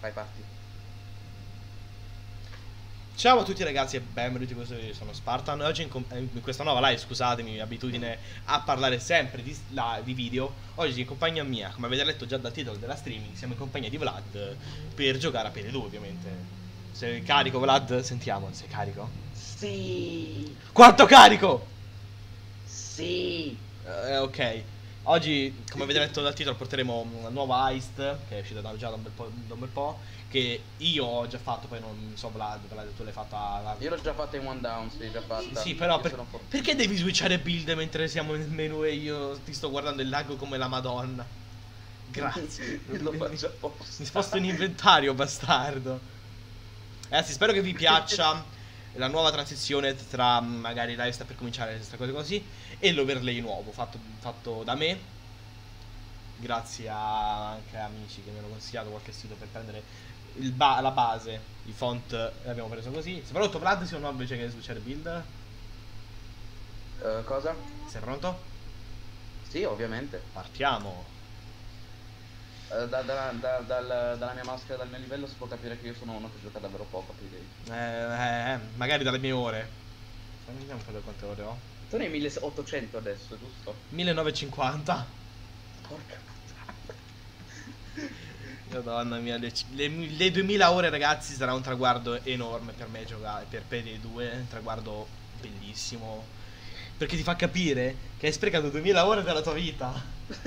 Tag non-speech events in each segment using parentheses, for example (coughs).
Vai, parti. Ciao a tutti ragazzi e benvenuti, questo video, sono Spartan Oggi in, in, questa nuova live, scusatemi, abitudine a parlare sempre di, la, di, video Oggi in compagnia mia, come avete letto già dal titolo della streaming Siamo in compagnia di Vlad per giocare a Pere 2 ovviamente Sei carico Vlad? Sentiamo, sei carico? Sì Quanto carico? Sì eh, Ok Oggi, come avete letto dal titolo, porteremo una nuova Heist Che è uscita da, già da un, da un bel po' che io ho già fatto, poi non so Vlad, Vlad tu l'hai fatta la... Io l'ho già fatta in one down, sì, già fatta. Sì, però per... perché devi switchare build mentre siamo nel menu e io ti sto guardando il lago come la madonna? Grazie. (laughs) lo faccio apposta. Mi sposto in inventario, bastardo. Ragazzi, spero che vi piaccia la nuova transizione tra magari live sta per cominciare queste cose così e l'overlay nuovo fatto, fatto da me grazie a anche a amici che mi hanno consigliato qualche sito per prendere ba la base, i font l'abbiamo preso così. Soprattutto Vlad si no invece che switcher build. Uh, cosa? Sei pronto? Sì, ovviamente. Partiamo. Uh, da, da, da, dalla mia maschera, dal mio livello si può capire che io sono uno che gioca davvero poco, quindi... Eh, eh, eh, magari dalle mie ore. Vediamo quante ore ho. Tu ne hai 1800 adesso, giusto? 1950. Porca Madonna mia, le, le, le, 2000 ore ragazzi sarà un traguardo enorme per me giocare, per PD2, un traguardo bellissimo. Perché ti fa capire che hai sprecato 2000 ore della tua vita. (laughs)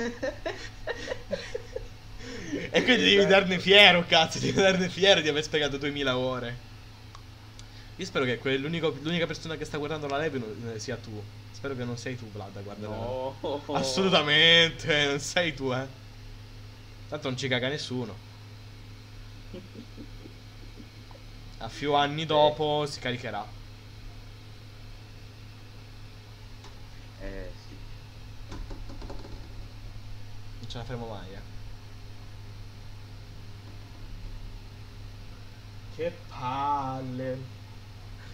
e quindi devi darne fiero, cazzo, devi darne fiero di aver sprecato 2000 ore. Io spero che l'unica persona che sta guardando la live sia tu. Spero che non sei tu, Vlad, a guardare. No. Assolutamente, non sei tu, eh. Tanto non ci caga nessuno. A più anni dopo si caricherà. Eh sì. Non ce la faremo mai, eh. Che palle.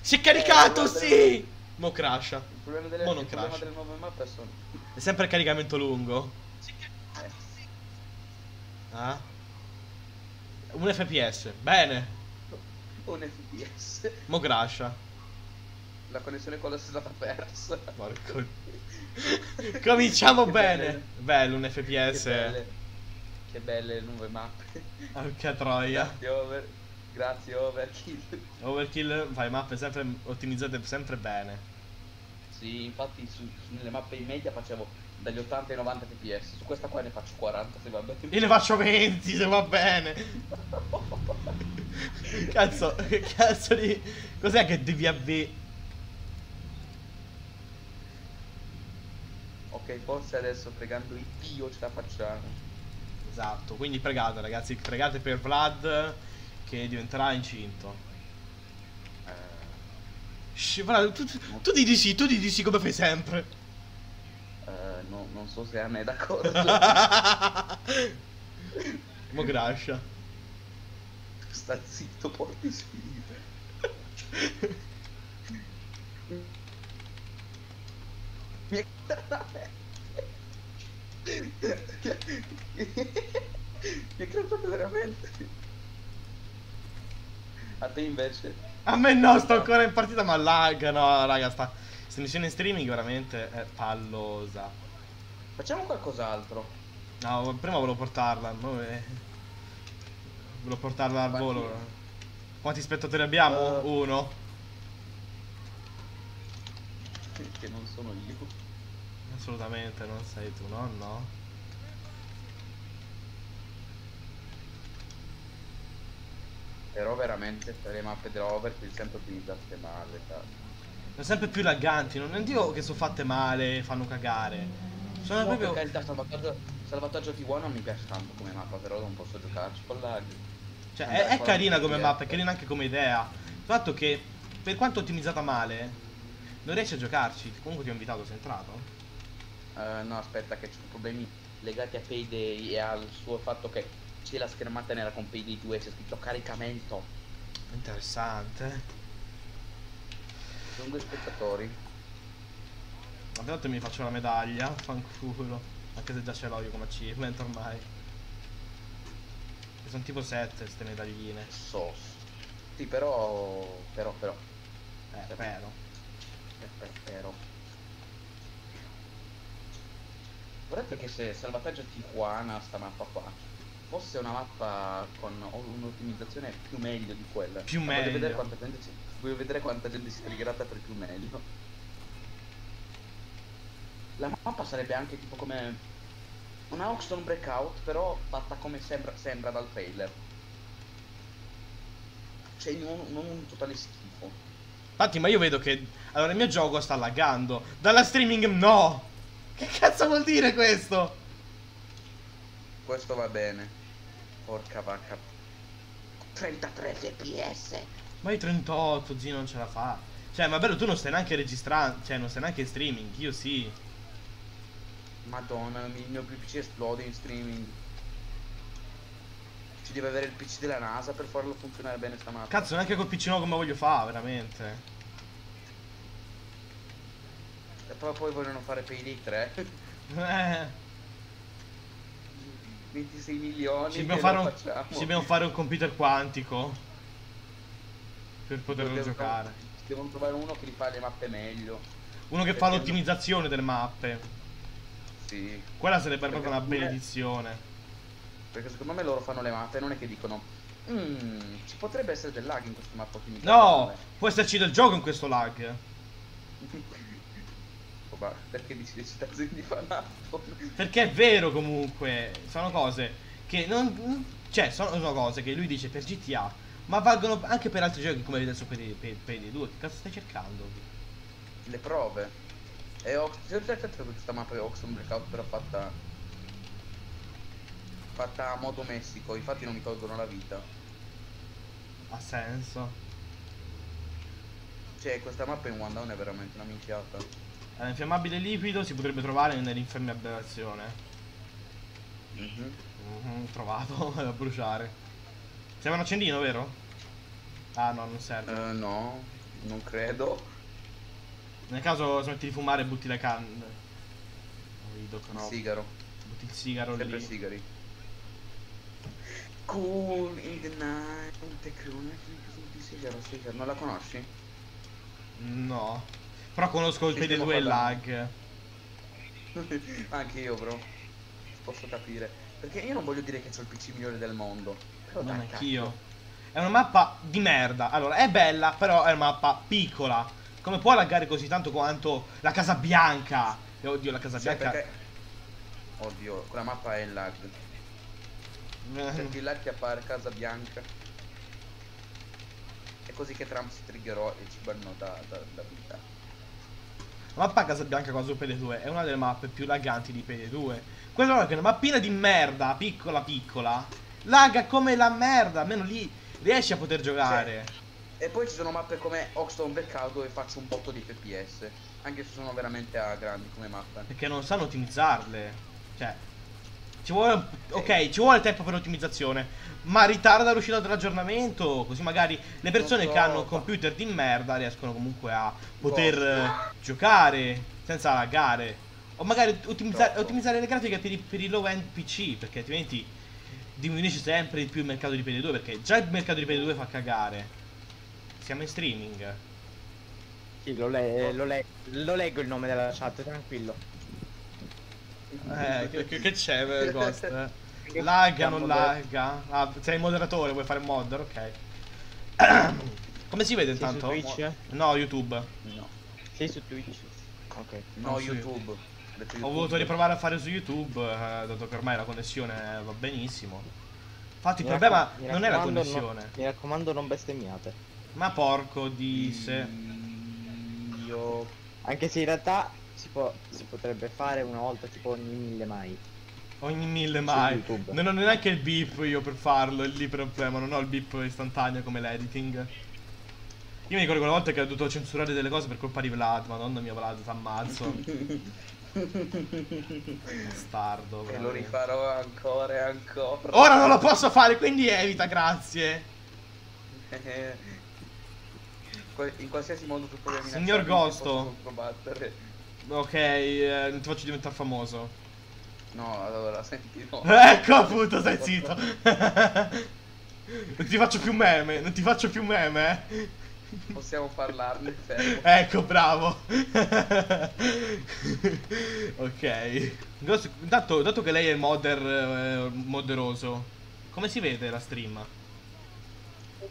Si è caricato, eh, sì! Mo crasha. Il problema delle, Mo non il problema delle nuove mappe sono... È sempre il caricamento lungo. Ah? Un FPS, bene. Un FPS. Mo crasha. La connessione con la è stata persa. Porco. Cominciamo bene. bene. Bello un FPS. Che belle. che belle le nuove mappe. Porca troia. Over... Grazie Overkill. (laughs) Overkill fai mappe sempre ottimizzate sempre bene. Sì, infatti su, nelle mappe in media facevo dagli 80 ai 90 fps. Su questa qua ne faccio 40 se va bene. Io ne faccio 20 se va bene. (laughs) cazzo, che cazzo di... Cos'è che devi avere? Ok, forse adesso pregando il Dio ce la facciamo. Esatto, quindi pregate ragazzi, pregate per Vlad che diventerà incinto. Shh, Vlad, tu, tu, tu di sì, tu di sì come fai sempre no, non so se Anna è d'accordo. (laughs) Mo grascia. Sta zitto, porti spirito. Mi è creppato veramente. A te invece? A me no, sto ancora in partita ma lag, no raga, sta... Questa missione in streaming veramente è pallosa. Facciamo qualcos'altro. No, prima volevo portarla. Noi... Volevo portarla al volo. Quanti spettatori abbiamo? Uh, Uno. Che non sono io. Assolutamente, non sei tu, no? No. Però veramente le mappe dell'Overkill sempre ottimizzate male. Sono sempre più lagganti, non dico che sono fatte male, fanno cagare. Sono no, proprio... Carità, salvataggio, salvataggio T1 non mi piace tanto come mappa, però non posso giocarci con lag. Cioè, è, è carina come mappa, è carina anche come idea. Il fatto che, per quanto ottimizzata male, non riesci a giocarci. Comunque ti ho invitato, sei entrato? Uh, no, aspetta che c'ho problemi legati a Payday e al suo fatto che c'è la schermata nera con Payday 2 c'è scritto caricamento. Interessante. Sono due spettatori. Volte mi faccio la medaglia, fanculo. Anche se già ce l'ho io come achievement ormai. sono tipo 7 queste medagline. So. Sì, però. Però, però. Eh, Sì. però. Eh, eh, Però. Guardate che se salvataggio Tijuana, sta mappa qua, fosse una mappa con un'ottimizzazione più meglio di quella. Più Ma Voglio vedere meglio. quanta gente, si- voglio vedere quanta gente si è triggerata per più meglio. La mappa sarebbe anche tipo come una Oxton Breakout, però fatta come sembra, sembra dal trailer. Cioè non, non un totale schifo. Infatti, ma io vedo che. Allora, il mio gioco sta laggando. Dalla streaming, no! Che cazzo vuol dire questo? Questo va bene. Porca vacca. 33 fps. Ma i 38, zio, non ce la fa. Cioè, ma bello, tu non stai neanche registrando. Cioè, non stai neanche in streaming. Io sì. Madonna, il mio PC esplode in streaming. Ci deve avere il PC della NASA per farlo funzionare bene sta mappa. Cazzo, neanche col PC nuovo come voglio fare, veramente. E poi, poi vogliono fare Payday 3. (laughs) Eh. 26 milioni. Ci dobbiamo, fare un, ci dobbiamo fare un computer quantico. Per poterlo Dobbiamo- giocare. Devono trovare uno che li fa le mappe meglio. Uno che fa l'ottimizzazione delle mappe. Sì. Quella sarebbe Perché proprio una benedizione. Perché secondo me loro fanno le mappe, non è che dicono. "Mm, ci potrebbe essere del lag in questa mappa. No! Può esserci del gioco in questo lag. (laughs) Ma perché dici le citazioni di Fanato? Perché è vero comunque. Sono cose che non. Cioè, sono sono cose che lui dice per GTA. Ma valgono anche per altri giochi come adesso per, i- due. Che cazzo stai cercando? Le prove. E ho che questa mappa è Oxford Breakout però fatta. Fatta a modo Messico, infatti non mi tolgono la vita. Ha senso. Cioè questa mappa in one down è veramente una minchiata. L'infiammabile liquido si potrebbe trovare nell'infiammabile. Mhm. Mhm, trovato (laughs) da bruciare. Serve un accendino, vero? Ah no, non serve. Eh, no, non credo. Nel caso smetti di fumare butti le canne. Vedo che Il no. sigaro. Butti il sigaro Sempre lì. sigari. Cool in the night. Non la conosci? No. Però conosco il Che stiamo PD2 e il lag. (laughs) Anche io, bro. Posso capire. Perché io non voglio dire che ho il PC migliore del mondo. Però Non anch'io. È una mappa di merda. Allora, è bella, però è una mappa piccola. Come può laggare così tanto quanto la Casa Bianca? E oddio, la Casa Cioè, Bianca. perché... Oddio, quella mappa è il lag. Eh, Senti il lag che appare Casa Bianca. È così che Trump si triggerò e ci bannò da, da, da vita. La mappa Casa Bianca qua su PD2 è una delle mappe più lagganti di PD2. Quella che è una mappina di merda, piccola piccola. Lagga come la merda, almeno lì riesci a poter giocare. E poi ci sono mappe come Oxton Blackout dove faccio un botto di FPS. Anche se sono veramente a grandi come mappe. Perché non sanno ottimizzarle. Cioè, ci vuole. Ok, ci vuole tempo per l'ottimizzazione. Ma ritarda l'uscita dell'aggiornamento. Così magari le persone so, che hanno computer di merda riescono comunque a poter Boh. eh, giocare senza laggare. O magari ottimizza- Troppo. ottimizzare le grafiche per i, per i low end PC. Perché altrimenti diminuisce sempre di più il mercato di PD2. Perché già il mercato di PD2 fa cagare. Siamo in streaming. Sì, lo, le- lo le- lo leggo il nome della chat, tranquillo. Eh, che, che- c'è, eh, Ghost? eh? Lagga, non lagga. Ah, sei il moderatore, vuoi fare il modder? Ok. (clears throat) Come si vede Sei su intanto? Twitch? No, YouTube. No. Sei su Twitch? Ok. No, Non su YouTube. Ho YouTube. voluto riprovare a fare su YouTube, eh, dato che ormai la connessione va benissimo. Infatti il Mi problema non è la connessione, no- mi raccomando, non bestemmiate. ma porco di se. Io... Anche se in realtà si, può, si potrebbe fare una volta tipo ogni mille mai. Ogni mille mai. Non ho neanche il beep io per farlo, è lì per problema, non ho il beep istantaneo come l'editing. Io mi ricordo quella volta che ho dovuto censurare delle cose per colpa di Vlad, madonna mia Vlad, t'ammazzo. (laughs) Bastardo. E lo rifarò ancora e ancora. Ora non lo posso fare, quindi evita, grazie. (laughs) In qualsiasi modo tu puoi minacciarmi Signor Gosto. posso controbattere. Ok, eh, non ti faccio diventare famoso. No, allora, senti, no. (laughs) Ecco appunto, stai (laughs) zitto. non ti faccio più meme, non ti faccio più meme. eh. Possiamo parlarne, fermo. Ecco, bravo. ok. Dato, dato che lei è modder eh, moderoso, come si vede la stream?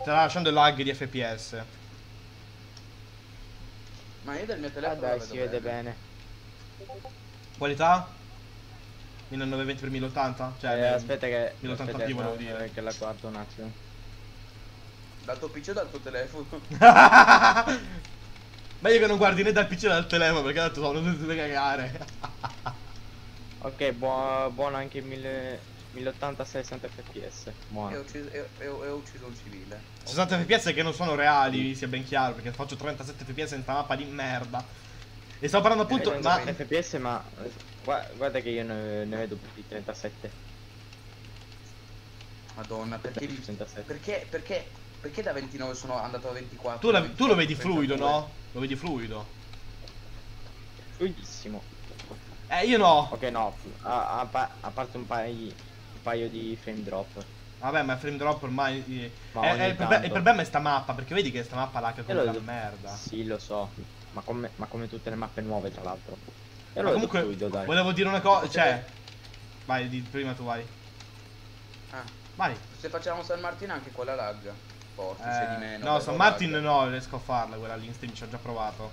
Sta lasciando lag di FPS. Ma io del mio Ah, telefono dai, la si vede bene. Qualità? 1920 x 1080? Cioè, Eh, aspetta che 1080p aspetta, volevo eh, dire. che la guardo un attimo. Dal tuo PC o dal tuo telefono? (laughs) Meglio che non guardi né dal PC né dal telefono perché tanto sono tutte cagare. Ok, buo- buono anche il 1000 1080 60 fps. E ho Buono. ucciso, e- e ho- e ho ucciso un civile. 60 fps che non sono reali, sia ben chiaro, perché faccio 37 fps in sta mappa di merda. E stavo parlando appunto, Eh, ma... 60 fps ma eh, gua- guarda che io ne, ne vedo più di 37. Madonna, perché mi... 37. Perché, perché, perché da 29 sono andato a 24? Tu, la- tu lo 28, vedi fluido, 32? no? Lo vedi fluido. Fluidissimo. Eh, io no. Ok no, a, a a parte un paio, un paio di frame drop. Vabbè, ma il frame drop ormai... eh, Ma eh, ogni eh, il, proble- il problema è sta mappa, perché vedi che sta mappa là che è quella vedo- merda. Sì, lo so. Ma come, ma come tutte le mappe nuove tra l'altro. Lo vedo comunque, fluido, dai. volevo dire una cosa, cioè... Vai, di, prima tu vai. Ah, Vai. se facciamo San Martino anche quella lagga. Forse, se di Eh, meno. no, San Martin lagga. no, riesco a farla quella lì in stream, ci ho già provato.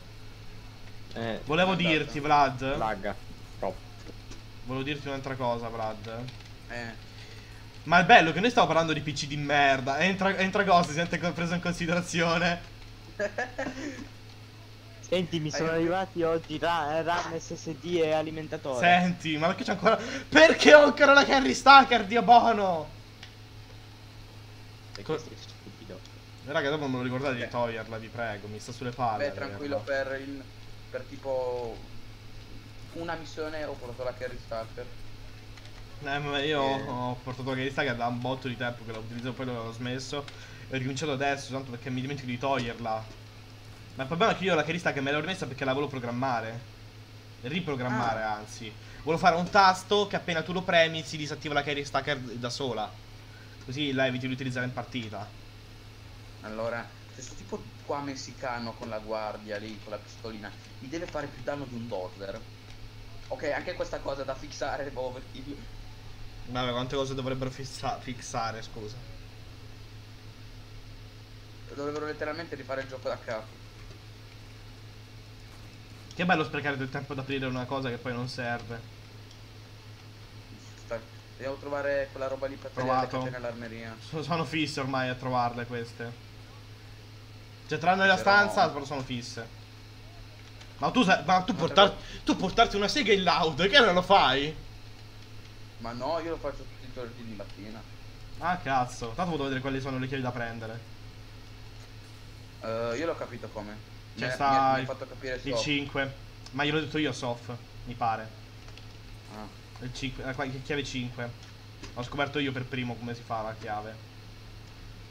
Eh, Volevo dirti, Vlad. lagga. Troppo. Volevo dirti un'altra cosa, Vlad. Eh, Ma il bello è che noi stiamo parlando di PC di merda. Entra, entra Ghost, si sente co- preso in considerazione. (laughs) Senti, mi sono arrivati oggi ra- RAM, SSD e alimentatore. Senti, ma perché c'è ancora. Perché ho ancora la Carry Stacker, Dio? Perché sei stupido. Raga, dopo me lo ricordate di Eh. toglierla, vi prego, mi sta sulle palle. beh, tranquillo per, il, per tipo una missione ho portato la carry starter. Eh, ma io Eh. ho portato la Carry Stacker da un botto di tempo che la utilizzo, poi l'ho smesso. E ho ricominciato adesso, tanto perché mi dimentico di toglierla. Ma il problema è che io la Carry Stacker me l'ho rimessa perché la volevo programmare. Riprogrammare, Ah. anzi. Volevo fare un tasto che appena tu lo premi si disattiva la Carry Stacker da sola. Così la eviti di utilizzare in partita. Allora, questo tipo qua messicano con la guardia lì, con la pistolina, mi deve fare più danno di un dozer. Ok, anche questa cosa da fissare, perché- Vabbè, quante cose dovrebbero fissa- fissare, scusa. Dovrebbero letteralmente rifare il gioco da capo. Che bello sprecare del tempo ad aprire una cosa che poi non serve. Dobbiamo trovare quella roba lì per Provato. catene all'armeria. Sono, sono fisse ormai a trovarle queste. Cioè, tranne la Però- stanza, però sono fisse. Ma tu, ma tu, portar- tu portarti una sega in loud, che non lo fai? Ma no, io lo faccio tutti i giorni di mattina. Ah, cazzo. Tanto volevo vedere quali sono le chiavi da prendere. Eh, io l'ho capito come. C'è Mi- sta mi ha- mi il- fatto capire Il Sof. 5. Ma gliel'ho detto io, Sof. Mi pare. Ah. Il 5. La qua- chiave 5. Ho scoperto io per primo come si fa la chiave.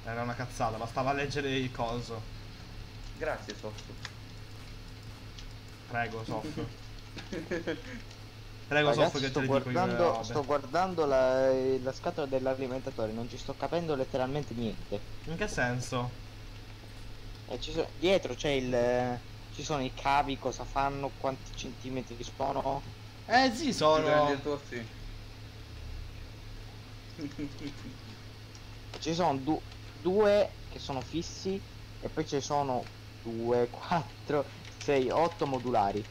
Era una cazzata, bastava leggere il coso. Grazie Sof. Prego, Sof. (laughs) Prego, Ragazzi, che te sto dico io guardando, robe. sto guardando la, la scatola dell'alimentatore, non ci sto capendo letteralmente niente. In che senso? E ci so- dietro c'è il. Ci sono i cavi, cosa fanno, quanti centimetri sono. Eh, sì, sono. (laughs) Ci sono du- due che sono fissi e poi ci sono due, quattro, sei, otto modulari.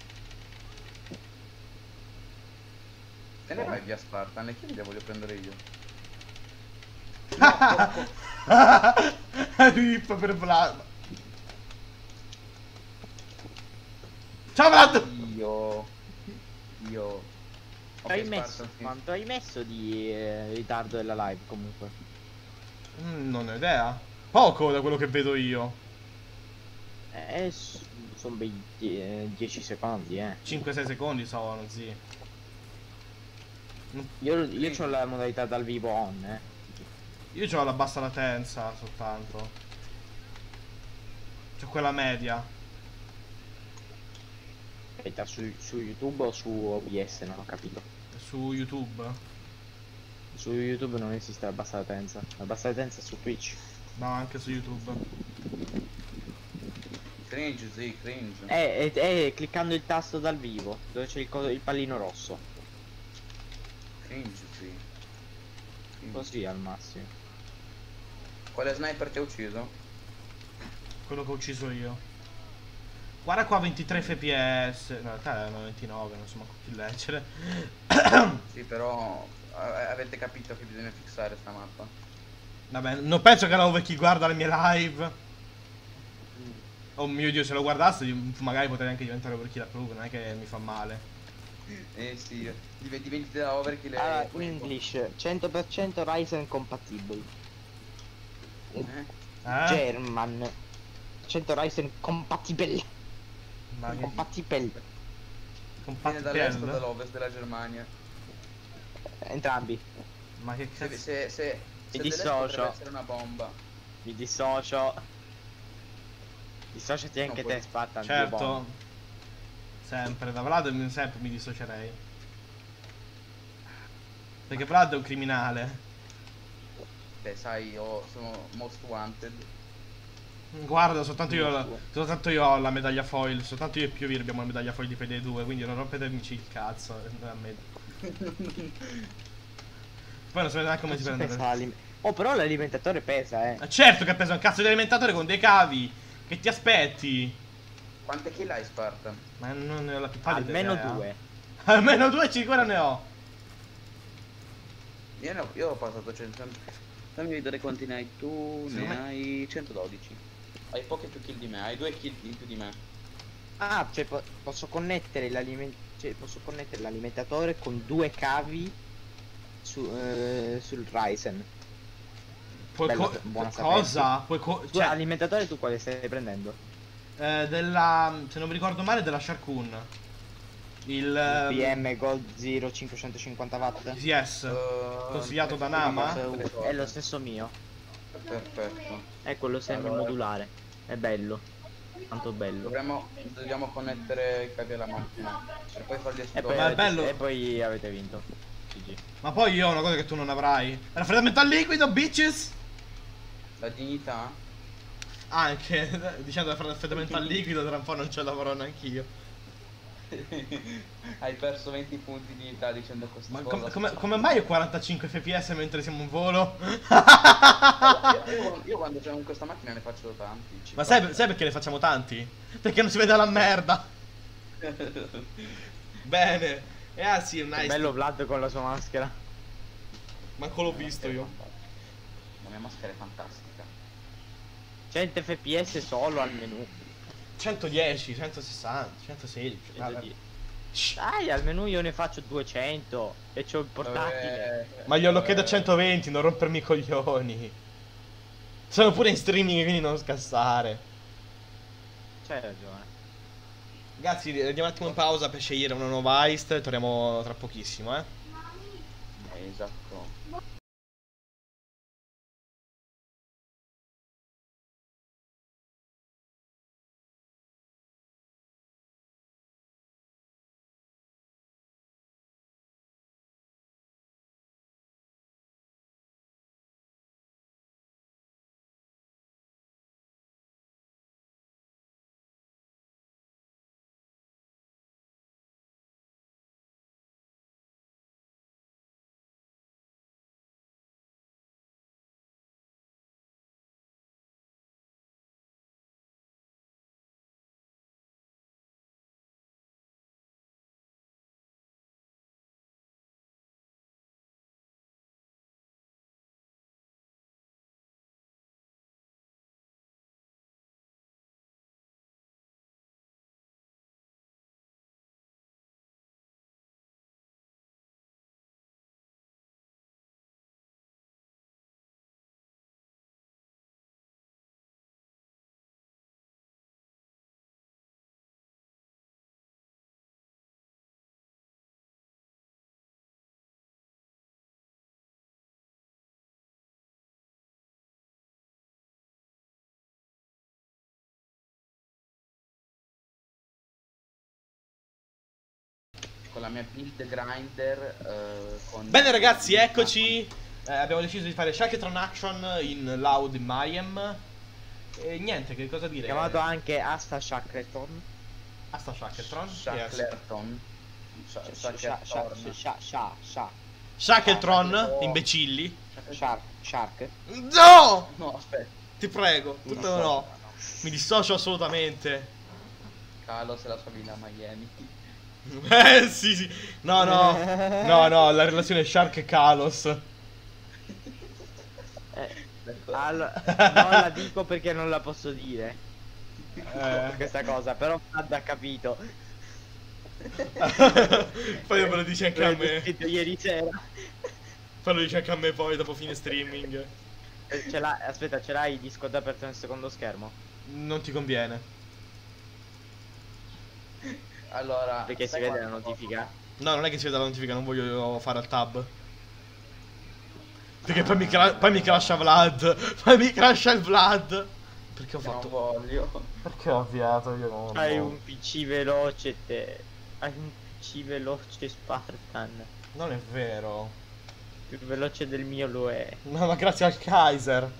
Te ne vai via Spartan, le chiavi le voglio prendere io. (laughs) Rip per Vlad. Ciao Vlad! Io. Io. Hai messo, quanto hai messo di eh, ritardo della live comunque? Mm, non ho idea. Poco da quello che vedo io. Eh, sono bei 10 secondi, eh. 5-6 secondi sono, sì. Io, io ho la modalità dal vivo on, eh. Io ho la bassa latenza soltanto. C'ho quella media. Aspetta, su, su YouTube o su OBS, non ho capito. Su YouTube. Su YouTube non esiste la bassa latenza. La bassa latenza è su Twitch. No, anche su YouTube. Cringe, sì, cringe. È, è- è cliccando il tasto dal vivo, dove c'è il, coso- il pallino rosso. Cringe. Così al massimo. Quale sniper ti ha ucciso? Quello che ho ucciso io. Guarda qua 23 fps. No, in realtà erano 29, non so manco più leggere. (coughs) Sì, però avete capito che bisogna fissare sta mappa. Vabbè, non penso che la over chi guarda le mie live. Oh mio dio, se lo guardasse magari potrei anche diventare overkill approve, non è che mi fa male. Eh sì, div- diventi da overkill e... Ah, poi- English 100% Ryzen compatible. Eh? Eh? German 100 Ryzen che Compatible. Viene dall'est o dall'ovest della Germania. Entrambi. Ma che Se, cazzo? se, se, se Mi dell'est dissocio. essere una bomba. Mi dissocio. Dissociati anche puoi- te, Spartan. Certo. Sempre, da Vlad sempre mi dissocierei. Perché Vlad è un criminale. Beh, sai, io sono most wanted. Guarda, soltanto io, soltanto io ho la medaglia foil, soltanto io e Piovir abbiamo la medaglia foil di Payday 2, quindi non rompetemici il cazzo. eh, a me. Poi non so neanche come si prende. pesa Oh, però l'alimentatore pesa, eh. Ma certo che ha preso un cazzo di alimentatore con dei cavi. Che ti aspetti? Quante kill hai Spartan? Ma non ne ho la più pallida Almeno idea. due. (laughs) Almeno due sicuro ne ho. Io, ne ho, io ho passato 100. Fammi vedere quanti ne hai tu. Sì, ne hai 112. Hai poche più kill di me, hai due kill in più di me. Ah, cioè po- posso connettere l'aliment- cioè, posso connettere l'alimentatore con due cavi su, eh, sul Ryzen. Puoi Bello, co- buona cosa? Puoi co- cioè, alimentatore tu quale stai prendendo? Eh, della se non mi ricordo male della Sharkun. Il ehm, PM Gold 0 550 watt? Yes. Uh, Consigliato da Nama? È lo stesso mio. Perfetto. È quello semi Allora. modulare. È bello. Tanto bello. Dovremmo, dobbiamo connettere i cavi alla macchina. Per poi farli E poi, esplodere. Ma è bello. e poi avete vinto. GG. Ma poi io ho una cosa che tu non avrai. Raffreddamento al liquido, bitches! La dignità. Anche (laughs) dicendo raffreddamento al liquido, tra un po' non ce l'avrò neanch'io. (laughs) Hai perso 20 punti di dignità dicendo questa Ma cosa. com- come, come mai ho 45 fps mentre siamo in volo? io, io- io quando siamo in questa macchina ne faccio tanti. Ma sai, sai perché ne facciamo tanti? Perché non si vede la merda. (laughs) Bene. E ah sì, Che nice. bello Vlad con la sua maschera. Manco l'ho visto io. La mia maschera è fantastica. 100 fps solo al menu. 110, 160, 116. vabbè. Shh. Dai, al menu io ne faccio 200 e c'ho il portatile. Eh, Ma glielo eh, chiedo a 120, non rompermi i coglioni. Sono pure in streaming, quindi non scassare. C'hai ragione. Ragazzi, andiamo un attimo in pausa per scegliere una nuova heist. Torniamo tra pochissimo, eh, Esatto. La mia build grinder eh, con... Bene ragazzi, eccoci. Eh, abbiamo deciso di fare Shackletron Action in Loud in Mayhem. E niente, che cosa dire? Chiamato anche Asta Shackleton. Asta. Shackleton. Sha- Sha- Shackleton. sha- sha- sha- sha- Shackletron, Oh. imbecilli. Shark, Shark. No! No, aspetta. Ti prego, Mi tutto no. Mi dissocio assolutamente. Carlos e la sua villa a Miami. (laughs) Eh sì, sì. No, no. No, no, la relazione Shark e Kalos. Eh, allora, non la dico perché non la posso dire. Eh. Questa cosa, però Vlad ha capito. (laughs) poi dopo lo dice anche a me. ieri sera. Poi lo dice anche a me poi dopo fine streaming. Eh, Ce aspetta, ce l'hai il Discord aperto nel secondo schermo? Non ti conviene. Allora, Perché si vede la notifica? No, non è che si veda la notifica, non voglio fare al tab. Perché poi mi, cra- poi mi crasha Vlad. (laughs) Poi mi crasha il Vlad. Perché ho Che non fatto. voglio. Perché ho avviato? Io non Hai un PC veloce te. Hai un PC veloce Spartan. Non è vero. Più veloce del mio lo è. No, ma grazie al Kaiser.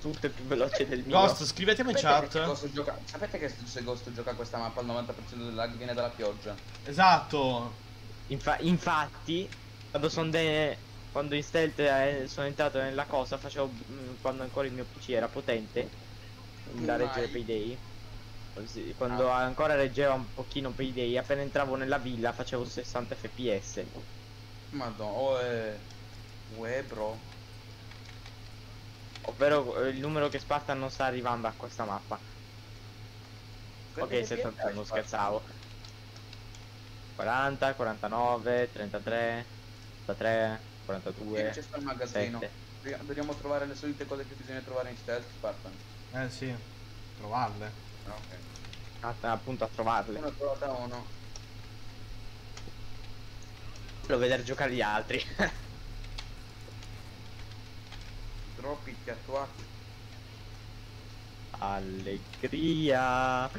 Tutto è più veloce del mio. Ghost, scrivetemi in Sapete che se chat. Gioca- Sapete che se Ghost gioca questa mappa il 90% del lag viene dalla pioggia? Esatto. Infa- infatti, quando sono de- quando in stealth eh, sono entrato nella cosa, facevo mm, quando ancora il mio PC era potente da Mai. reggere Payday. Così, Quando Ah. ancora reggeva un pochino Payday, appena entravo nella villa facevo 60 fps. Madonna, oh eh. Uè bro. Ovvero eh, il numero che Spartan non sta arrivando a questa mappa. Quanti ok, FPS 71, hai, scherzavo. 40, 49, 33, 33, Che 42, c'è sta il magazzino. 7. Dobbiamo- Dobbiamo trovare le solite cose che bisogna trovare in stealth, Spartan. Eh sì. Trovarle. Ah, ok. Ah, appunto a trovarle. Uno trovata uno. Voglio vedere giocare gli altri. (laughs) Drop it attuati. Allegria.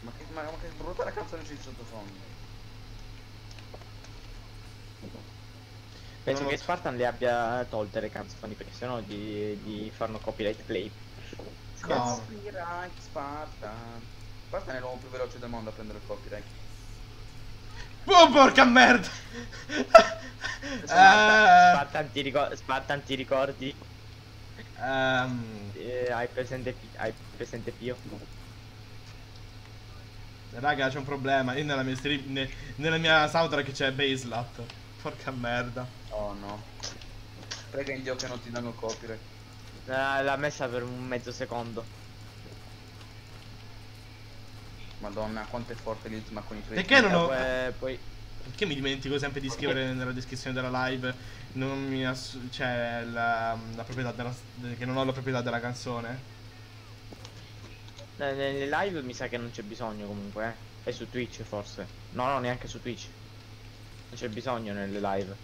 Ma che, ma, ma che brutta la canzone c'è di sottofondo. Penso che. Spartan le abbia tolte le canzoni perché sennò gli, gli fanno copyright. No. Copyright Spartan. Spartan è l'uomo più veloce del mondo a prendere il copyright. Oh, porca merda! Spartan- Eh, ti, ricor- Spartan, ti ricordi? ehm, Eh, hai presente, hai presente Pio? raga, c'è un problema. Io nella mia, stream, ne- nella mia soundtrack c'è Baselat. Porca merda. Oh no. Prega in Dio che non ti danno copyright. Eh, l'ha messa per un mezzo secondo. Madonna, quanto è forte l'Iltima con i suoi Perché non ho- Poi, poi Perché mi dimentico sempre di scrivere nella descrizione della live? Non mi ass- c'è la, la proprietà della. che non ho la proprietà della canzone. eh, nelle live mi sa che non c'è bisogno comunque, eh. È su Twitch forse. No, no, neanche su Twitch. Non c'è bisogno nelle live.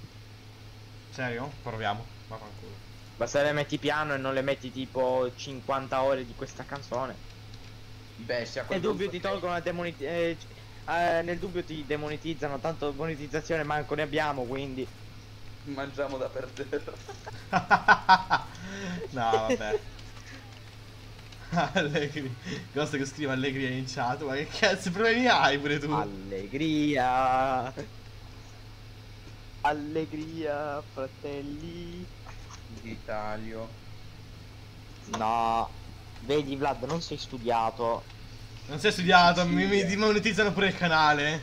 Serio? Proviamo. Vaffanculo. Basta le metti piano e non le metti tipo 50 ore di questa canzone. Beh, sia Nel quel dubbio ti tolgono la demonetizzazione. nel dubbio ti demonetizzano, tanto monetizzazione manco ne abbiamo, quindi. Mangiamo da per terra. (laughs) no, vabbè. (laughs) Allegri. Cosa che scrive Allegri in chat. Ma che cazzo problemi hai pure tu? Allegria. Allegria, fratelli. D'Italio. No. Vedi Vlad, non sei studiato. Non sei studiato, Sì, mi, mi demonetizzano pure il canale.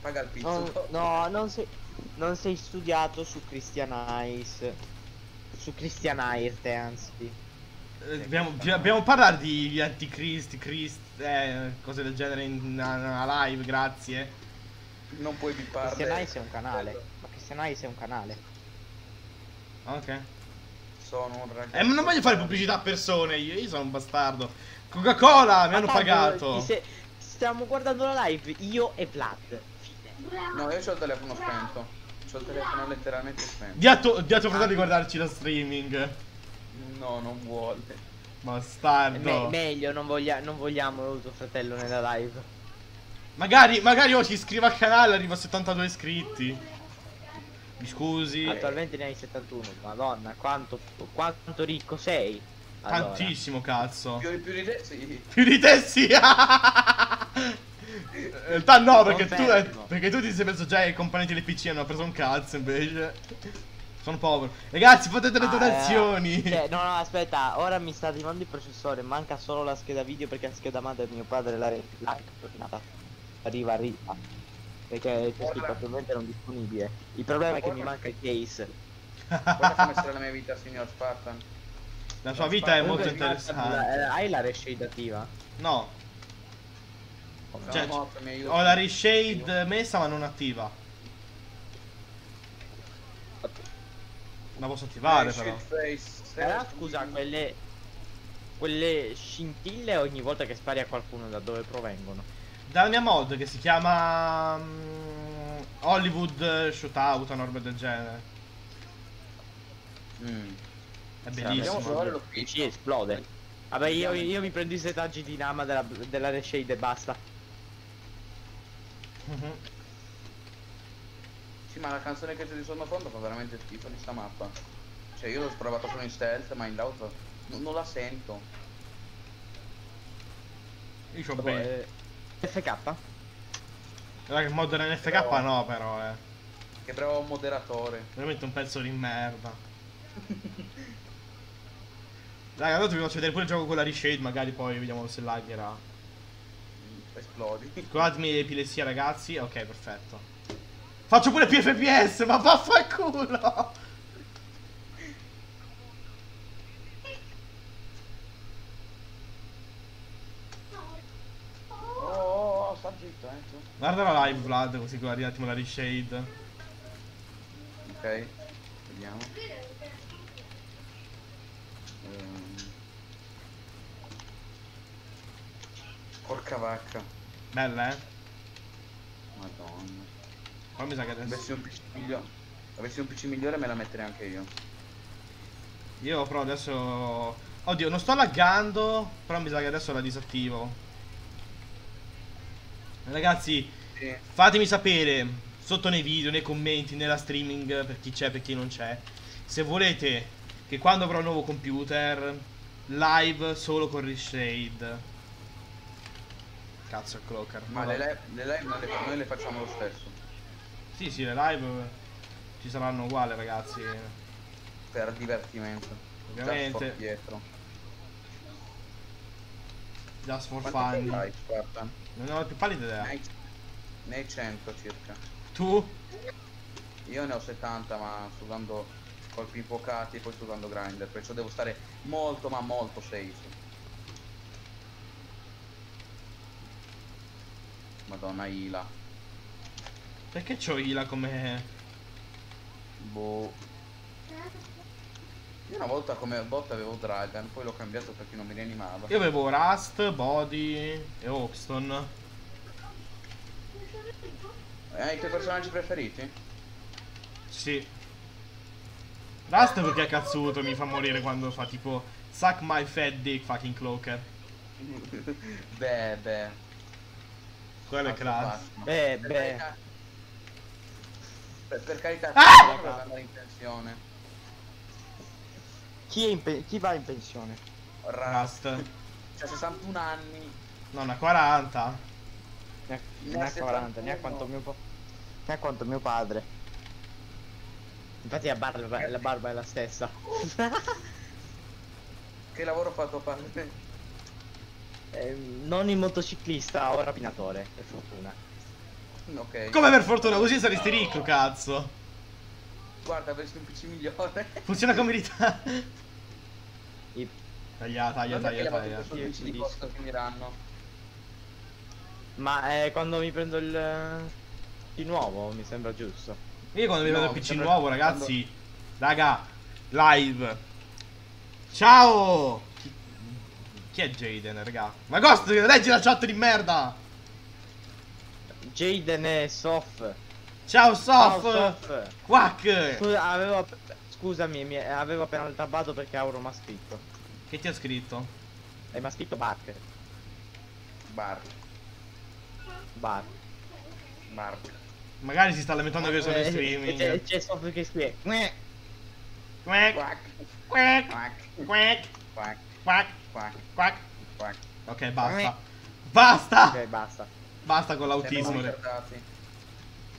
Paga il pizzo. No, no, non sei. Non sei studiato su Christianize. Su Christianirte, anzi. Eh, Dobbiamo, dobbiamo parlare di, di anticristi, Christ, eh, cose del genere in una, una live, grazie. Non puoi biparle. Christianize è un canale. Ma Christianize è un canale. Ok. Sono un ragazzo. Eh, ma non voglio fare pubblicità a persone, io, io sono un bastardo. Coca-Cola, mi hanno pagato. se- Stiamo guardando la live, io e Vlad. Fine. No, io ho il telefono spento. C'ho il telefono letteralmente spento. Di a tuo di a tuo fratello di guardarci lo streaming. No, non vuole. Bastardo. Me- meglio, non, voglia- non vogliamo tuo fratello nella live. Magari, magari io ci iscrivo al canale arrivo a 72 iscritti. Mi scusi. Attualmente ne hai 71. Madonna, quanto, quanto ricco sei. Allora. Tantissimo, cazzo. Più, più di te, sì. Più di te sì. In realtà no, perché tu, eh, perché tu ti sei preso già i componenti del PC hanno preso un cazzo invece. Sono povero. Ragazzi, fate delle Ah, donazioni. eh, cioè, no, no, aspetta, ora mi sta arrivando il processore, manca solo la scheda video perché la scheda madre di mio padre la re- la arriva, arriva. Perché c'è scritto attualmente non disponibile. Il problema è che mi manca il case. Guarda come sarà la mia vita, signor Spartan. La sua vita è molto Comunque, interessante. eh, hai la reshade attiva? No, Cioè, ho la reshade messa ma non attiva. La posso attivare Eh, però. stairs, scusa, quelle quelle scintille ogni volta che spari a qualcuno da dove provengono? Dalla mia mod che si chiama mm, Hollywood Shootout, una roba del genere. Mm. È Andiamo a bellissimo. provare PC esplode. Vabbè, io, io mi prendo i setaggi di Nama della, della reshade e basta. Mhm. Sì, ma la canzone che c'è di sottofondo fa veramente schifo di sta mappa. Cioè, io l'ho provato solo in stealth, ma in l'auto non, non la sento. Io c'ho bene. FK? Guarda che mod NFK Però- no però eh. Che bravo moderatore. Veramente un pezzo di merda. (laughs) Raga, adesso vi faccio vedere pure il gioco con la reshade, magari poi vediamo se lagherà. Esplodi. Scusatemi l'epilessia ragazzi, ok perfetto. Faccio pure più FPS, ma vaffanculo! Oh, oh, sta zitto, eh. tu. Guarda la live Vlad, così guardi un attimo la reshade. Ok, vediamo. Ehm. Porca vacca. Bella eh? Madonna. Poi mi sa che adesso... Avessi un PC migliore. Avessi un PC migliore me la metterei anche io. Io però adesso... Oddio, non sto laggando, però mi sa che adesso la disattivo. Ragazzi, Sì. fatemi sapere sotto nei video, nei commenti, nella streaming, per chi c'è e per chi non c'è. Se volete che quando avrò un nuovo computer, live solo con reshade. Cazzo, il clocker. Ma le live, le live noi, le, noi le facciamo lo stesso. Sì, sì, le live ci saranno uguali, ragazzi. Per divertimento. Ovviamente. Just for. Just for fun. hai, Spartan? Non ho la più pallida idea. Ne hai, ne hai 100 circa. Tu? Io ne ho 70 ma sto usando colpi infuocati e poi sto grinder, perciò devo stare molto ma molto safe. Madonna Ila. Perché c'ho Ila come... Boh. Io una volta come bot avevo Dragon, poi l'ho cambiato perché non mi rianimava. Io avevo Rust, Body e Hoxton. Eh, i tuoi personaggi preferiti? Sì. Rust perché è cazzuto, mi fa morire quando fa tipo Suck my fat dick fucking cloaker. (laughs) beh, beh. Quello è class. Beh, Per beh. carità- Per, per carità, Ah! non andare in pensione. Chi, è in pe- chi va in pensione? Rust. C'ha 61 anni. No, una 40. Ne ha, Ne ne ha ha 40, ne ha 71. quanto mio, pa- ne ha quanto mio padre. Infatti la barba, la barba è la stessa. (laughs) Che lavoro fa tuo padre? Ehm, non il motociclista o rapinatore, per fortuna. Ok. Come per fortuna, così saresti ricco, cazzo. Guarda, avresti un PC migliore. Funziona come verità. I- Taglia, taglia, Non è taglia, taglia. PC. Ma eh, quando mi prendo il di nuovo mi sembra giusto. Io quando mi No, vedo il PC sembra- nuovo, ragazzi. Raga, live. Ciao. Chi, chi è Jaden, raga? Ma Ghost, leggi la chat di merda. Jaden e Sof. Ciao, Ciao, Sof. Sof. Quack. Scusa, avevo, scusami, mi avevo appena tabbato perché Auro mi ha scritto. Che ti ha scritto? E mi ha scritto Bark. Bar. Bar. Bark. Magari si sta lamentando che sono in Eh, streaming. C'è, software che scrive. Quack, Quack. quack, Quack. quack, Quack. quack, Quack. quack. Ok, basta. Basta! Ok, basta. Basta con Siamo l'autismo.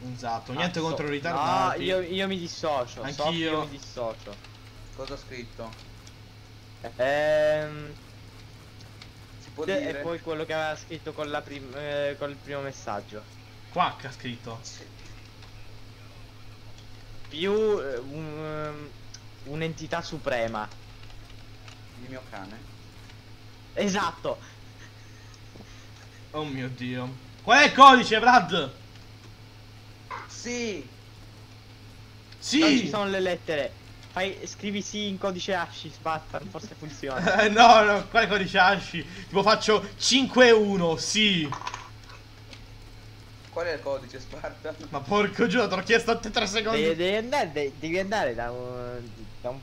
Esatto, niente Ah, contro so- i ritardati. No, io, io mi dissocio. Anch'io. Io mi dissocio. Cosa ha scritto? Ehm. Si può e dire? poi quello che aveva scritto con, la prim- eh, con il primo messaggio. Quack ha scritto. Sì. Più eh, un, ehm, un'entità suprema. Il mio cane. Esatto. Oh mio dio. Qual è il codice, Brad? Sì! Non ci Sì! sono le lettere. Fai, scrivi sì in codice hash, Spartan, forse funziona. (laughs) Eh, no, no, quale codice asci? Tipo faccio 5-1, sì. Qual è il codice Sparta? Ma porco giù, te l'ho chiesto a te 3 secondi. devi, devi andare, de- devi andare da un, da un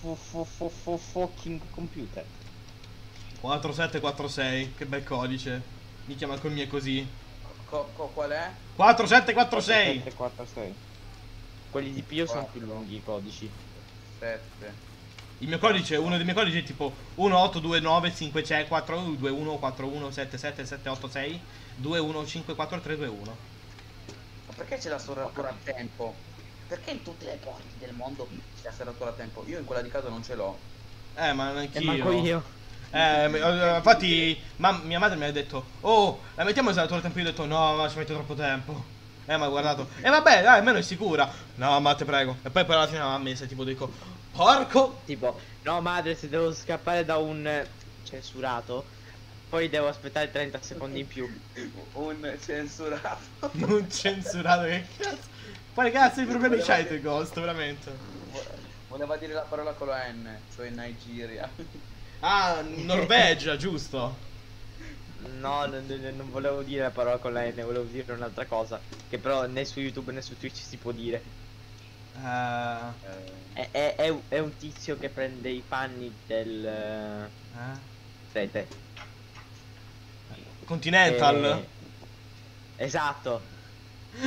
fu- fu- fu- fu- fucking computer. 4746, che bel codice. Mi chiama con me così. Co- co- qual è? 4746. 746. Quelli di Pio sono più lunghi i codici. 7. Il mio codice, uno dei miei codici è tipo 18295 214177776 21543321. Ma perché c'è la serratura a tempo? Perché in tutte le porte del mondo c'è la serratura a tempo? Io in quella di casa non ce l'ho. Eh, ma E anch'io. manco io. Eh, mi- eh, infatti, ma- mia madre mi ha detto, oh, la mettiamo il a tempo. Io ho detto, no, ma ci mette troppo tempo. Eh, ma guardato. E vabbè, dai, almeno è sicura. No, ma te prego. E poi, poi alla fine a me se tipo dico, porco. Tipo, no madre, se devo scappare da un eh, censurato, poi devo aspettare 30 secondi in più. (laughs) Un censurato. (laughs) Non censurato, che cazzo. Quale cazzo di problemi c'hai te, Ghost, veramente? Voleva dire la parola con la N, cioè Nigeria. Ah, Norvegia, giusto. No, non, non- volevo dire la parola con la N, volevo dire un'altra cosa. Che però né su YouTube né su Twitch si può dire. Eh, Eh, È, è- è un- è un tizio che prende i panni del eh, eh? rete. Continental. E- Esatto. (laughs)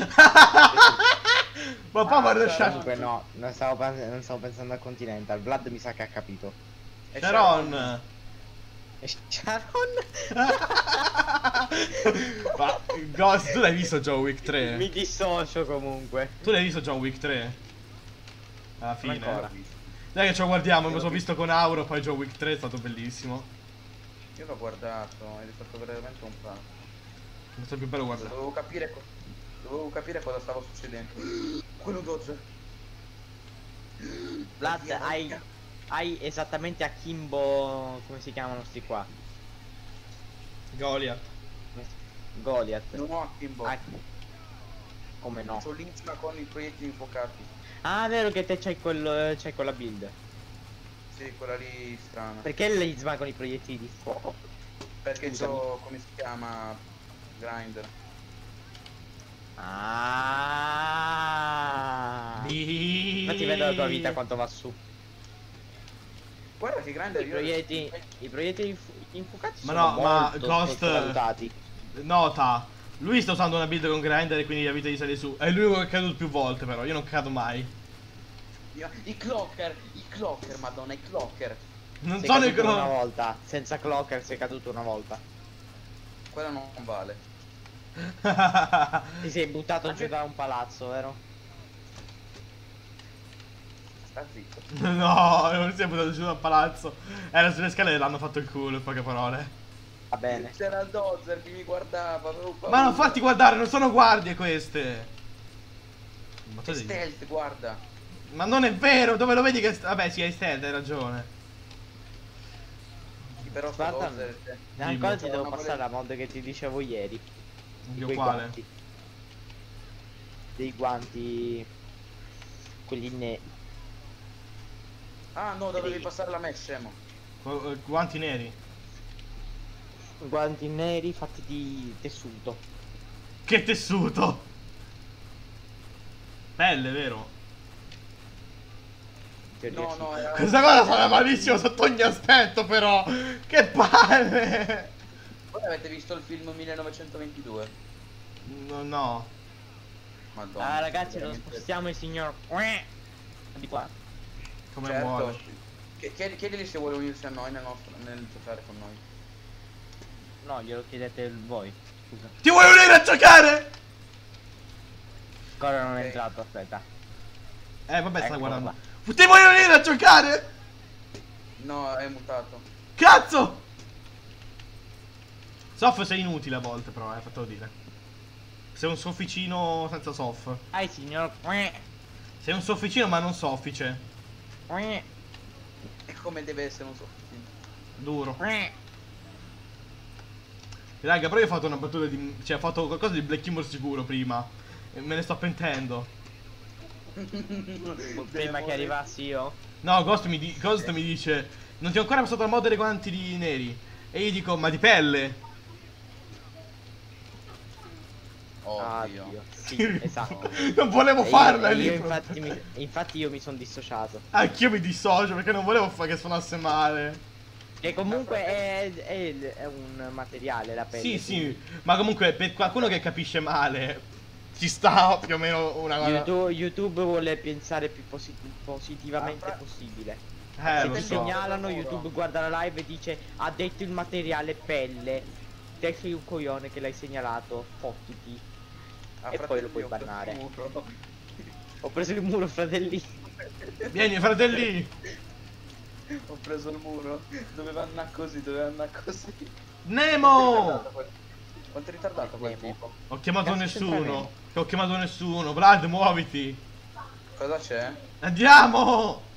ma poi guarda Ah, Comunque no, non stavo, non stavo pensando a Continental. Vlad mi sa che ha capito. E Sharon. E Sharon? (laughs) Ma Ghost, tu l'hai visto John Wick 3? mi dissocio comunque. Tu l'hai visto John Wick 3? Alla fine. ancora. Dai che ce lo guardiamo, lo sono visto con Auro, poi John Wick 3 è stato bellissimo. Io l'ho guardato ed è stato veramente un fatto. È stato più bello guardare. Dovevo capire, co- dovevo capire cosa stava succedendo. Quello dozzer. Vlad, hai, hai esattamente a Kimbo. come si chiamano sti qua? Goliath. Goliath. Non ho Akimbo. Ah, come no? C'ho l'insula con i proiettili infuocati. Ah, vero che te c'hai quello. c'hai quella build. Sì, quella lì strana. Perché l'Isma con i proiettili di fuoco? Perché Scusami. c'ho, come si chiama, grinder. Ah. Infatti vedo la tua vita quanto va su. Guarda che grinder I proiettili, i proiettili infu- infuocati Ma sono no, ma Ghost-. Nota. Lui sta usando una build con grinder e quindi la vita gli sale su. È l'unico che è caduto più volte però, io non cado mai. io- I clocker, i clocker, madonna, i clocker. Non Sei sono i caduto una volta, senza clocker sei caduto una volta. Quella non vale. (laughs) Ti sei buttato giù da un palazzo, vero? Sta zitto. (laughs) no, non si è buttato giù dal palazzo. Era sulle scale e l'hanno fatto il culo, in poche parole. Va bene. C'era il dozzer che mi guardava. Ma non farti guardare, non sono guardie queste. Ma, devi- stealth, guarda. Ma non è vero, dove lo vedi che... Vabbè, sì, hai stealth, hai ragione. Sì, però dozzer... cioè, Ancora ti devo passare la mod che ti dicevo ieri. di Dio quei quale? guanti. Dei guanti. Quelli neri. Ah no, dovevi passare la me, scemo. Eh, Guanti neri. Guanti neri fatti di tessuto. Che tessuto! Pelle, vero? No, sì. no, era... Questa cosa sarà malissimo sotto ogni aspetto, però. Che palle! Voi avete visto il film 1922? No, no. Madonna. Ah ragazzi lo spostiamo il signor di qua. Come Certo. vuole. Ch- chiedi- Chiedigli se vuole unirsi a noi nel, nostro, nel giocare con noi. No, glielo chiedete voi. Scusa. Ti vuoi unire a giocare? Ancora non è Ok. entrato, aspetta. Eh, vabbè, sta Eccolo guardando. Ti vuoi unire a giocare? No, è mutato. Cazzo! Soff sei inutile a volte, però, eh, fatelo dire. Sei un sofficino senza soff. Ah, il signor Sei un sofficino ma non soffice. E come deve essere un soffitto? Duro. Raga, però io ho fatto una battuta di... Cioè, ho fatto qualcosa di Black Humor sicuro prima. E me ne sto pentendo. Prima che arrivassi io. No, Ghost mi, di- Ghost mi dice... Non ti ho ancora passato la moda dei guanti di neri. E io dico, ma di pelle. Oddio. Dio. Sì, esatto. (laughs) non volevo E io- farla e lì. io infatti, mi, infatti io mi sono dissociato. Anch'io mi dissocio perché non volevo fa- che suonasse male. Che comunque è, è- è un materiale la pelle. Sì, quindi sì, ma comunque per qualcuno che capisce male ci sta più o meno una cosa. YouTube, YouTube vuole pensare più posi- positivamente Ah, possibile. Eh, Se lo ti so. segnalano, YouTube guarda la live e dice ha detto il materiale pelle. Te sei un coglione che l'hai segnalato, fottiti. Ah, E poi lo puoi ho preso bannare. il muro. Ho preso il muro, fratelli. Vieni, fratelli. Ho preso il muro. Doveva andare così, doveva andare così. Nemo! Quanto è ritardato quel tipo? Ho chiamato Cazzo nessuno. Ho chiamato nessuno. Vlad, muoviti. Cosa c'è? Andiamo!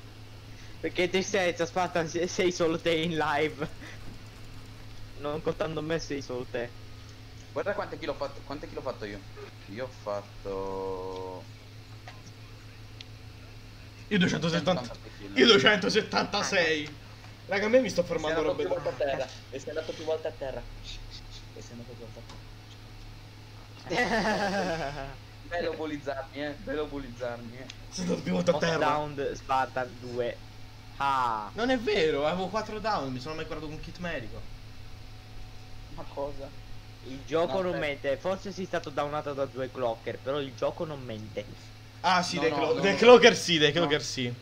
Perché te senza Spartan se- sei solo te in live. Non contando me sei solo te. Guarda quante kill ho fatto, quante kill ho fatto io. Io ho fatto... Io 270. 180 kill. Io 276. Raga, a me mi sto fermando andato robe più volte a da... terra. E sei andato più volte a terra. E sei andato più volte a terra. (laughs) Bello bullizzarmi, eh. Bello bullizzarmi, eh. Sono andato più volte a terra. Down Spartan 2. Ah. Non è vero, avevo 4 down, mi sono mai curato con kit medico. Ma cosa? Il gioco No, non aspetta. mente. Forse sei stato downato da due clocker, però il gioco non mente. Ah sì, No, dei, no, clo- no, dei no. clocker sì, dei No. clocker sì.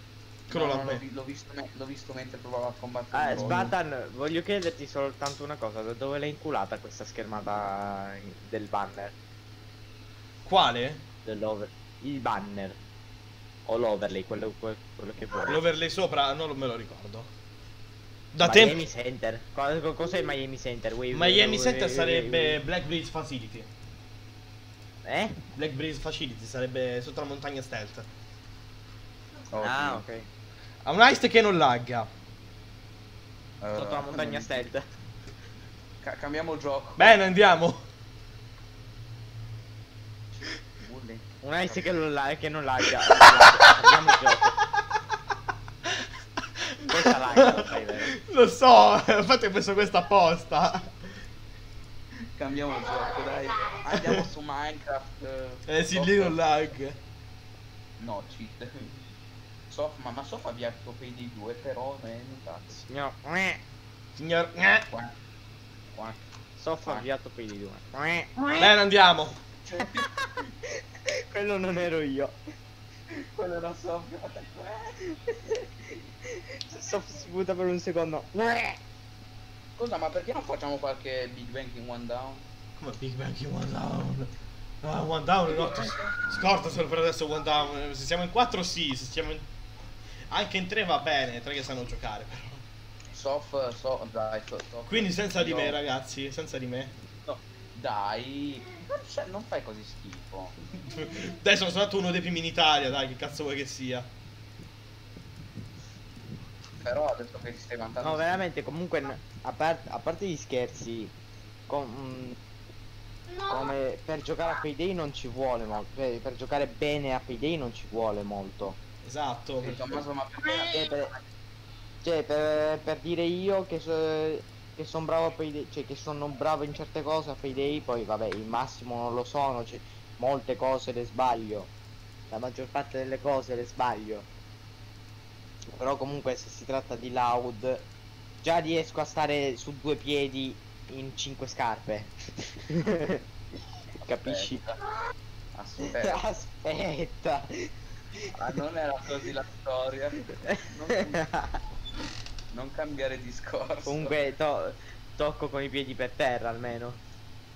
No, l'ho no, l'ho, visto, visto mentre provavo a combattere. Ah, il boss. Spartan, voglio chiederti soltanto una cosa, da dove l'hai inculata questa schermata del banner? Quale? Dell'over. Il banner. O l'overlay, quello, que- quello che vuoi. L'overlay sopra, non me lo ricordo. Da Miami tempo... Center. Co- co- Cos'è Miami Center? Wave- Miami wave- Center wave- sarebbe wave- Black Breeze Facility. Eh? Black Breeze Facility sarebbe sotto la montagna stealth. Oddio. Ah, ok. Ha un heist che non lagga. Eh, Sotto la montagna stealth. ca- cambiamo il gioco. Bene, andiamo. Un ice che non, la- che non lagga. (laughs) Abbiamo il gioco. Lo so, infatti ho messo questa apposta. Cambiamo gioco, dai. Andiamo su Minecraft. Eh sì, Soft- lì non lag. No, cheat. Sof, ma, ma Sof ha avviato Payday 2, però non è mutato. Signor. Signor... eh. Qua. Qua. Soff avviato per i due. Bene, andiamo. Quello non ero io. Quello era Sof. Soff si butta per un secondo. Scusa, ma perché non facciamo qualche Big Bang in One Down? Come Big Bang in one down. No, one down, no, scordatelo per adesso one down. Se siamo in 4 sì, se siamo in... Anche in 3 va bene, 3 che sanno giocare però. Sof, so, dai, so, Sof. Quindi senza di me ragazzi, senza di me. No, dai, non, non fai così schifo. (laughs) Dai, sono stato uno dei primi in Italia, dai, che cazzo vuoi che sia. Però adesso che ti stai vantando... No, veramente, comunque, a, par- a parte gli scherzi, com- mm, come per giocare a Payday non ci vuole molto. Per, per giocare bene a Payday non ci vuole molto. Esatto. Sì, Tommaso, ma perché... Cioè, per, cioè, per- per dire io che, so- che sono bravo a Payday, cioè che sono bravo in certe cose a Payday, poi vabbè, il massimo non lo sono, cioè, molte cose le sbaglio. La maggior parte delle cose le sbaglio. Però comunque se si tratta di loud, già riesco a stare su due piedi in cinque scarpe. (laughs) Capisci? Aspetta. (laughs) Aspetta. Ah, non era così la storia. Non, (laughs) non cambiare discorso. Comunque to- tocco con i piedi per terra almeno.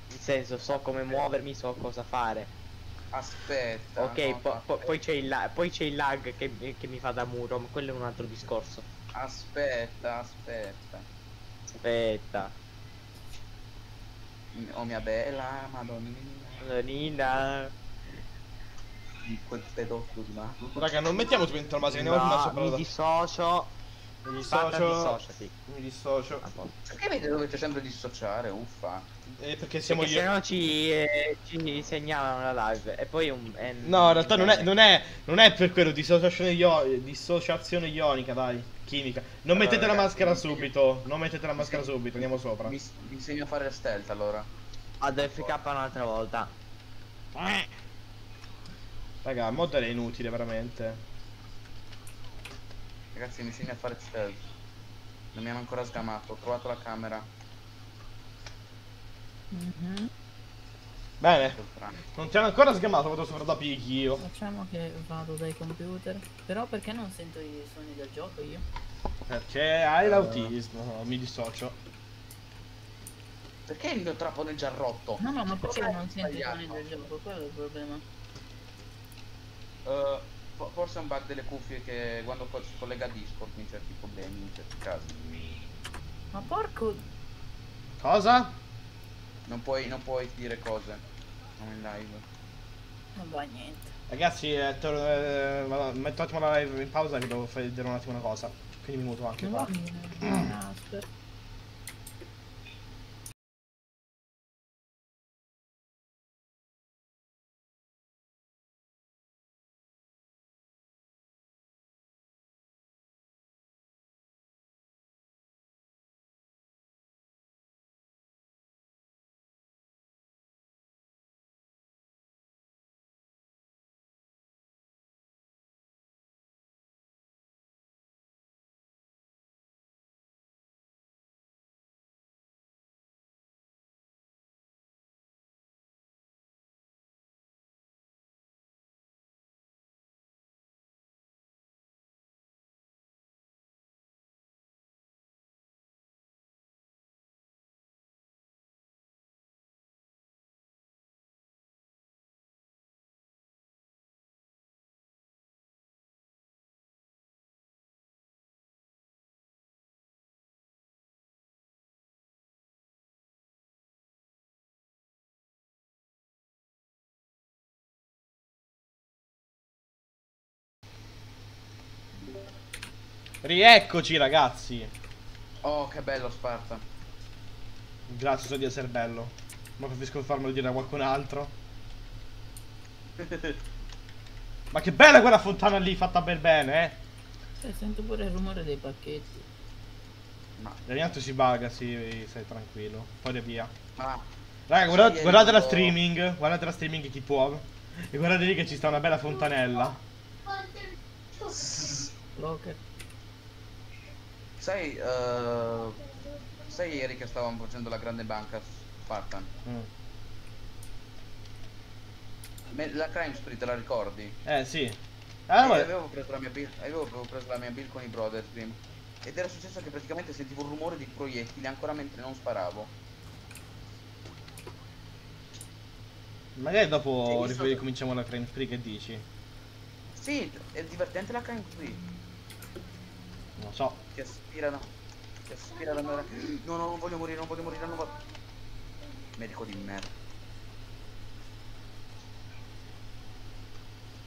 Nel senso, so come muovermi, so cosa fare. Aspetta. Ok, no, po- po- poi, c'è il la- poi c'è il lag che, che mi fa da muro, ma quello è un altro discorso. Aspetta, aspetta. Aspetta. Oh mia bella madonnina. Nina. Di quel pedotto di mano. Raga, non mettiamo subito il maschera, andiamo prima No, sopra mi la... dissocio. Mi dissocio. dissociati. Mi dissocio. Perché vedi dovete sempre dissociare? Uffa. Eh, perché siamo Perché io. se no ci, eh, ci segnalano la live e poi un... è- No, in realtà non è, non è, non è per quello, dissociazione, io- dissociazione ionica, dai, chimica. Non Allora, mettete la ragazzi, maschera mi- subito, non mettete la mi- maschera subito, andiamo sopra. Vi, vi insegno a fare stealth allora. Ad FK un'altra volta. Raga, mod è inutile, veramente. Ragazzi, mi insegno a fare stealth. Non mi hanno ancora sgamato. Ho trovato la camera. Mhm. Bene, Col Frank. non ti hanno ancora sgamato, vado sopra da picchi io. Facciamo che vado dai computer. Però perché non sento i suoni del gioco io? Perché hai l'autismo, mi dissocio. Perché il mio trappone è già rotto? No, no, ma perché non hai sento i suoni del gioco? Quello è il problema. Fo- forse è un bug delle cuffie che quando poi si collega a Discord in certi problemi, in certi casi. Ma porco... Cosa? Non puoi, non puoi dire cose. Non in live. Non va niente. Ragazzi, eh, eh, metto un attimo la live in pausa che devo fare vedere un attimo una cosa. Quindi mi muto anche qua. niente. Ah, aspetta. Rieccoci ragazzi. Oh, che bello Sparta. Grazie, so di essere bello. Ma preferisco farmelo dire a qualcun altro. (laughs) Ma che bella quella fontana lì fatta bel bene, eh. Sento pure il rumore dei pacchetti. ma, si baga, sì, stai tranquillo. Poi via. ma Raga, guardate, guardate la streaming. Guardate la streaming chi può. E guardate lì che ci sta una bella fontanella. Locker. Sai, eh, sai ieri che stavamo facendo la grande banca Spartan? Mm. Me- la Crime Street la ricordi? Eh, sì. Eh, Ah, ma- avevo preso la mia build, avevo preso la mia build con i brothers prima. Ed era successo che praticamente sentivo il rumore di proiettili ancora mentre non sparavo. Magari dopo ricominciamo la crime spree, che dici? Sì, è divertente la Crime Street. Non so. Ti aspirano. Ti aspira la mera. No, no, non voglio morire, non voglio morire, non voglio. Medico di merda.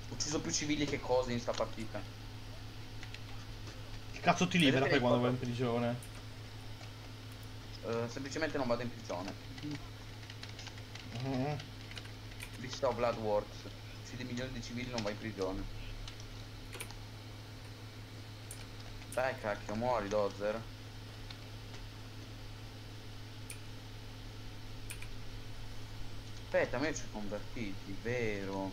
Ho ucciso più civili che cose in sta partita. Che cazzo ti libera poi quando vai in prigione? Eh, semplicemente non vado in prigione. Mhm. Lista of Blood Works. Uccidi milioni di civili non vai in prigione. Dai cacchio, muori Dozer. Aspetta, a me ci convertiti, vero?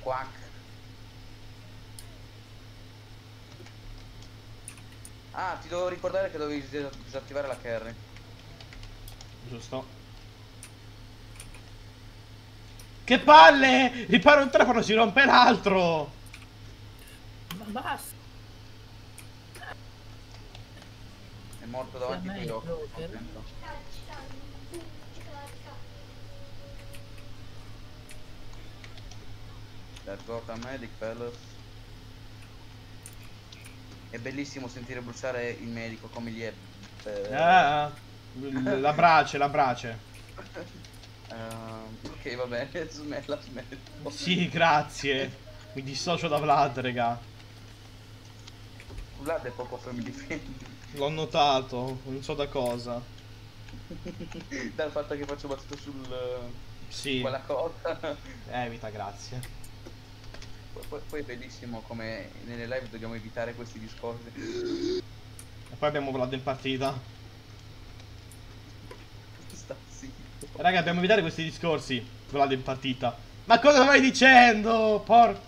Quack. Ah, ti devo ricordare che dovevi disattivare la carry. Giusto. Che palle! Riparo un telefono, si rompe l'altro! Ma basta. È morto davanti ai tuoi occhi. il Joker. contento. Let's go to medic, fellas. È bellissimo sentire bruciare il medico come gli è. eh, l- la brace, la brace. (laughs) ehm, ok, va bene, (laughs) smella, smetto. Sì, grazie. Mi dissocio da Vlad, raga. Vlad è poco family friendly. L'ho notato, non so da cosa. (laughs) Dal fatto che faccio battute sul. Sì, quella cosa. evita, grazie. Poi, poi- poi è bellissimo come nelle live dobbiamo evitare questi discorsi. E poi abbiamo Vlad in partita. Sta zitto. Raga, dobbiamo evitare questi discorsi. Vlad in partita. Ma cosa vai dicendo? Por...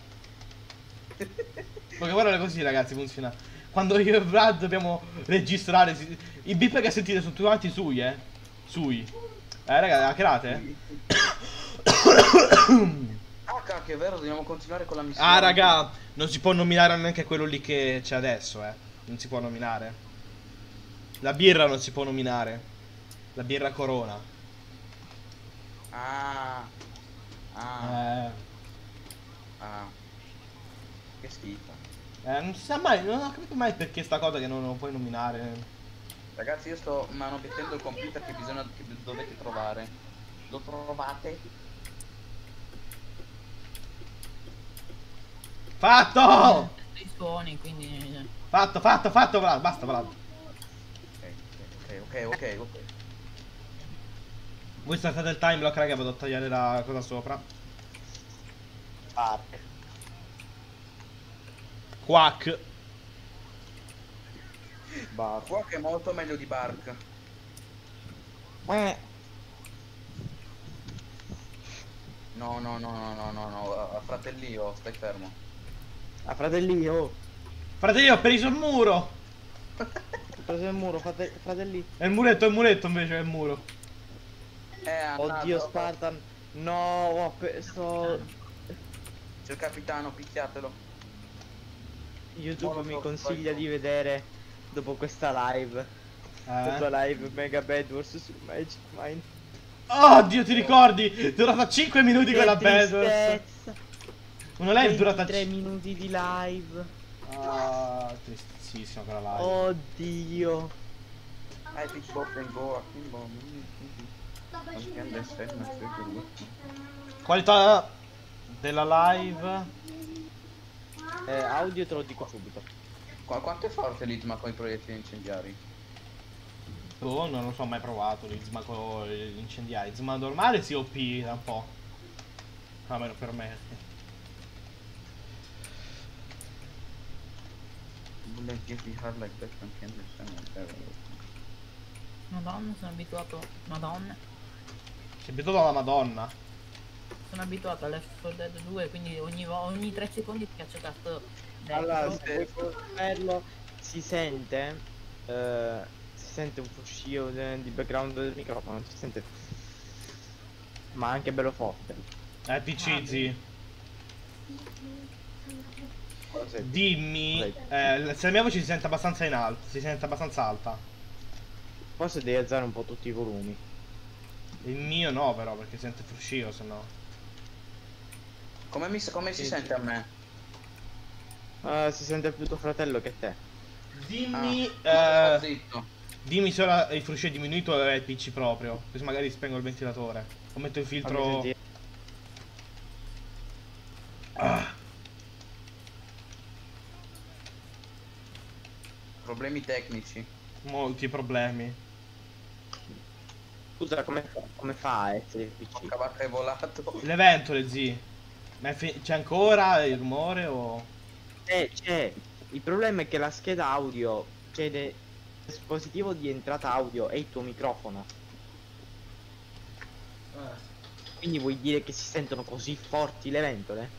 (laughs) Perché guarda così, ragazzi, funziona. Quando io e Vlad dobbiamo registrare, si- i beep che sentite sono tutti quanti sui, eh. Sui. Eh, raga, hackerate? (coughs) Ah, cacchio, è vero, dobbiamo continuare con la missione. Ah, raga, non si può nominare neanche quello lì che c'è adesso, eh. Non si può nominare. La birra non si può nominare. La birra Corona. Ah. Ah. Eh. Ah. Che schifo. Eh, non si sa mai, non ho capito mai perché sta cosa che non lo puoi nominare. Ragazzi, io sto manomettendo il computer che bisogna che dovete trovare. Lo trovate? Fatto! I suoni, quindi. Fatto, fatto, fatto, Vlad, basta, Vlad. Ok, ok, ok, ok, ok. Voi startate il time lock, raga, vado a tagliare la cosa sopra. Park. Quack. Bar. Fuoco è molto meglio di Bark. Eh. No, no, no, no, no, no, no. Fratellio, stai fermo. Ah, fratelli, oh. Fratello, ho preso il muro. Ho preso il muro, frate- fratelli. È il muretto, è il muretto invece, è il muro. Eh, andato. Oddio, Spartan. No, ho preso... C'è il capitano, picchiatelo. YouTube Molotov, mi consiglia poi- di vedere dopo questa live. Eh? Questa live Mega Bad vs Magic Mind. Oh, Dio, ti ricordi? È durata 5 minuti quella Che Bedwars. tristezza. Una live è durata 3 5 minuti di live. Ah, tristissima quella live. Oddio. I pick both and go Qualità della live. Eh, audio te lo dico subito. Qua- quanto è forte l'Itma con i proiettili incendiari? Oh, non lo so, mai provato l'Izma con gli incendiari. Izma normale si OP da un po'. Almeno per me. Bullet give me hard like that, non che andesse, Madonna, sono abituato. Madonna. Si è abituato alla Madonna. Sono abituato a Left 4 Dead 2, quindi ogni, ogni 3 secondi ti caccio cazzo. Allora, se si sente. eh, si sente un fruscio di background del microfono. Si sente. Ma anche bello forte. Eh, PC, zi. Cosa Dimmi. Eh, se la mia voce si sente abbastanza in alto. Si sente abbastanza alta. Forse devi alzare un po' tutti i volumi. Il mio no, però, perché sente fruscio, se no. Come, mi, come si sente a me? Eh, si sente più tuo fratello che te. Dimmi. Ah, eh, zitto. dimmi se ora il fruscio è diminuito o è il PC proprio. Così magari spengo il ventilatore. O metto il filtro. Ah, Problemi tecnici. molti problemi. Scusa, come fa, come fa a essere il PC? È volato. Le ventole, zi. Ma c'è ancora il rumore o. Eh, c'è. Il problema è che la scheda audio, cioè il dispositivo di entrata audio è il tuo microfono. Quindi vuoi dire che si sentono così forti le ventole?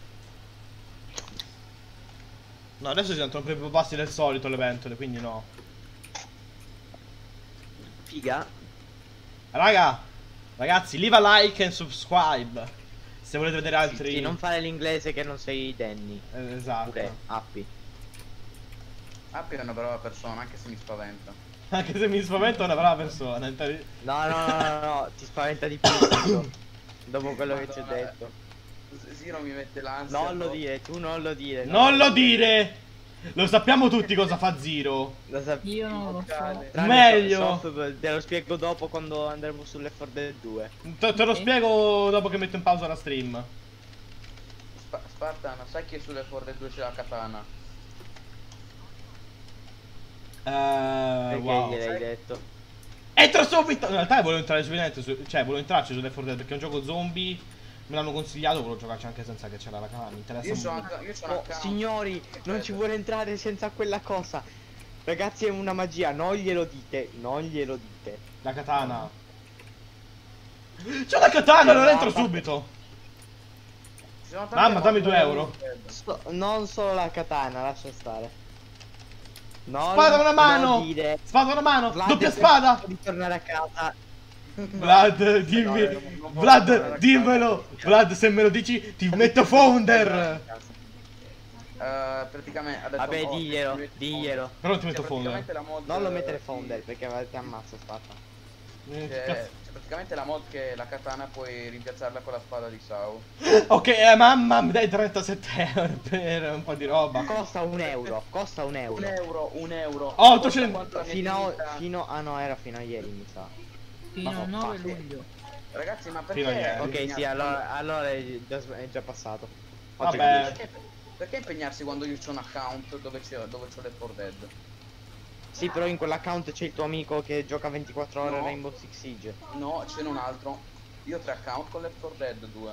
No, adesso si sentono più bassi del solito le ventole, quindi no. Figa? Raga, ragazzi, leave a like and subscribe. Se volete vedere altri... Sì, non fare l'inglese che non sei Danny. Eh, esatto. Pure Happy. Appi è una brava persona, anche se mi spaventa. (laughs) Anche se mi spaventa è una brava persona. No, no, no, no, no, ti spaventa di più. Dopo quello che ci ho Madonna, detto. Z- Zero mi mette l'ansia. Non lo no? dire, tu non lo dire. no. Non lo dire! Lo sappiamo tutti cosa fa Zero. Lo sap- Io non lo so. Meglio. Te lo spiego dopo quando andremo sulle 4 Dead 2. Te, te lo spiego dopo che metto in pausa la stream. Spa- Spartan, sai che sulle Ford 2 c'è la katana? Eh, Perché wow. gliel'hai detto? Entro subito! In realtà volevo entrare subito, su, cioè volevo entrarci su Left 4 Dead perché è un gioco zombie. Me l'hanno consigliato, volevo giocarci anche senza che c'era la canale. Mi interessa Io sono molto. anche. Io sono Oh, account. signori, non ci vuole entrare senza quella cosa. Ragazzi, è una magia, non glielo dite, non glielo dite. La katana. C'è la katana, non No, entro subito. Sono Mamma, dammi mod due euro. So- non solo la katana, lascia stare. Non Spada una mano! dire. Spada una mano! Vlad, Doppia spada! Di tornare a casa. Vlad, dimmi. No, non voglio Vlad, dimmelo. Vlad, se me lo dici, ti metto founder. Eh, praticamente ha detto Vabbè, oh, diglielo, diglielo. Però non ti metto Cioè, founder. mod, Non lo eh, mettere founder perché ti ammazzo Sparta. Eh, Cioè, praticamente la mod che la katana puoi rimpiazzarla con la spada di Sau. (laughs) Ok, eh, mamma, mi dai 37 euro per un po' di roba. Costa un euro, costa un Un euro. euro, un euro. Oh, Costa 800 quanto la mia Fino a, fino a no, era fino a ieri mi sa. Fino al no, 9 fa- luglio. Ragazzi, ma perché... Ok, sì, allora, allora è già, è già passato. Oggi Vabbè. è 10. Perché, perché impegnarsi quando io ho un account dove c'ho, dove c'ho le 4 Dead? Sì, però in quell'account c'è il tuo amico che gioca 24 ore No. Rainbow Six Siege. No, ce n'è un altro. Io ho tre account con le 4 Dead 2.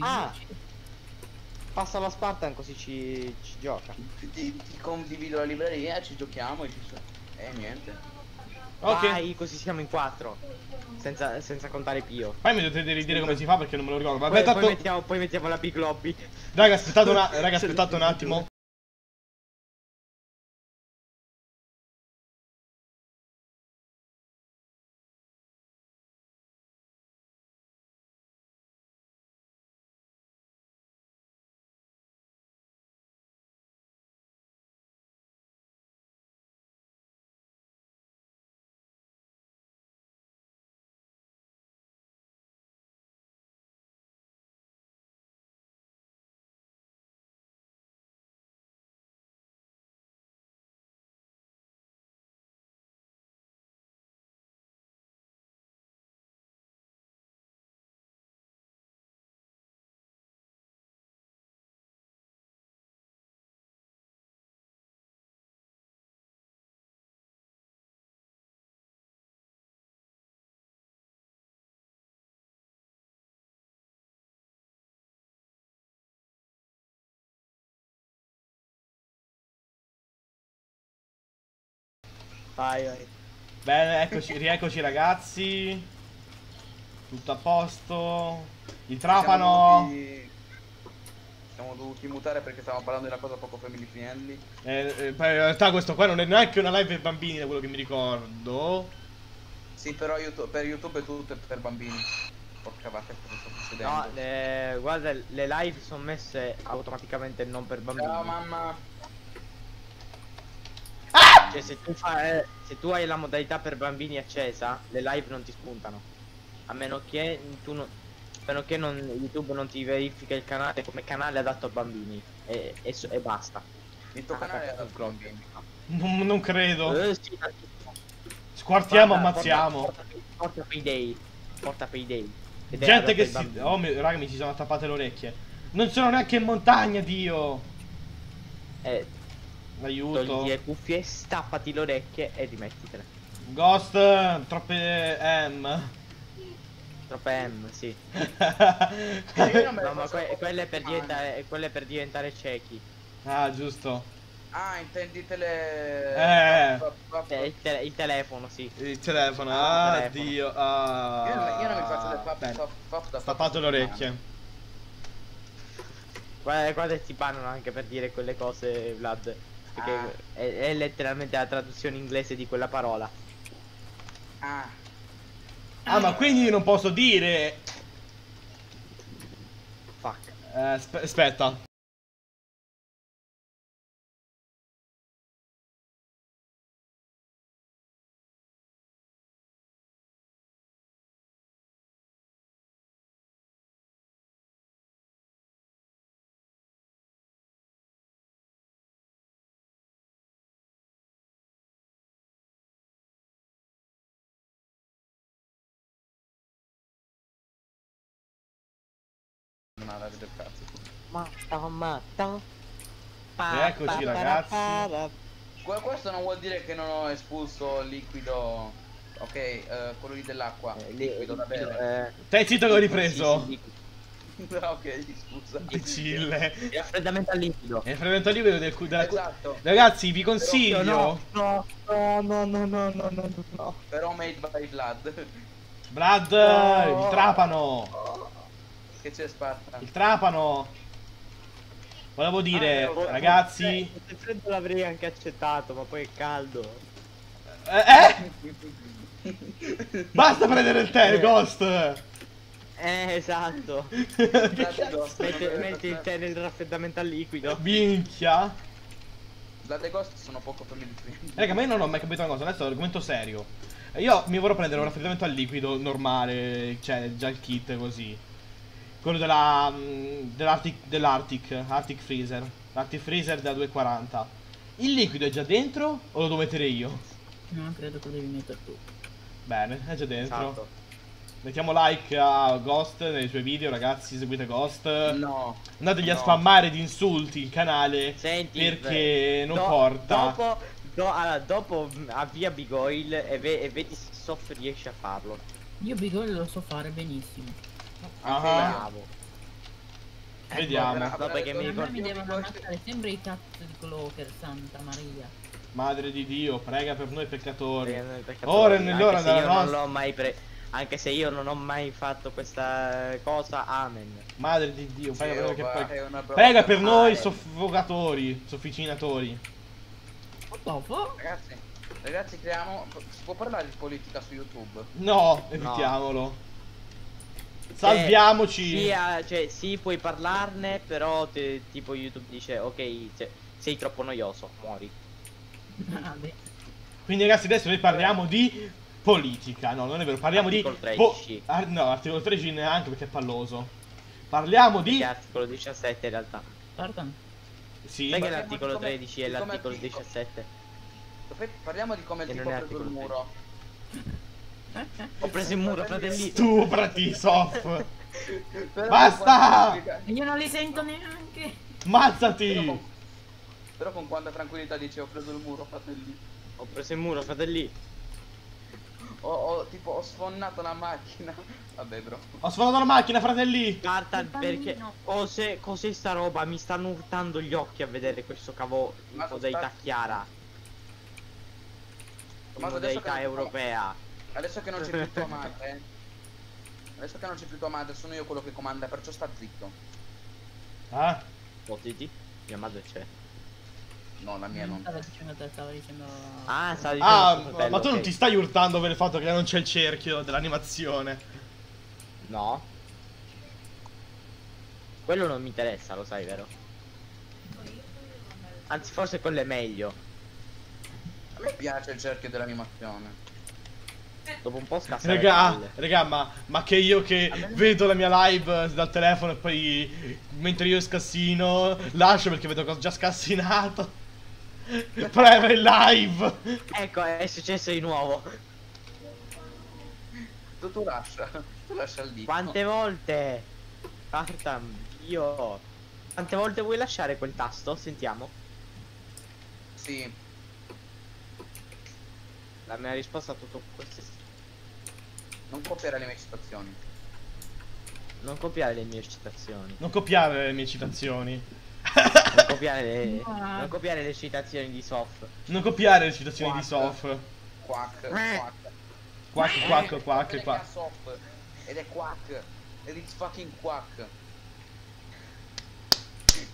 Ah! Passa la Spartan così ci, ci gioca. Ti, ti- condivido la libreria, ci giochiamo e ci so- E niente. Ok. Vai, così siamo in 4. Senza, senza contare Pio. Poi mi dovete ridire come si fa perché non me lo ricordo. Poi, Vabbè, poi tanto. mettiamo, poi mettiamo la big lobby. Raga, aspettate, una... (laughs) Raga, aspettate un attimo. Vai, vai. Bene, eccoci, rieccoci ragazzi. Tutto a posto. Il trapano. Siamo dovuti... siamo dovuti mutare perché stavamo parlando di una cosa poco family friendly. Eh, eh, in realtà questo qua non è neanche una live per bambini da quello che mi ricordo. Sì, però YouTube, per YouTube è tutto per bambini. Porca vacca, cosa sta succedendo? No, le, guarda, le live sono messe automaticamente non per bambini. Ciao mamma. Cioè, se tu, fai, eh, se tu hai la modalità per bambini accesa, le live non ti spuntano. A meno che tu non. A meno che non, YouTube non ti verifica il canale come canale adatto a bambini. E, e e basta. Il tuo Ah, canale è cazzo, adatto a bambini. Non, non credo. Eh, sì, Squartiamo, ammazziamo. Porta, porta, porta Payday. Porta Payday. Ed Gente che si... Oh, mio... raga, mi si sono tappate le orecchie. Non sono neanche in montagna, Dio. Eh, Aiuto. togli le cuffie, stappati le orecchie e rimettitele. Ghost, troppe M. Troppe M, sì. (laughs) io non me le No, ma que- quelle, per diventare, quelle per diventare ciechi. ah, giusto. Ah, intendi tele... Eh. Eh, il, tele- il telefono, sì. Il telefono. Ah, Ah, il telefono. Dio. Ah. Io, non- io non mi faccio le fap da Stappato le orecchie. Guarda, guarda ti bannano anche per dire quelle cose, Vlad. Perché Ah. è, è letteralmente la traduzione inglese di quella parola. Ah, Ah, ma quindi non posso dire. Fuck. Eh, aspe- aspetta. Eccoci, ragazzi. Que- Questo non vuol dire che non ho espulso il liquido. Ok, eh, quello lì dell'acqua. Eh, liquido da bere. eh, Stai zitto che ho ripreso. sì, sì, (laughs) ok, scusa. Imbecille. sì. Raffreddamento al liquido. È il fermento liquido del cu- della Esatto, Ragazzi, vi consiglio. No, no, no, no, no, no, no, no, no. però made by blood. Brad, No. il trapano. che c'è Sparta? Il trapano. Volevo dire, Ah, ragazzi. Eh, Se freddo l'avrei anche accettato, ma poi è caldo. Eh, eh? (laughs) Basta prendere il tè, Ghost. Eh, esatto. (laughs) Metti, metti il tè nel raffreddamento al liquido. Minchia. Blood e Ghost sono poco friendly. Raga, ma io non ho mai capito una cosa, adesso è un argomento serio. Io mi vorrei prendere un raffreddamento al liquido normale, cioè già il kit così. Quello della mm, dell'Arctic, dell'Arctic, Arctic Freezer. L'Arctic Freezer da 240. Il liquido è già dentro o lo devo mettere io? No, credo che lo devi mettere tu. Bene, è già dentro. Esatto. Mettiamo like a Ghost nei suoi video, ragazzi, seguite Ghost. No. Andategli a no. spammare di insulti il canale Senti, perché non do- porta. Dopo, do- allora, dopo mh, avvia Big Oil e, ve- e vedi se Soft riesce a farlo. Io Big Ol lo so fare benissimo. Ah, Bravo. Vediamo. No, perché mi ricordo. mi devono ammazzare sempre i cazzo di Clocker, Santa Maria. Madre di Dio, prega per noi peccatori. Perché Ora è anche nell'ora se della io non nostra- l'ho mai pre- Anche se io non ho mai fatto questa cosa, amen. Madre di Dio, prega per noi che brava- Prega per noi soffocatori, sofficinatori. Dopo? Ragazzi, ragazzi, creiamo. Si può parlare di politica su YouTube? No, evitiamolo. Cioè, Salviamoci. Sì, ah, cioè, sì, puoi parlarne, però te- tipo YouTube dice, ok, cioè, sei troppo noioso, muori. Ah. Quindi ragazzi, adesso noi parliamo di politica. No, non è vero, parliamo Articolo di 13. ah, no, articolo 13 neanche perché è palloso. Parliamo di Che è articolo 17 in realtà. Partan. Sì. Sai che l'articolo di come- 13 è di come l'articolo il tipo- 17? Dove- Parliamo di come il tipo preso il articolo muro. Ho preso il muro, fratelli. Stuprati, Sof. (laughs) Basta! Io non li sento neanche. Però Mazzati. con, però con quanta tranquillità dice ho preso il muro, fratelli. Ho preso il muro, fratelli. Ho, ho- tipo ho sfonnato la macchina. (laughs) Vabbè bro. Ho sfondato la macchina, fratelli. Carta Il perché bambino. cos'è, cos'è sta roba? Mi stanno urtando gli occhi a vedere questo cavo Ma modalità sta- chiara. Modalità europea. Adesso che non c'è più tua (laughs) madre. Adesso che non c'è più tua madre, sono io quello che comanda, perciò sta zitto. Ah, Potiti? Mia madre c'è. No, la mia Non non. stava dicendo te, stava dicendo. Ah, stava dicendo ah fratello, ma tu non ok. ti stai urtando per il fatto che non c'è il cerchio dell'animazione. No. Quello non mi interessa, lo sai, vero? Anzi, forse quello è meglio. A me piace il cerchio dell'animazione. Dopo un po' scassa Raga, raga, ma, ma che io che vedo la mia live dal telefono e poi mentre io scassino lascio perché vedo che ho già scassinato. (laughs) Prema il live. Ecco, è successo di nuovo. Tu, tu lascia. Tu lascia il dito. Quante volte? Artam, io... Quante volte vuoi lasciare quel tasto? Sentiamo. Sì. La mia risposta a tutto questo. Non copiare le mie citazioni. Non copiare le mie citazioni. Non copiare le mie citazioni. Non copiare le, (laughs) Ah. non copiare le citazioni di Sof. Non copiare le citazioni di Quack. Sof. Quack, Eh. quack. Quack, quack, quack, Ed è quack. Soft. Ed è quack. Ed it's fucking quack.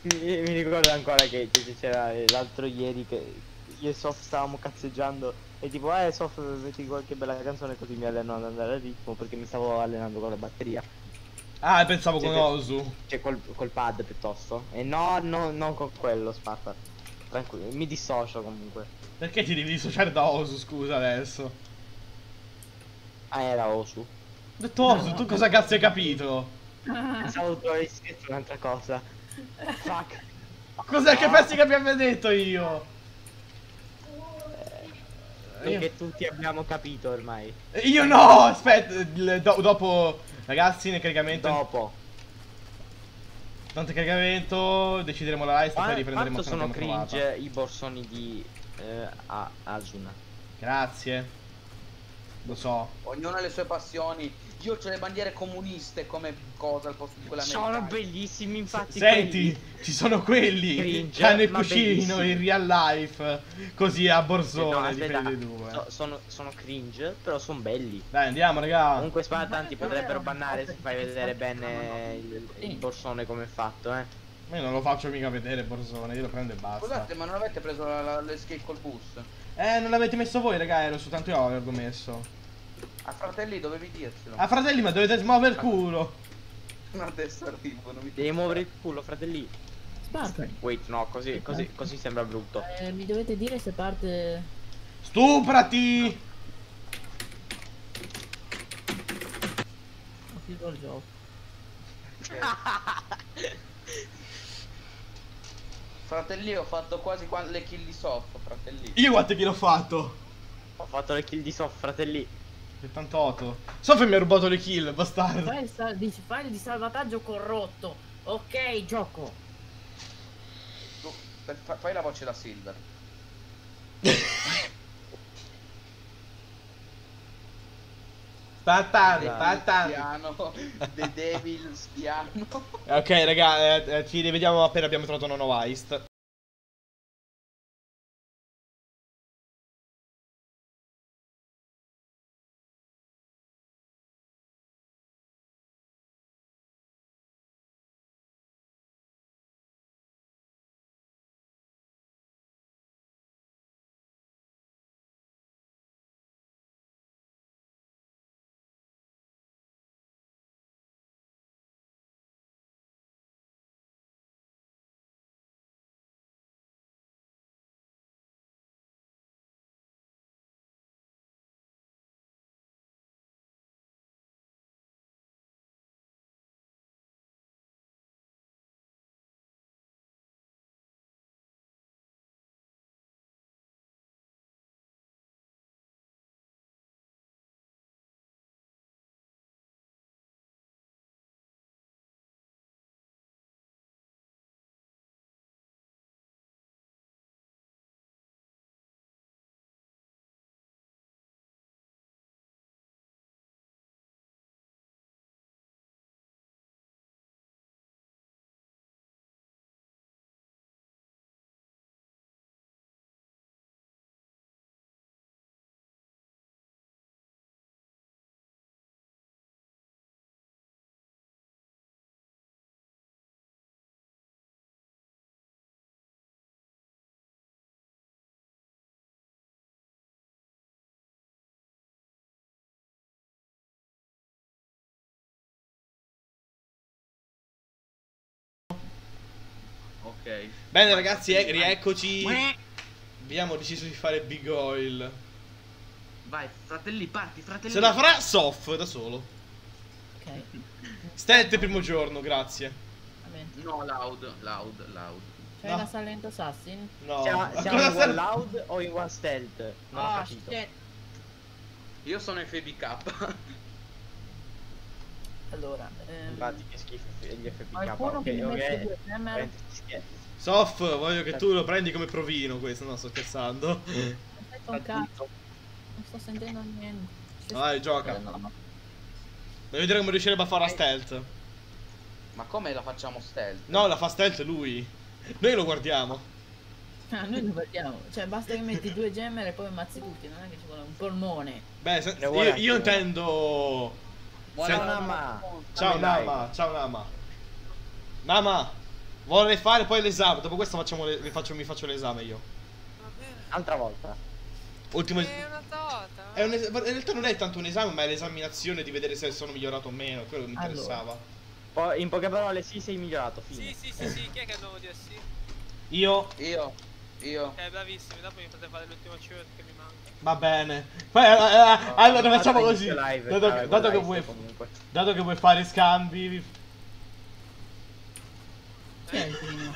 Mi, mi ricordo ancora che che c'era l'altro ieri che io e Sof stavamo cazzeggiando E tipo, eh, soft, metti qualche bella canzone così mi alleno ad andare al ritmo perché mi stavo allenando con la batteria. Ah, pensavo con Siete- Osu. Cioè col, col pad piuttosto. E no, no, non con quello, Sparta. Tranquillo, mi dissocio comunque. Perché ti devi dissociare da Osu, scusa adesso? Ah, era Osu. Ho detto Osu, tu cosa cazzo hai capito? Pensavo tu avessi scritto un'altra cosa. (laughs) Fuck. Cos'è che pensi che abbia detto io? Quello che tutti abbiamo capito ormai. Io no, aspetta, do- dopo ragazzi nel caricamento, Dopo. il caricamento decideremo la live poi riprenderemo Quanto sono cringe trovato. i borsoni di eh, Asuna. Grazie. Lo so. Ognuno ha le sue passioni. Io ho le bandiere comuniste come cosa al posto di quella Sono americana. bellissimi infatti. Senti, quelli. ci sono quelli Cringe, che hanno il cuscino in real life, così a Eh, Borsone no, di aspetta, quelli due. so- sono, sono cringe, però sono belli. Dai, andiamo, raga. Comunque Spartan ti Ma- potrebbero bannare se fai vedere bene il, il borsone come è fatto, eh. Ma io non lo faccio mica vedere Borsone, io lo prendo e basta. Scusate, ma non avete preso la, la, l'escape col bus? Eh, non l'avete messo voi, raga, ero soltanto io l'avevo messo. A fratelli dovevi dircelo. Ah, fratelli, ma dovete smuovere il culo. Adesso arrivo, non mi Devi muovere il culo, fratelli. Sparta. Wait, no, così, così, così sembra brutto. Eh, mi dovete dire se parte. Stuprati! Ho chiuso il gioco. (laughs) Fratelli, ho fatto quasi qua le kill di soft, fratelli. Io quante che l'ho fatto? Ho fatto le kill di soft, fratelli. 78. Sofia mi ha rubato le kill, bastardo. Fai il, sal- dici, file di salvataggio corrotto. Ok, gioco. Tu, fa- fai la voce da Silver. (laughs) Spantani. Spiano. The Devil Spiano. Ok, raga, eh, eh, ci rivediamo appena abbiamo trovato una nuova heist. Ok. Bene, ragazzi, eh, rieccoci. Abbiamo deciso di fare Big Oil. Vai, fratelli, parti, fratelli. Se la farà Sof da solo. Ok. Stealth primo giorno, grazie. No, loud, loud, loud. C'hai No. la Silent Assassin? No. Siamo, siamo in one loud o in one stealth? Non ho Ah, capito. shit. Io sono FBK. Allora, ehm, Infatti che schifo gli FPK. qualcuno Ok, ok. due hammer? Veramente scherzo. Sof, voglio che tu lo prendi come provino questo, no, sto scherzando. Non sento un cazzo, non sto sentendo niente. Vai, gioca. Eh, no, no. Voglio vedere come riuscirebbe a fare la stealth. Ma come la facciamo stealth? No, la fa stealth lui. Noi lo guardiamo. (laughs) Ah, noi lo guardiamo. Cioè, basta che metti due gemmer e poi ammazzi tutti. Non è che ci vuole un polmone. Beh, io, io intendo. Buona Nama. Ciao. Nama, ciao Nama. Nama, vorrei fare poi l'esame. Dopo questo facciamo le- vi faccio- mi faccio l'esame io. Altra volta. Ultimo È una torta. è un es- in realtà non è tanto un esame, ma è l'esaminazione di vedere se sono migliorato o meno, quello che mi Allora. interessava. Poi in poche parole sì sei migliorato, fine. Sì, sì, sì, sì, chi è che è nuovo DLC? Io Io, io. Eh, bravissimi, dopo mi fate fare l'ultimo cheat che mi. Va bene. Poi eh, eh, allora facciamo Guarda così. live, Dato, che, dato che vuoi comunque. dato che vuoi fare scambi primo?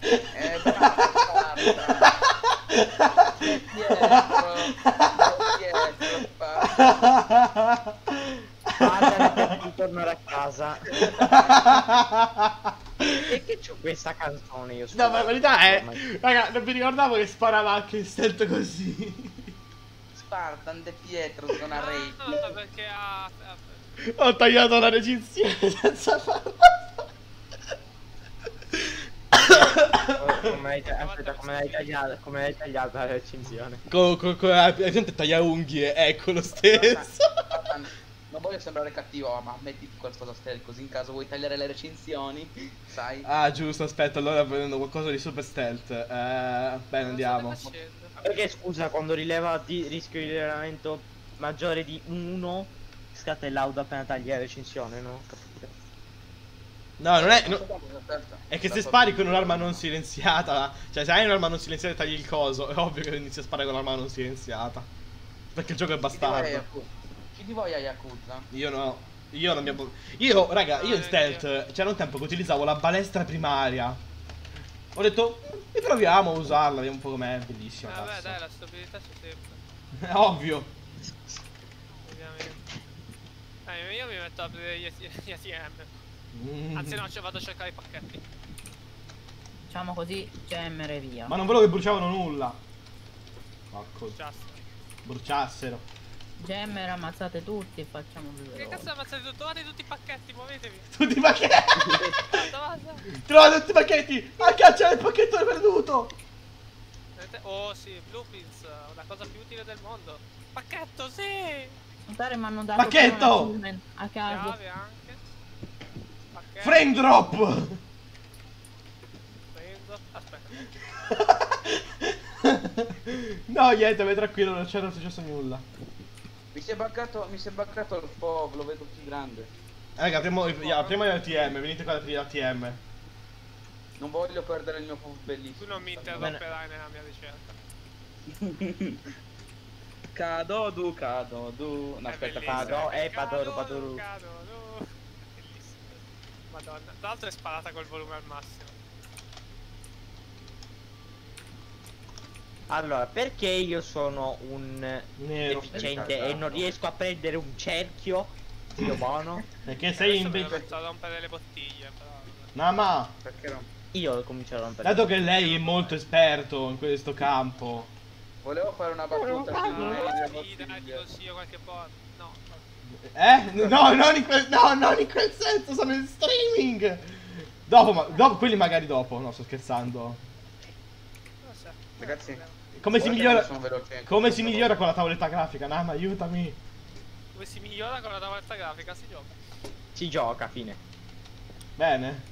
Eh, bravo, guarda. Dietro, dietro. Padre di tornare a casa. E che c'ho questa canzone io No, ma la verità è Raga, non mi ricordavo che sparava anche in stealth così. Spartan de Pietro, zona Ah, Rey. no, perché ha... ha- Ho tagliato la recinzione (laughs) senza farlo. Come hai, aspetta, come l'hai tagliata, come l'hai tagliata la recensione? Con, con, con hai presente taglia unghie, ecco lo stesso. Non voglio sembrare cattivo, ma metti qualcosa stealth così in caso vuoi tagliare le recensioni, sai? Ah, giusto, aspetta, allora prendo qualcosa di super stealth. Eh, bene, andiamo. Perché scusa, quando rileva di rischio di rilevamento maggiore di 1 scatta il laudo appena tagli la recensione, no? Capite? No, non è. no- è che se spari con un'arma non silenziata, cioè se hai un'arma non silenziata e tagli il coso, è ovvio che inizi a sparare con un'arma non silenziata. Perché il gioco è bastardo. Chi di voi ha Yakuza? Io no. Io non mi abbo- Io, raga, io in Ah, stealth c'era un tempo che utilizzavo la balestra primaria. Ho detto, e proviamo a usarla, vediamo un po' com'è, bellissima. Eh, vabbè, cazzo. dai, la stabilità c'è sempre. (laughs) È ovvio. Ovviamente. Eh, io mi metto a aprire gli (laughs) gli ATM. Mm. Anzi no, cioè vado a cercare i pacchetti. Facciamo così, gemere via. Ma non volevo che bruciavano nulla. Porco, Just. bruciassero. Gemere, ammazzate tutti e facciamo due Che veloci. cazzo ammazzate tutto? Trovate tutti i pacchetti, muovetevi. (laughs) (laughs) Tutti i pacchetti. Trovate tutti i pacchetti. Ah, caccia, il pacchetto è perduto. Oh sì, Blueprints, la cosa più utile del mondo. Pacchetto, sì! Notare mi hanno dato Pacchetto! a caso. Chiave anche. Pacchetto. Frame drop. Prendo. Aspetta. (laughs) no, niente, vai tranquillo, non c'era successo nulla. Mi si è buggato, mi si è buggato il fog, lo vedo più grande. Raga, apriamo, apriamo l'ATM, venite qua ad aprire l'ATM. Non voglio perdere il mio fog bellissimo. Tu non mi interromperai nella mia ricerca. (laughs) Cadodu, cadodu. No, È aspetta, bellissimo. Pado, eh, Padoru, Padoru. (laughs) Bellissimo. Madonna. Tra l'altro è sparata col volume al massimo. Allora, perché io sono un Nero. deficiente e non riesco a prendere un cerchio? Zio (laughs) buono. Perché sei in metto a rompere le bottiglie, però. vabbè. Nama, Perché no? Io comincio a rompere. dato che lei è molto esperto in questo campo. Volevo fare una battuta sul No, consiglio qualche porta. No, Eh? No, non in quel, no, non in quel senso, sono in streaming. Dopo, ma, dopo, quelli magari dopo, no, sto scherzando. Ragazzi, Come si migliora, come si migliora con la tavoletta grafica? Nama, aiutami. Come si migliora con la tavoletta grafica? Si gioca. Si gioca, fine. Bene.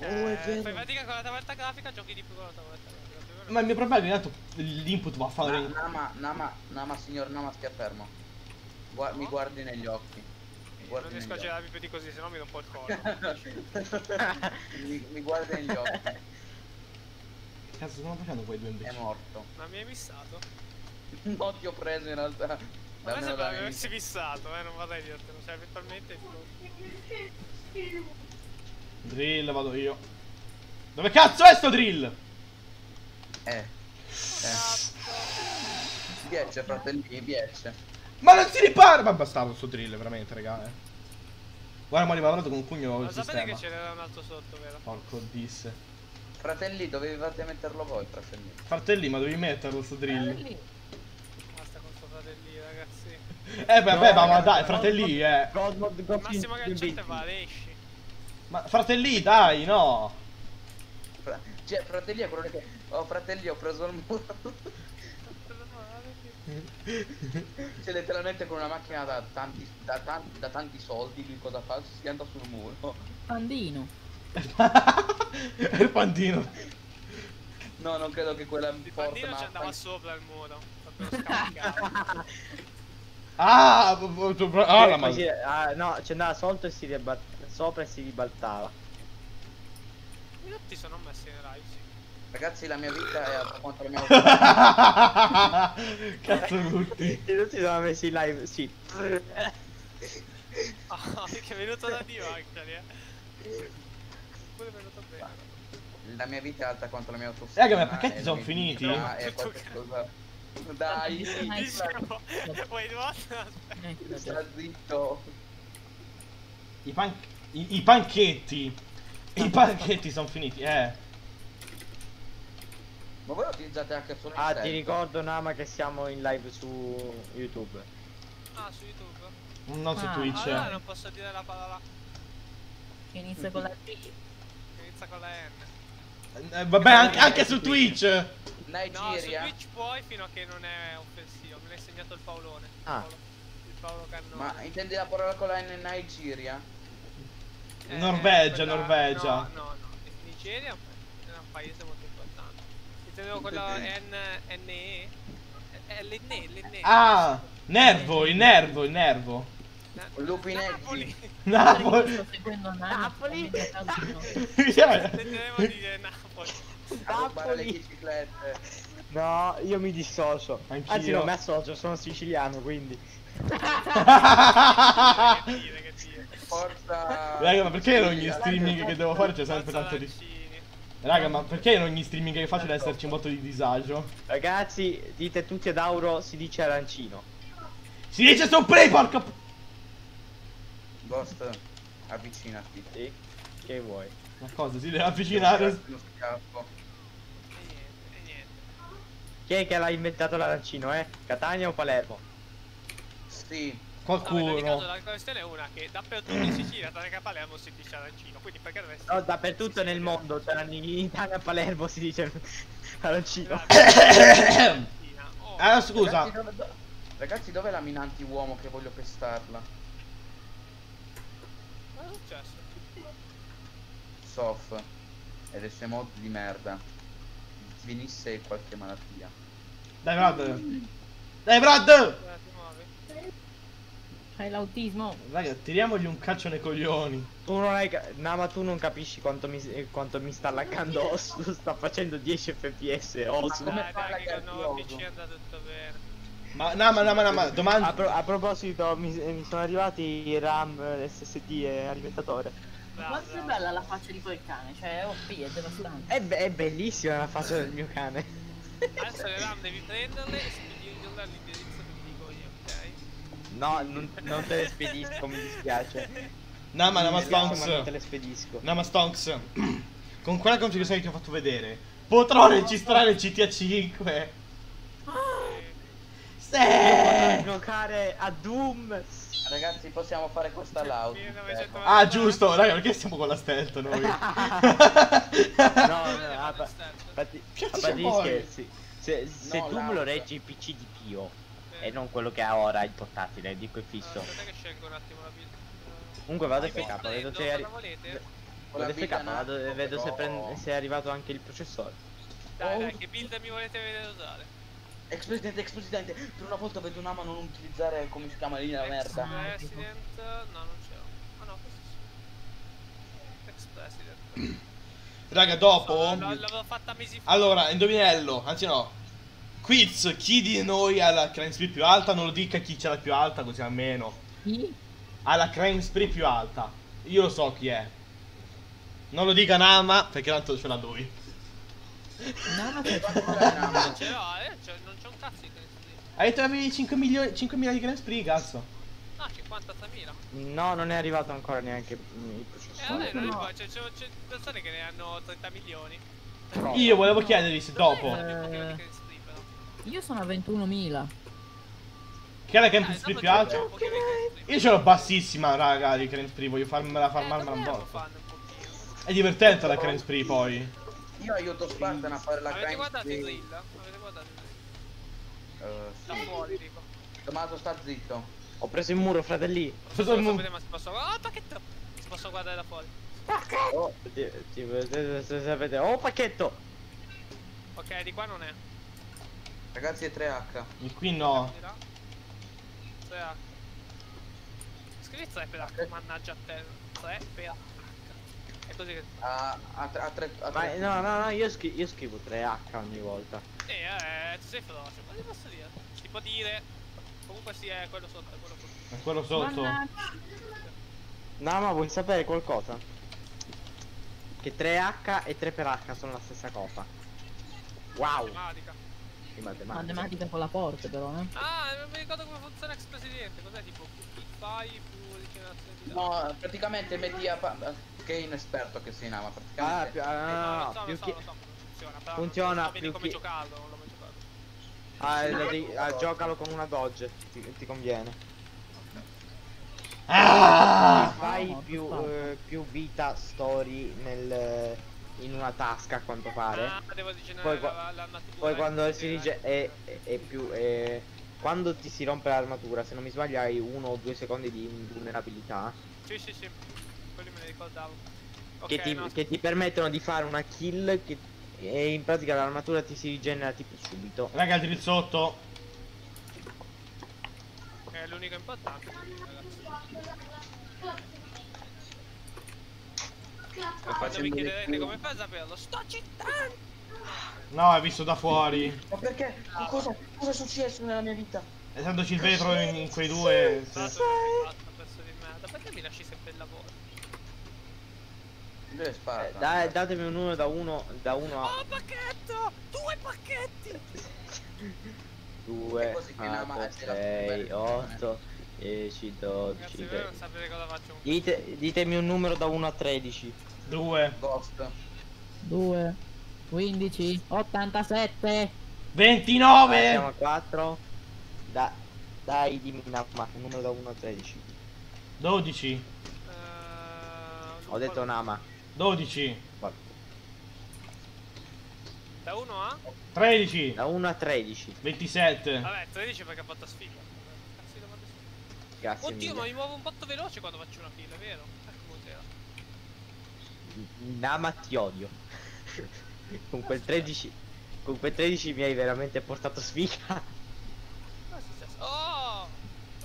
Oh, è Eh, vero. Fai fatica con la tavoletta grafica, giochi di più con la tavoletta grafica. Ma il mio problema è che l'input va a fare... Na- Nama, Nama, Nama, signor Nama, stia fermo. Gua- Mi No? guardi negli occhi. Mi guardi Non riesco a girarmi più di così, sennò mi rompo il collo. (laughs) mi, mi guardi negli occhi. Che cazzo stanno facendo quei due È imbecilli? morto. Ma mi hai missato? No, ti ho preso in realtà. Ma Dammelo sembra che me. avessi missato, eh, non vorrei dirtelo. Cioè, eventualmente. Drill, vado io. Dove cazzo è sto drill? Eh. Eh. Piace, fratelli, piace. Ma non si ripara! Ma bastardo sto drill, veramente, raga. eh. Guarda, mi ha lavorato con un pugno Ma il sapete sistema. che ce n'era un altro sotto, vero? Porco disse. Fratelli, dovevate metterlo voi, fratelli. Fratelli, ma devi metterlo sto Eh, drill. lì. Basta con sto fratelli, ragazzi. Eh vabbè, No, ma, ma no, dai, fratelli, eh. God Il God massimo che accetta va, esci. Ma fratelli, dai, no. Fra- cioè, fratelli è quello che. Oh, fratelli, ho preso il muro. (laughs) Cioè, letteralmente con una macchina da tanti, da tanti, da tanti soldi, lui cosa fa? Si pianta sul muro. Pandino. È il pandino. No, non credo che quella Il porta bandino ci andava sopra il muro. (laughs) Ah, ah, la Eh, così- mal- ah, no, ci andava sotto e si ribat- sopra e si ribaltava. I tutti sono messi in live, sì. Ragazzi, la mia vita è alta quanto la mia (laughs) Cazzo tutti. E tutti sono messi in live, sì. (laughs) Ah, che è venuto da Dio anche lì, eh. È venuto bene. La mia vita è alta quanto la mia autostima. Raga, ma i pacchetti sono finiti? vita È Tutto qualche cosa. Dai, Dicevo, wait what? Sta zitto. I, pan- i, i panchetti. I panchetti sono finiti, eh. Ma voi utilizzate anche solo Ah, ti ricordo Nama che siamo in live su YouTube. Ah, su YouTube. Non su Ah, Twitch. Allora non posso dire la parola che inizia con la T. inizia con la N. Eh, vabbè, anche, anche su Twitch. No, su Nigeria. Twitch puoi fino a che non è offensivo. Me l'ha insegnato il Paolone. Ah. Paolo- Il Paolo Cannone. Ma intendi la parola con la N Nigeria? Eh, Norvegia, quella- Norvegia. No, no, no. Nigeria è un paese molto importante. Intendevo quella N NE. È l'NE, l'NE. Ah, nervo, il nervo, il nervo. Lupineggi. Napoli. Napoli. Sto seguendo Nani, Napoli. (laughs) (laughs) dire Napoli. Napoli. No, io mi dissocio. Anch'io. Anzi, no, mi associo, sono siciliano, quindi. che dire, che dire. Forza. Raga, ma perché in ogni streaming che devo fare c'è sempre tanto di... Raga, ma perché in ogni streaming che faccio deve esserci un botto di disagio? Ragazzi, dite tutti ad Auro, si dice arancino. Si dice su play, porca... Ghost, avvicinati. Sì? Che vuoi? Ma cosa, si deve avvicinare? Uno schiaffo. E niente, e niente. Chi è che l'ha inventato l'arancino, eh? Catania o Palermo? Sì. No, Qualcuno. la questione è una che dappertutto in Sicilia, tranne che a Palermo si dice arancino, quindi perché deve essere... No, dappertutto nel mondo, cioè in Italia a Palermo si dice arancino. (coughs) Oh, Ah, Ragazzi, scusa. ragazzi, dov'è la minanti uomo che voglio pestarla? Cosa è successo? Sof. E le sue mod di merda. Ti venisse qualche malattia. Dai, Brad. Dai, Brad! Hai l'autismo. Raga, tiriamogli un calcio nei coglioni. Tu non hai. No, ma tu non capisci quanto mi, eh, quanto mi sta laggando (laughs) Osu. Sta facendo 10 fps Osu. come Dai, fa nuovo cardioso? PC è andato tutto bene. Ma, no, ma, no, ma, no, ma, A, domanda... pro- a proposito, mi, mi sono arrivati i RAM, SSD e alimentatore. Quanto è bella la faccia di quel cane, cioè è OP, è devastante. È, be- è bellissima la faccia del mio cane. Adesso le RAM devi prenderle e spedirle all'indirizzo che ti dico io, ok? No, non, non te le spedisco, mi dispiace. No, ma, no, ma Stonks. non te le spedisco. No, ma Stonks. (clears throat) Con quella configurazione che ti ho fatto vedere, potrò registrare il GTA 5. Sì! giocare a Doom. Ragazzi, possiamo fare questa loud. 1990. Ah, giusto, raga, perché siamo con la stealth noi? (laughs) No, no, a, a parte gli scherzi. Se, se No, Doom lo regge il PC di Pio Eh, e non quello che ha ora il portatile, dico allora, fisso. aspetta che scelgo un attimo la build. Eh, Comunque vado Ah, FK, vedo se è, vado FK, vado- vedo se, prende- se è arrivato anche il processore. Dai, Oh. dai, che build mi volete vedere usare? Ex presidente, ex presidente, per una volta vedo un'ama non utilizzare come si chiama lì la Ex merda. President... No, non l'ho. Ah no, questo sì. Ex President. Raga, dopo... No, l'avevo fatta mesi fa. Allora, indovinello, anzi no. Quiz, chi di noi ha la crime spree più alta? Non lo dica chi c'è la più alta, così almeno. Chi? Ha la crime spree più alta. Io lo so chi è. Non lo dica Nama, perché tanto ce l'ha lui. No, ma c'è Non ce l'ho, eh, non c'è un cazzo di Spree. Hai detto che avevi 5 milioni, 5 milioni di crime spree, cazzo. No, 53.000. No, non è arrivato ancora neanche il processore. vabbè, non no. è c'è, c'è, c'è persone che ne hanno 30 milioni. Io volevo chiedergli se dopo. Eh. Io sono a 21.000. Chi ha la crime Dai, spree dopo più Spree. Io ce l'ho bassissima, raga, di crime spree. Voglio farmela Eh, farmarmela un po'. È divertente la crime spree poi. Io aiuto Spartan a fare la Avete guardato spree. i drill? Avete guardato i drill? Eh, Da sì. fuori, dico. Tommaso sta zitto. Ho preso il muro, fratelli. Cosa Non mu- sapete ma si posso... Oh, pacchetto! Si posso guardare da fuori. Oh, ti- ti- se- sapete. Oh, pacchetto! Ok, di qua non è. Ragazzi è 3H. E qui no. Di là. 3H. Scrivi 3 per H, mannaggia a te. 3 per H. È così che... A, a, tre- a, tre- a Ma tre- no, no, no, io, scri- io scrivo 3H ogni volta. Eh, eh, tu sei feroce, ma ti posso dire? Si può dire... Comunque sì, è quello sotto, è quello sotto. E quello sotto. No, ma vuoi sapere qualcosa? Che 3H e 3 per H sono la stessa cosa. Wow! Matematica. Di matematica. Matematica con la porta però, eh. Ah, non mi ricordo come funziona ex presidente. Cos'è tipo fai più rigenerazione di danni? No, praticamente metti a... che è inesperto che sei in ama, Ah, praticamente... più, Eh, no, ah, lo so, più lo so, che... lo so funziona, però Funziona non so bene più come che- giocarlo, non l'ho mai giocato. Ah, lo devi- ah, giocalo con una dodge, ti, ti conviene. Ah! Fai no, più, no. eh, più vita story nel, in una tasca a quanto pare. Ah, Poi la, la. Poi quando eh, si dice è, è- è più è- quando ti si rompe l'armatura, se non mi sbaglio hai uno o due secondi di invulnerabilità Sì, sì, sì. Ricordavo. Ok, che, ti, no, che ti permettono di fare una kill che e in pratica l'armatura ti si rigenera tipo subito. Raga, il sotto. è l'unico importante. Quando mi chiederete come fai a saperlo, sto cittando! No, hai visto da fuori. Ma perché? Ma cosa, cosa è successo nella mia vita? Essendoci il vetro in, in quei due. Sì. pezzo di merda. Perché mi lasci? Dove Eh, spara? dai, datemi un numero da 1 da 1 a Oh, pacchetto! Due pacchetti! (laughs) 2, È così che Nama è 6, la- 8, 10, 12, Ragazzi, voi 13. non sapete cosa faccio. Dite, ditemi un numero da 1 a 13. Due. Ghost. 2, 15, 87. Ah, Siamo 29. a 4. Da, dai, dimmi una, ma, un numero da 1 a 13. 12. Eh, Ho detto Nama. 12. Guarda, Da 1 a? 13. Da 1 a 13. 27. Vabbè, 13 perché ha fatto sfiga. Grazie Oddio, ma mille. mi muovo un botto veloce quando faccio una fila, vero? Ecco cos'era. Nama ti odio. (laughs) con quel 13. Con quel 13 mi hai veramente portato sfiga. Cosa è successo? Oh!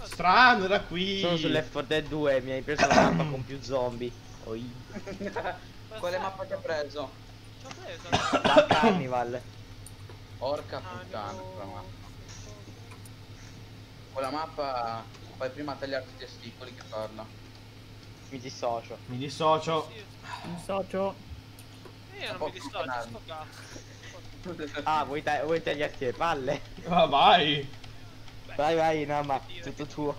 Strano, era qui. Sono sull'F 4 Dead 2, mi hai preso la mappa con più zombie. Oi. (laughs) Quale mappa ti ha preso? Ci ho preso. La Carnival. Porca Ah, puttana, quella no. mappa. Quella mappa fai prima a tagliarti i testicoli che farla. Mi dissocio. Mi dissocio. Sì, Un socio. Io non mi dissocio, sto cazzo. Ah, vuoi, ta- vuoi tagliarti le palle? Ah, vai. Beh, Vai, vai, Nama, dire. tutto tuo.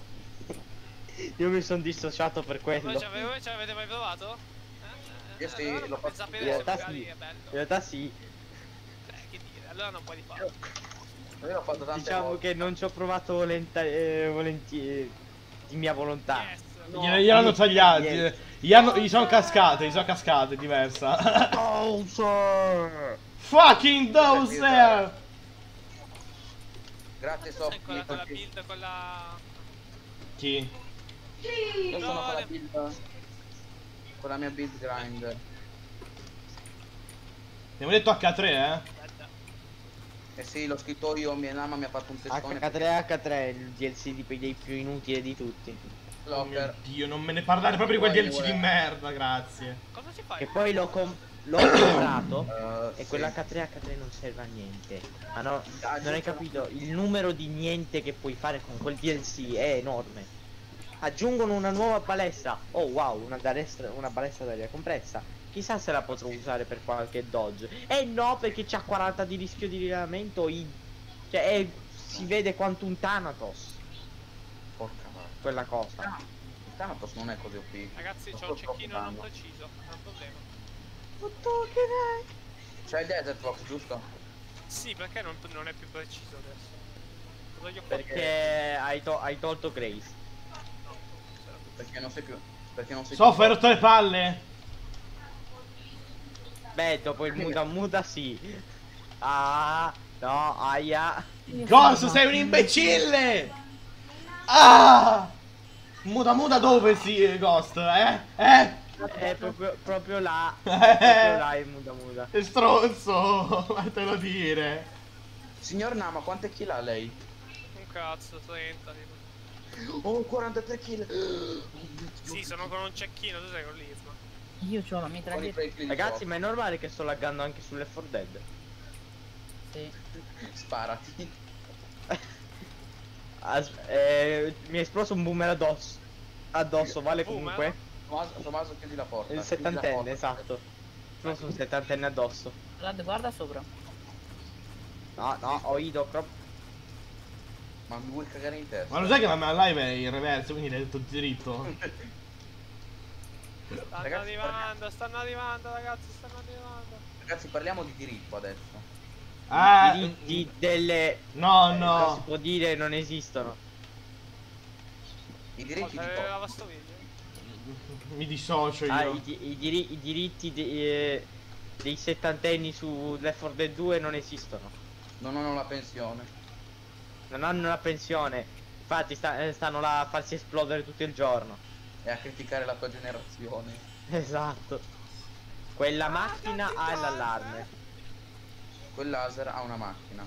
Io mi sono dissociato per quello. avete, voi ci avete mai provato? Eh, Io sì, allora puoi fatto. sapere In se realtà magari sì. In realtà sì. Eh, che dire, allora non puoi farlo. Io l'ho fatto tante Diciamo volte. che non ci ho provato volenta- eh, volentieri di mia volontà. Yes. No. Gliene- Gliel'hanno tagliati. Niente. Gli, hanno, gli sono cascate, gli sono cascate, è diversa. (laughs) Fucking Dozer! Grazie Sofì. con la perché Io sono con la build. Con la mia build grind. Abbiamo detto H3, eh? Eh sì, l'ho scritto io, mia mamma mi ha fatto un testone. H3 H3 il DLC di dei più inutili di tutti. Oh mio Locker. Dio, non me ne parlare proprio di quel Vuole, DLC di merda, grazie. Cosa ci fai? Che poi l'ho com- l'ho comprato Uh, (coughs) e sì. quell'H3 H3 non serve a niente. Ma no, Ah, non hai capito, il numero di niente che puoi fare con quel DLC è enorme. Aggiungono una nuova palestra. Oh wow, una, balestra, una balestra d'aria compressa. Chissà se la potrò usare per qualche dodge. Eh no, perché c'ha 40 di rischio di rilegamento. i- Cioè, è- si vede quanto un Thanatos. Porca vacca. Quella cosa. Ah, il Thanatos non è così OP. Ragazzi, Non c'ho un cecchino non preciso, un problema. C'è il Desert Fox, giusto? Sì, perché non, non è più preciso adesso? Perché hai, to- hai tolto Grace. Perché non sei più. Perché non sei Soffa, hai rotto le palle? Beh, dopo il muta muta sì. Ah, no, aia. Ghost, sei un imbecille! Ah! Muda muda dove si, Ghost, eh? Eh? È proprio, proprio là. Eh. (laughs) Proprio là il muta muta. È stronzo, (laughs) fatelo dire. Signor Nama, quante kill ha lei? Un cazzo, 30 tipo. (gasps) Oh, 43 kill. Oh. Sì, sono con un cecchino, tu sei con l'Isma. Io ho la Quali mitraglietta. Ragazzi, ma è normale che sto laggando anche sulle 4 Dead? Sì. Sparati. (laughs) As- eh, mi è esploso un boomer addosso. Addosso, vale Boomer? comunque. Tommaso, Tommaso, chiudi la porta. Il settantenne, porta. esatto. Non sono settantenne addosso. Guarda, guarda sopra. No, no, ho ido crop. Ma mi vuoi cagare in testa? Ma lo sai che la mia live è in reverso, quindi l'hai detto dritto. Stanno Ragazzi, arrivando, stanno arrivando, ragazzi, stanno arrivando. Ragazzi, parliamo di diritto adesso. Ah, I diritti delle. No, eh, no. si può dire non esistono. I diritti Oh, di top. sto video. Mi dissocio io. Ah, i, di- i diri- i diritti de- eh, dei settantenni su Left 4 Dead 2 non esistono. Non hanno la pensione. Non hanno la pensione. Infatti sta- eh, stanno là a farsi esplodere tutto il giorno. E a criticare la tua generazione. (laughs) Esatto. Quella macchina ha l'allarme. Quel laser ha una macchina.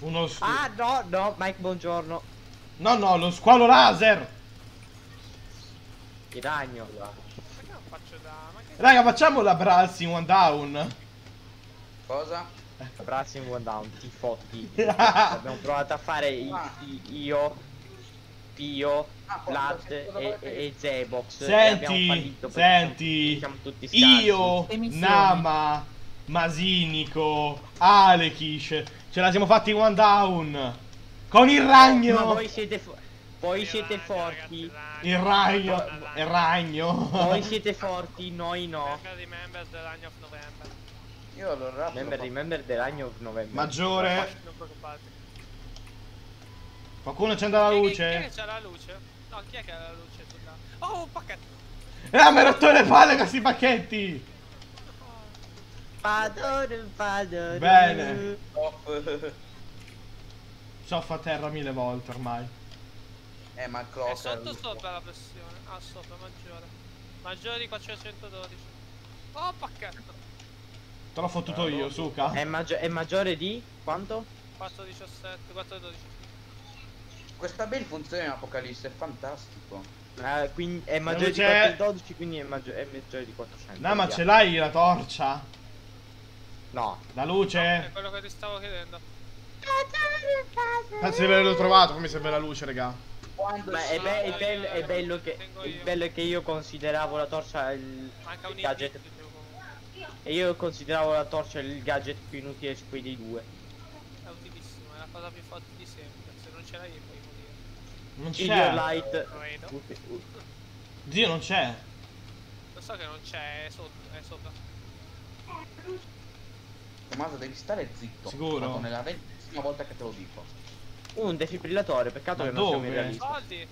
Uno squ- Ah no, no, Mike buongiorno. No, no, lo squalo laser. Il ragno. Perché non faccio da... Ma che... Raga, facciamo la in one down. Cosa? Abbracci in one down, ti fotti. (laughs) Abbiamo provato a fare i- Ah. i- io, Pio, Ah, Vlad e, e Zebox. Senti, senti. siamo- tutti. Io. Nama, Masinico, Alekish. Ce la siamo fatti in one down. Con il Ma ragno. voi siete, voi siete ragno, forti. ragazzi, Il ragno. Il ragno. Voi siete forti, noi no. Io allora Remember, remember the ragno of November. Maggiore. Non preoccupate. Qualcuno accende la Chi- chi- Chi, luce? è che c'ha la luce? No, chi è che ha la luce sulla... Oh, un pacchetto! Ah, mi ha rotto le palle questi pacchetti. Padone, padone. Bene. Top. Soffa a terra mille volte ormai. eh, ma il È sotto o sopra la pressione? Ah, sopra, maggiore. Maggiore di 412. Oh, pacchetto! Te l'ho fottuto io, Suka. È, maggio- è maggiore di quanto? 417, 412. Questa build funziona in Apocalisse, è fantastico. Eh, quindi è maggiore di c'è- 412, quindi è, maggio- è maggiore di 400. No, ma via. ce l'hai la torcia? No. La È luce? quello che ti stavo chiedendo. Cazzo di averlo trovato, come serve la luce, raga. Ma è, be- è bello, è bello che io. bello è che io consideravo la torcia il, il gadget comunque. E io consideravo la torcia il gadget più inutile su quei dei due. È utilissimo, è la cosa più forte di sempre. Se non ce l'hai puoi morire. Non c'è. light. Credo. Dio, non c'è. Lo so che non c'è, è sotto, è sopra. Tommaso, devi stare zitto. Sicuro? Madonna, È la ventesima volta che te lo dico. Un defibrillatore, peccato Ma che non siamo dove? in realista. Soldi!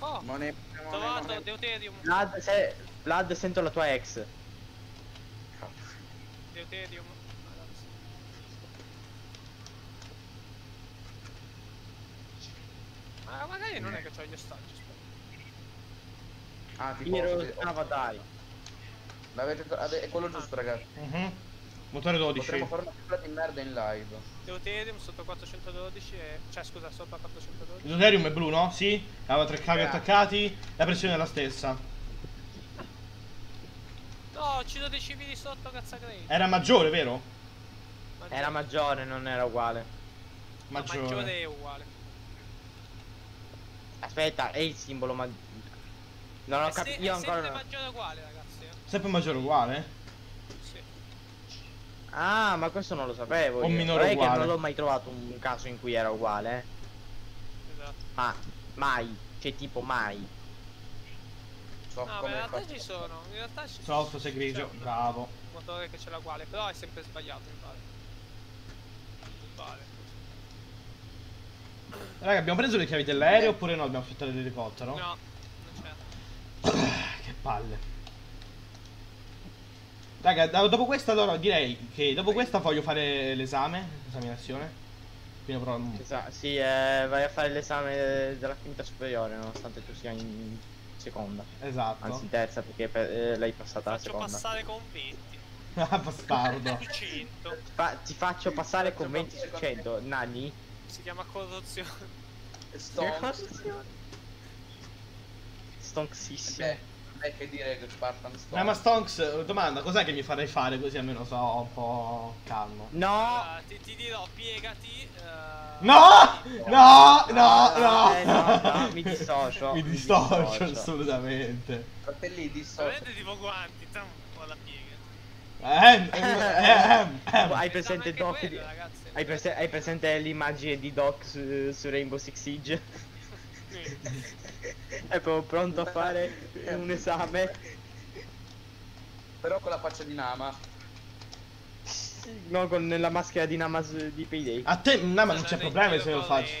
Oh, Non è. non è- trovato non è- Deuterium. Vlad, se- Vlad, sento la tua ex. Deuterium. Ma magari non è che c'ho gli ostaggi. aspetta. Ah, tipo. Piero se- stava dai. L'avete È quello giusto, ragazzi. Mhm. Motore 12. Potremmo fare una pippa di merda in live. Deuterium sotto 412 e... Cioè scusa, sotto 412. Il Deuterium è blu, no? Sì. Aveva tre cavi Eh. attaccati. La pressione è la stessa. No, ci sono dei civili sotto, cazzo credi? Era maggiore, vero? Era maggiore, non era uguale. Ma Maggiore. maggiore è uguale. Aspetta, è il simbolo, ma. Non ho capito. è Io ancora sempre maggiore uguale, ragazzi. eh. Sempre maggiore uguale? Sì. Ah, ma questo non lo sapevo. O io. minore Guarda che uguale. non l'ho mai trovato un caso in cui era uguale, eh. Esatto. Ma mai. Cioè, tipo mai. So No, ma in come realtà faccio. ci sono. In realtà ci Sotto sei grigio. un Bravo. motore che ce l'ha uguale, però è sempre sbagliato, mi pare. Mi pare. Raga, abbiamo preso le chiavi dell'aereo oppure no? Dobbiamo aspettare l'elicottero? No, non c'è. (clears throat) Che palle. Raga, dopo questa allora direi che dopo questa voglio fare l'esame, l'esaminazione. Quindi però sa- Sì, eh, vai a fare l'esame della quinta superiore, nonostante tu sia in seconda. esatto. Anzi, terza, perché per- eh, l'hai passata la Faccio seconda. passare con 20. (laughs) Ah, bastardo. Su 100. Fa- ti faccio passare con 20 su 100. Nani? Si chiama corruzione. Stonks. Stonksissimo. Beh, che dire che Spartan Stonks. Eh, ma Stonks, domanda, cos'è che mi farei fare così almeno so un po' calmo? No! Allora, ti, ti dirò, piegati. eh, No! No! No! No! Eh, no, no, (laughs) mi dissocio. Mi mi dissocio dissocio. assolutamente. Fratelli di so. Veramente tipo guanti, tam, con la piega. Ehm, ehm, (laughs) ehm. Hai Pensavo presente anche Doc? quello, di- ragazzi. Hai, prese- hai presente l'immagine di Doc su, su Rainbow Six Siege? È proprio pronto a fare un esame. Però con la faccia di Nama. No, con la maschera di Namas di Payday. A te, no, ma non c'è problema se lo faccio.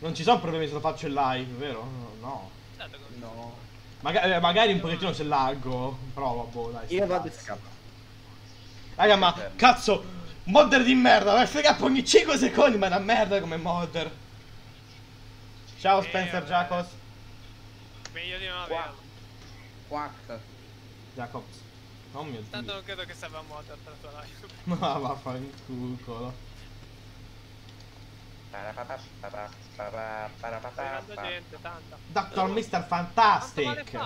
Non ci sono problemi se lo faccio in live, vero? No. no. Certo No. Maga- eh, magari un pochettino se laggo. Però, boh, dai. Io vado scappa. Raga, ma cazzo, modder di merda, ma frega ogni 5 secondi, ma è una merda come modder. Ciao Eh, Spencer vabbè. Jacobs. Meglio di non averlo. Quack. Jacobs. Oh mio Tanto dio. non credo che serva motor per la tua live. (laughs) Ma vaffanculo. Sta arrivando gente, tanta. Dr. Mr. Quanto male Fantastic.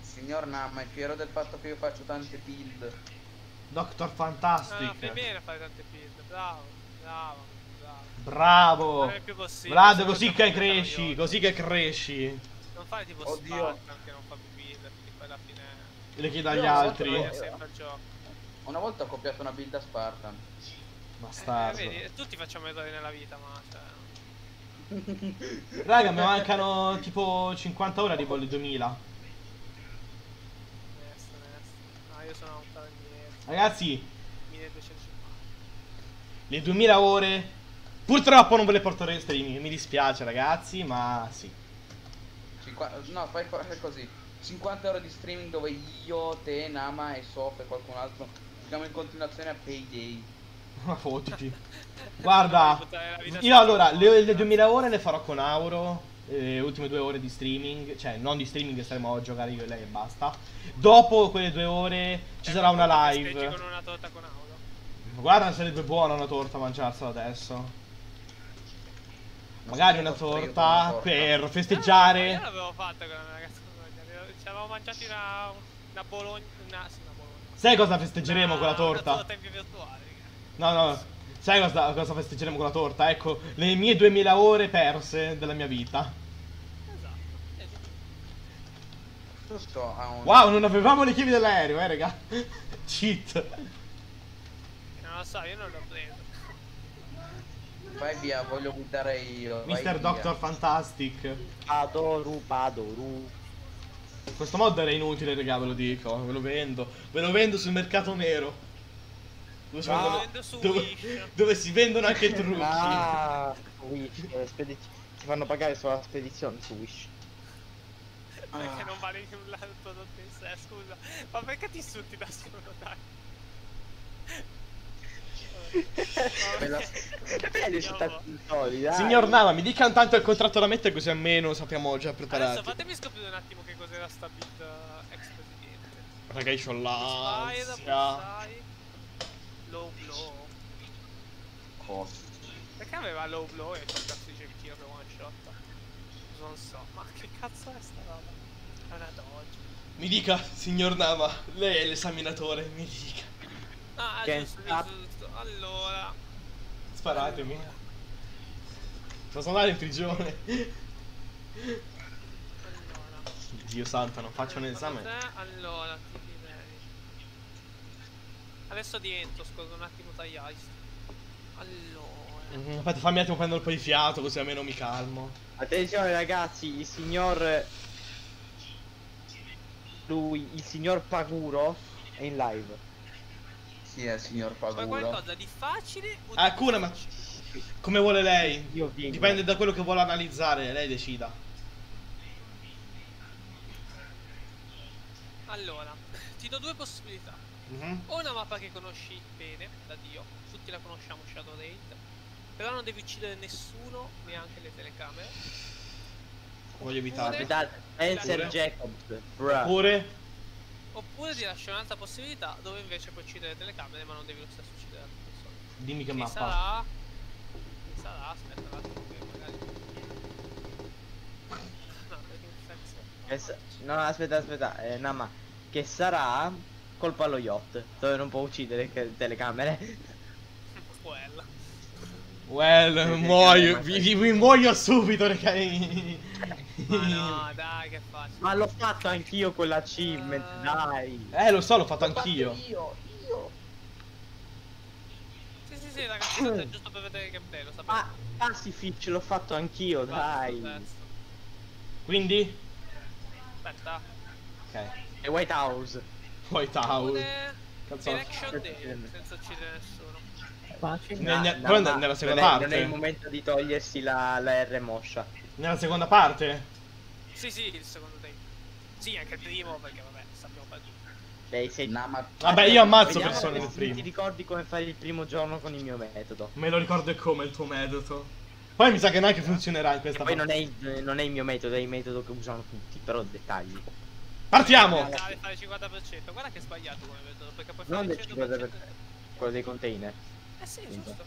Signor Nama, è fiero del fatto che io faccio tante build. Dr. No, no, fai Fantastic. bene a fare tante build. Bravo, bravo, bravo. Vlad, così che cresci, così che cresci. Non fai tipo Oddio. Spartan che non fa più build, perché poi alla fine... Le chiedo agli altri. Una volta ho copiato una build a Spartan. Eh, Bastardo. vedi, tutti facciamo errori nella vita, ma cioè... (laughs) Raga, mi mancano tipo 50 ore arrivo alle 2000. Onesto, onesto. No, io sono a un. Ragazzi, 1250. le 2000 ore purtroppo non ve le porterò in streaming. Mi dispiace, ragazzi, ma sì. Cinqua- no, fai così. 50 ore di streaming dove io, te, Nama e Sof e qualcun altro giochiamo in continuazione a Payday. (laughs) Ma fottiti. Guarda, io allora le, le 2000 ore le farò con Auro. eh, Le ultime due ore di streaming, cioè non di streaming, staremo a giocare io e lei e basta. Dopo quelle due ore ci sarà una live. con una torta con Auro. Guarda, sarebbe buona una torta mangiarsela adesso. Magari una torta per Ah, festeggiare. io l'avevo fatta con la mia ragazza. Ci avevamo mangiati una, una bologna. Una, sì, una bologna. Sai cosa festeggeremo Una- con la torta? Una torta in via virtuale. No, no. Sai cosa, cosa festeggeremo con la torta? Ecco, le mie 2000 ore perse della mia vita. Esatto. Wow, non avevamo le chiavi dell'aereo, eh, raga. (laughs) Cheat. Non lo so, io non l'ho preso. Vai via, voglio buttare io. Mister. Doctor Fantastic. Adoru, padoru. Questo mod era inutile, raga, ve lo dico. Ve lo vendo. Ve lo vendo sul mercato nero. Dove si, Ah. vendono, Vendo su dove, Wish. dove si vendono anche trucchi. Ah, Wish. eh, ti fanno pagare sulla spedizione su Wish. Perché Ah. non vale nulla il prodotto in sé, scusa. Ma perché ti insulti da solo, dai? Tanti soldi, dai. Signor Nama, mi dica intanto il contratto da mettere così almeno sappiamo già Adesso preparati. fatemi scoprire un attimo che cos'era sta bit eh, ex presidente. Raga, io c'ho l'ansia. Low blow. Cosa? Perché aveva low blow e un cazzo di gentino per one shot? Non so, ma che cazzo è sta roba? È una dodge. Mi dica, signor Nama, lei è l'esaminatore, mi dica. Ah, Che giusto, sta- giusto, giusto. Allora. Sparatemi. Posso andare in prigione? Allora. Dio santo, non faccio un esame. Allora, ti direi. Adesso dientro, scorro un attimo tagli ice. Allora. Mhm, Aspetta, fammi un attimo prendere un po' di fiato così almeno mi calmo. Attenzione ragazzi, il signor... Lui, il signor Paguro, è in live. Sì, è il signor Paguro. qualcosa di facile o di Ah, Kuna, ma-? Come vuole lei? Io. Dipende da quello che vuole analizzare, lei decida. Allora, ti do due possibilità. Mhm. O una mappa che conosci bene, da Dio, tutti la conosciamo, Shadow Raid. Però non devi uccidere nessuno, neanche le telecamere. Voglio evitarlo. Aspettate, Spencer. Jacobs. Oppure, Oppure ti lascio un'altra possibilità dove invece puoi uccidere le telecamere ma non devi lo stesso uccidere altre persone. Dimmi che Chi mappa. sarà? Chi sarà? Aspetta un attimo che magari... No, (laughs) perché. Che sa- No, aspetta, aspetta, eh, Nama. Che sarà colpa allo yacht, dove non può uccidere che- telecamere. Quella. (laughs) Well, Perché muoio. Vi, vi- vi muoio subito, ragazzi. Ma (laughs) no, dai, che faccio. Ma l'ho fatto anch'io quell'achievement, Ah. dai. Eh, lo so, l'ho fatto anch'io. Io, io. Sì, sì, sì, ragazzi, è giusto per vedere che bello, sapete. Ma Pacific l'ho fatto anch'io, dai. Quindi? Aspetta. Ok. E White House. White House. Cazzo. Election Day, senza uccidere nessuno. Facile. Ne- ne- No, no, ne- nella non seconda è- parte. Non è il momento di togliersi la, la R moscia. Nella seconda parte? Sì, sì, il secondo day. Sì, anche il primo, perché vabbè, sappiamo per. Lei sei... Nama- Vabbè, io ammazzo Vediamo persone nel Ti primo. ricordi come fare il primo giorno con il mio metodo. Me lo ricordo e come il tuo metodo. Poi mi sa che neanche funzionerà in questa Poi parte. non è, il, non è il mio metodo, è il metodo che usano tutti, però dettagli. Partiamo! Deve fare il 50%. Guarda che è sbagliato come metodo, perché puoi Non fare del il 50%, 100%. quello dei container. Eh sì, giusto.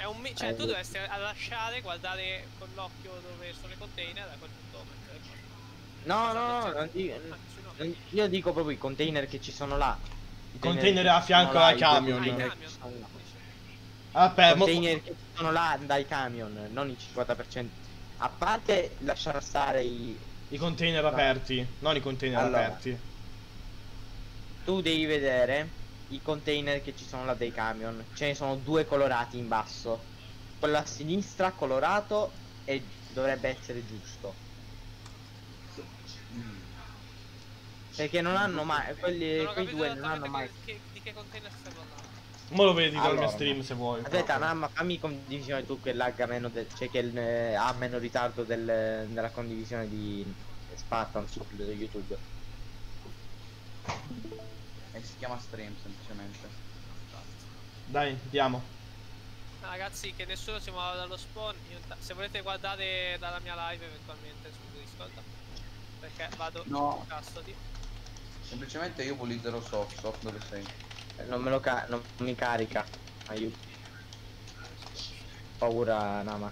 È un mi- cioè Eh, tu dovresti a lasciare, guardare con l'occhio dove sono i container, a quel punto mettere No, no, no, non dico- non- io dico proprio i container che ci sono là. I Container a fianco ai i camion. Ah, i container camion. che ci sono là. Vabbè, mo- container che ci sono là dai camion, non il 50%. A parte lasciare stare i... i container No. aperti, non i container Allora. aperti. Tu devi vedere i container che ci sono là dei camion. Ce ne sono due colorati in basso. Quello a sinistra colorato e dovrebbe essere giusto. Perché non hanno mai... Quelli, Non quei due non hanno mai... che- che- di che container stai parlando. Mo lo vedi dal Allora, mio stream se vuoi. Aspetta, mamma, fammi condivisione tu che lagga meno, del- cioè che il- eh, ha meno ritardo del- della condivisione di Spartan su YouTube. E si chiama stream semplicemente. Dai, andiamo. No, ragazzi, che nessuno si muova dallo spawn. se volete guardare dalla mia live eventualmente su Discord. Perché vado No. in custody. Semplicemente io volizzerò soft, soft dove sei. Eh, Non me lo ca- non mi carica. Aiuto. Paura, Nama.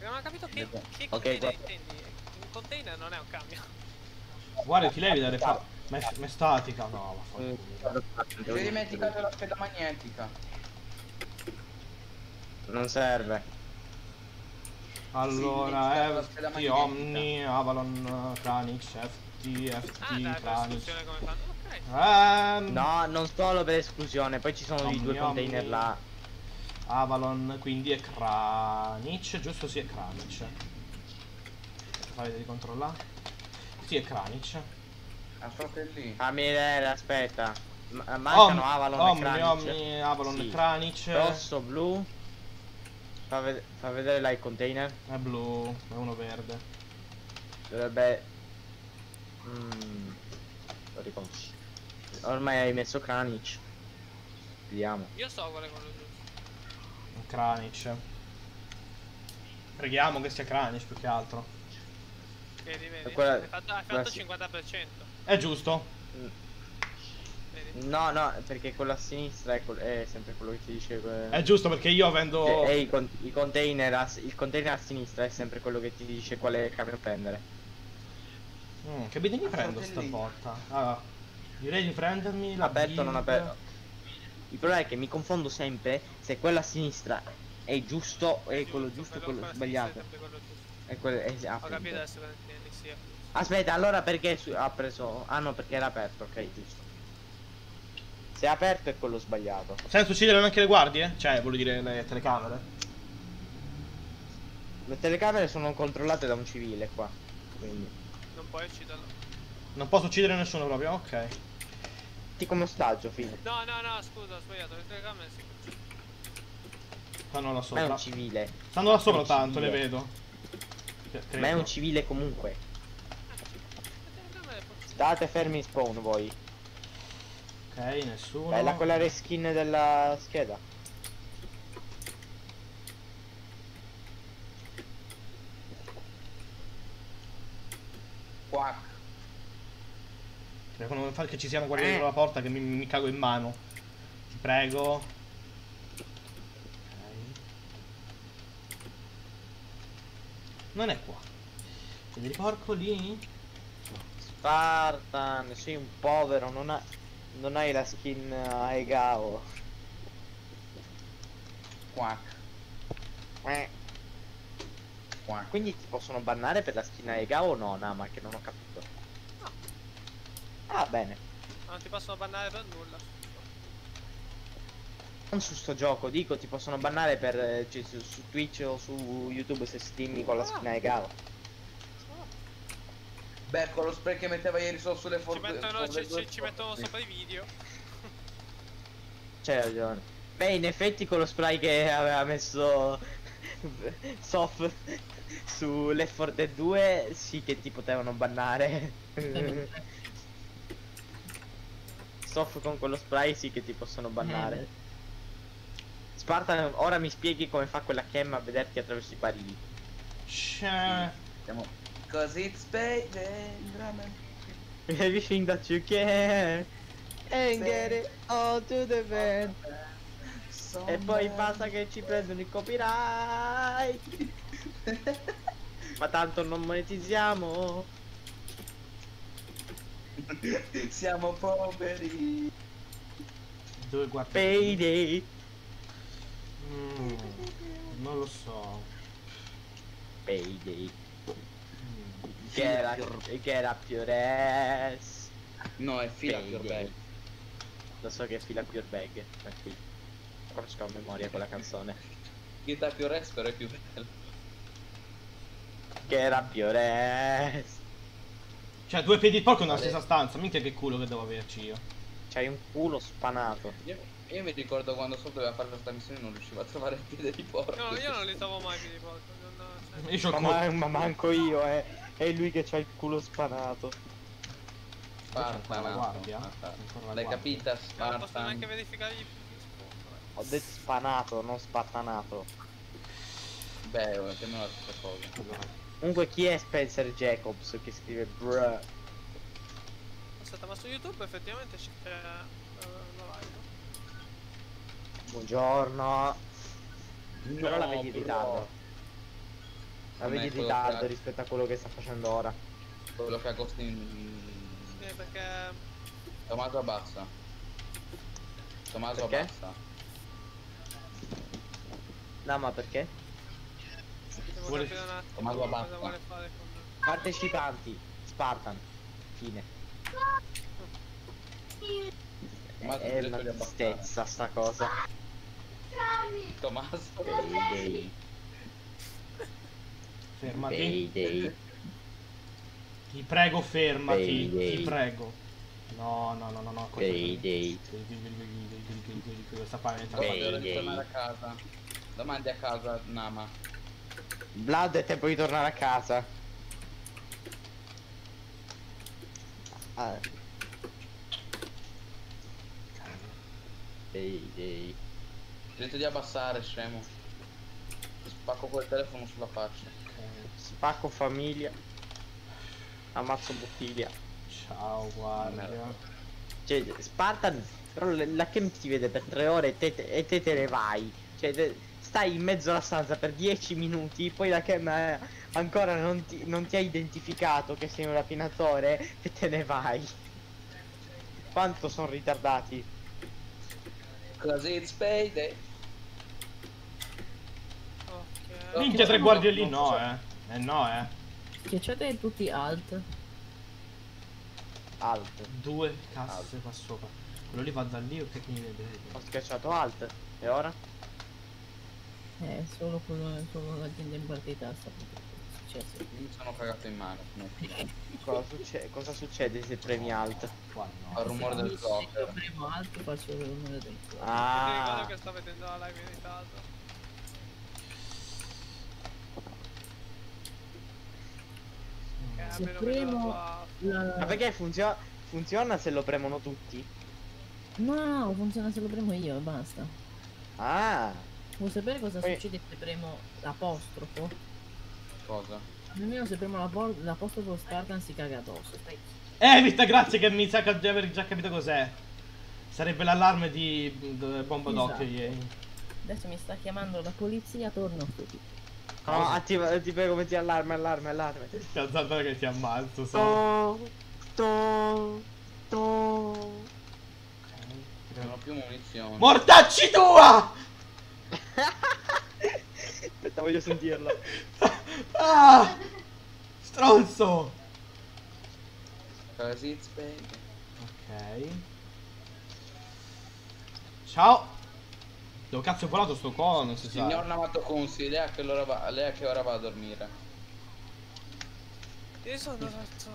Non ho capito che, Ok, che container guarda. intendi. Un container non è un camion. Guarda, ti levi dalle fa... Ma è, ma è statica. No, Mm, vaffanculo. Ti hai dimenticato la scheda magnetica. Non serve. Allora, Sì, FT. Omni, Avalon, Kranich, FT, FT, Ah, dai, per Kranich. esclusione come fanno. Ok. Ehm, No, non solo per esclusione, poi ci sono i due container omni. là. Avalon, quindi è Kranich, giusto? Sì, è Kranich. Fai di controllare. Sì, è Kranich. Ah, fratelli. Fammi vedere, aspetta. Ma- mancano Om- Avalon Omni, e Kranich. Omni, Avalon Sì. e Kranich. Rosso, blu. Fa, ved- fa vedere là il container. È blu, è uno verde. Dovrebbe... Mm, lo riconosci. Ormai hai messo Kranich. Vediamo. Io so qual è quello giusto. Kranich. Preghiamo che sia Kranich più che altro. Vedi, vedi. quella- hai fatto, hai fatto sì. 50%. È giusto? Mm? No, no, perché quello a sinistra è, è sempre quello che ti dice. que- È giusto perché io avendo... Cioè, è i, con- i container a, il container a sinistra è sempre quello che ti dice quale camion prendere. Mm, che bidini prendo stavolta? Allora, direi di prendermi la Aperto o non aperto. Il problema è che mi confondo sempre se quello a sinistra è giusto o è quello Giusto, quello- sbagliato. è sempre quello giusto. È quello, è, ah, Ho capito adesso sì. Aspetta, allora perché ha preso... Ah no, perché era aperto, ok, giusto. Se è aperto è quello sbagliato. Senza uccidere anche le guardie? Cioè, voglio dire le telecamere. Le telecamere sono controllate da un civile qua. Quindi. Non puoi ucciderlo. Non posso uccidere nessuno proprio, ok. Ti come ostaggio, fine. No, no, no, scusa, ho sbagliato. Le telecamere si Stanno là Ma è sopra. un civile. Stanno là sopra tanto, le civile. vedo. Che- Ma è un civile comunque. State fermi in spawn voi. Ok, nessuno. Bella quella reskin della scheda. Quack. Perché quando non fa che ci siano guardie Eh. la porta che mi, mi cago in mano. Ti prego. Ok. Non è qua. Quindi riporco lì? Spartan, sei un povero, non, ha- non hai la skin ai Gao. Quack, Eh, quack. quindi ti possono bannare per la skin ai Gao o no, Nama, che non ho capito. No. Ah, bene. Non ti possono bannare per nulla. Non su sto gioco, dico, ti possono bannare per eh, cioè, su, su Twitch o su YouTube se streami con la skin ai Gao. Beh, con lo spray che metteva ieri solo sulle Ci forze. mettono, ci, ci- ci mettono sopra i video. C'hai ragione. Beh, in effetti con lo spray che aveva messo (laughs) Soft su Left 4 Dead 2, sì che ti potevano bannare. (laughs) Soft con quello spray sì che ti possono bannare. Spartan, ora mi spieghi come fa quella cam a vederti attraverso i barili. C'è. Siamo. Cause it's baby. drama. (laughs) Everything that you can and get it all to the band. E poi basta che ci prendono il copyright. Ma tanto non monetizziamo. (laughs) Siamo poveri. Dove guardi? Payday. Mm, non lo so. Payday. Mm. Get up, get up your ass. No, è fila più Payday. bella. Lo so che è fila più bag. Tranquillo. Conosco a memoria quella canzone. Chi ha più res però è più bella. Get up your ass. Cioè, due piedi di porco nella stessa stanza. Minchia che culo che devo averci io. C'hai un culo spanato. Io, io mi ricordo quando solo doveva fare questa missione non riusciva a trovare il piede di porco. No, io non li trovo mai più di porco. Non, cioè, Io ma- ma manco io, eh. È lui che c'ha il culo spanato. Sparta, La guardia? L'hai capita? non posso neanche verificare i punti Ho detto spanato, non spartanato. Beh, è più o meno la stessa cosa. Comunque chi è Spencer Jacobs che scrive bruh? Aspetta, ma su YouTube effettivamente c'è eh, la live. Buongiorno. Però la No, vedi in ritardo. In quello ritardo che- rispetto a quello che sta facendo ora. Quello che Agosto in... Sì, perché Tommaso abbassa. Tommaso Perché? abbassa. No, ma perché? devo Vuole- capire un attimo Tommaso cosa basta. vuole fare con Partecipanti, Spartan. Fine. Ma È una di tristezza sta cosa. Tommaso. Payday. Fermati. Payday. Ti prego, fermati. Payday. Ti prego. No, no, no, no, no. Payday. Questa qua è ritornare a casa. Davanti a casa, Nama. Vlad è tempo di tornare a casa. Ah. Payday. Detto di abbassare, scemo. Spacco quel telefono sulla faccia. Spacco famiglia. Ammazzo bottiglia. Ciao, guardia. Cioè, Spartan, però la la cam ti vede per tre ore e te, te- e te te ne vai. Cioè, te- stai in mezzo alla stanza per 10 minuti, poi la cam eh, ancora non ti, non ti ha identificato che sei un rapinatore e te ne vai. Quanto sono ritardati? Cause it's payday. Ok. Minchia, tre guardie lì, no, eh. Eh, no, eh. Schiacciate tutti alt. Alt. Due casse qua sopra. Quello lì va da lì, ok, quindi vede. Ho schiacciato alt. E ora? Eh, solo quello, solo la gente in partita sta successo. Mi sono cagato in mano. Cosa, succe- cosa succede se premi alt? Qua Al no. rumore del Io zoccolo. premo alt faccio il rumore del ricordo Ah, che sto vedendo la live in ritardo. Che Mm. Se almeno premo la... ma perché funziona, funziona se lo premono tutti? No, funziona se lo premo io e basta. Ah, Vuoi sapere cosa Poi- succede se premo l'apostrofo? Cosa? Nemmeno se premo la, por- la posta sullo Spartan si caga addosso. Stai. Evita, grazie che mi sa di aver già capito cos'è. Sarebbe l'allarme di d- bomba Esatto. d'occhio ieri. Adesso mi sta chiamando la polizia, torno qui. No, attiva, ti prego, metti allarme, allarme, allarme. Calzatore che ti ammazzo, so. To, to, to. Non ho più munizioni. Mortacci tua! (laughs) Aspetta, voglio sentirlo. (laughs) Ah! Stronzo! Ok. Ciao! Dove cazzo è volato sto cono? Non si Signor. Namato Consi, lei a che ora va, lei a che ora va a dormire? Io sono letto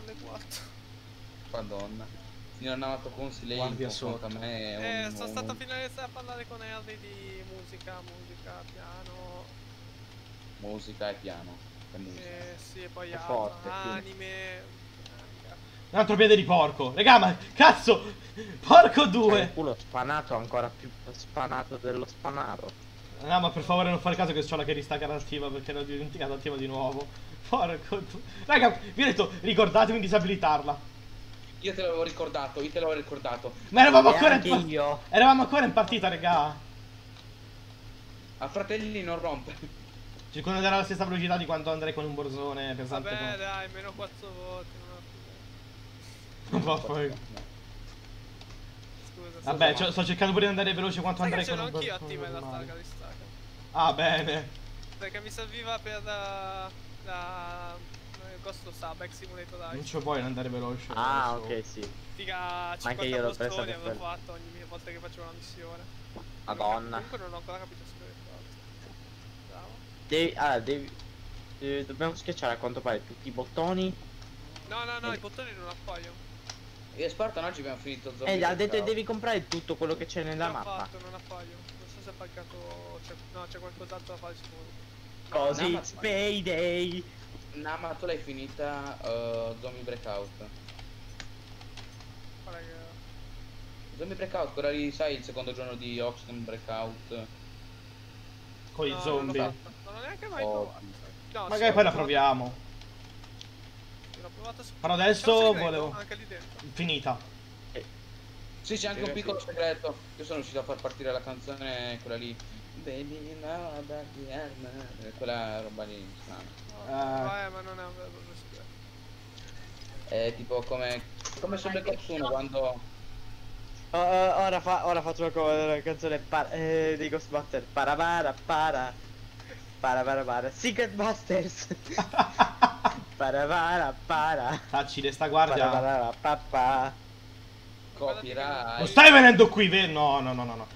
alle 4. Madonna. Signor Namato Consi, lei Guardia sotto. a me è Eh, un sono stato uomo- finalizzare a parlare con Harry di musica, musica, piano. musica e piano. Eh, sì, e poi È forte, quindi. anime. manga. Un altro piede di porco. Regà, ma cazzo! Porco Il due! culo spanato ancora più spanato dello spanato. No, ma per favore non fare caso che c'ho la carista attiva perché l'ho dimenticato attiva di nuovo. Porco du- Raga, vi ho detto, ricordatemi di disabilitarla. Io te l'avevo ricordato, io te l'avevo ricordato. Ma eravamo E ancora in io. Eravamo ancora in partita, regà. A fratelli non rompe. Ci considererà la stessa velocità di quando andrei con un borsone pesante Vabbè, come... dai, meno 4 voti. Non. Ma poi- Scusa, Vabbè, scusa. cioè, sto cercando pure di andare veloce quanto Sai andrei ce con l'ho un anch'io attiva la targa di stacca. Ah, bene. Perché mi serviva per la. la. eh, Ghost of Sub, ex Simulator Non Live. ci vuoi andare veloce. Ah, adesso. ok, sì. Figa, 50 anche io l'ho presa postoni avevo fatto ogni volta che facevo una missione. Madonna. Comunque non ho ancora capito se dove fare. Bravo. Devi, ah, devi, eh, dobbiamo schiacciare a quanto pare tutti i bottoni. No, no, no, Eh. i bottoni non appaiono. Io e Spartan oggi abbiamo finito E zombie. Eh, ha detto che devi comprare tutto quello che c'è nella Non ho mappa. fatto, non appaiono. Non so se è pagato. No, c'è qualcos'altro da fare sicuro. Così, no, ma- it's payday. No, ma tu l'hai finita uh, Zombie Breakout. Guarda che. Zombie Breakout, quella lì, sai, il secondo giorno di Oxygen Breakout. Con i no, zombie. Non, non ho neanche mai Oh. provato. No, Magari sì, poi la proviamo. Provato su. Però adesso segreto volevo... Anche lì dentro. Finita. Sì, c'è anche un piccolo segreto. Io sono riuscito a far partire la canzone, quella lì. Baby, no, end. Quella roba lì. No, Ah. eh, ma non è un vero segreto. È tipo come. Come su Black Ops 1 quando. Oh, oh, ora, fa, ora faccio la, canzone par- eh, dei Ghostbusters. Para para para. Para para para. Secret Busters. (laughs) para para para. Tacci di sta Para guardia. para papà. Copyright. Non stai venendo qui, vero? No, no, no, no, no.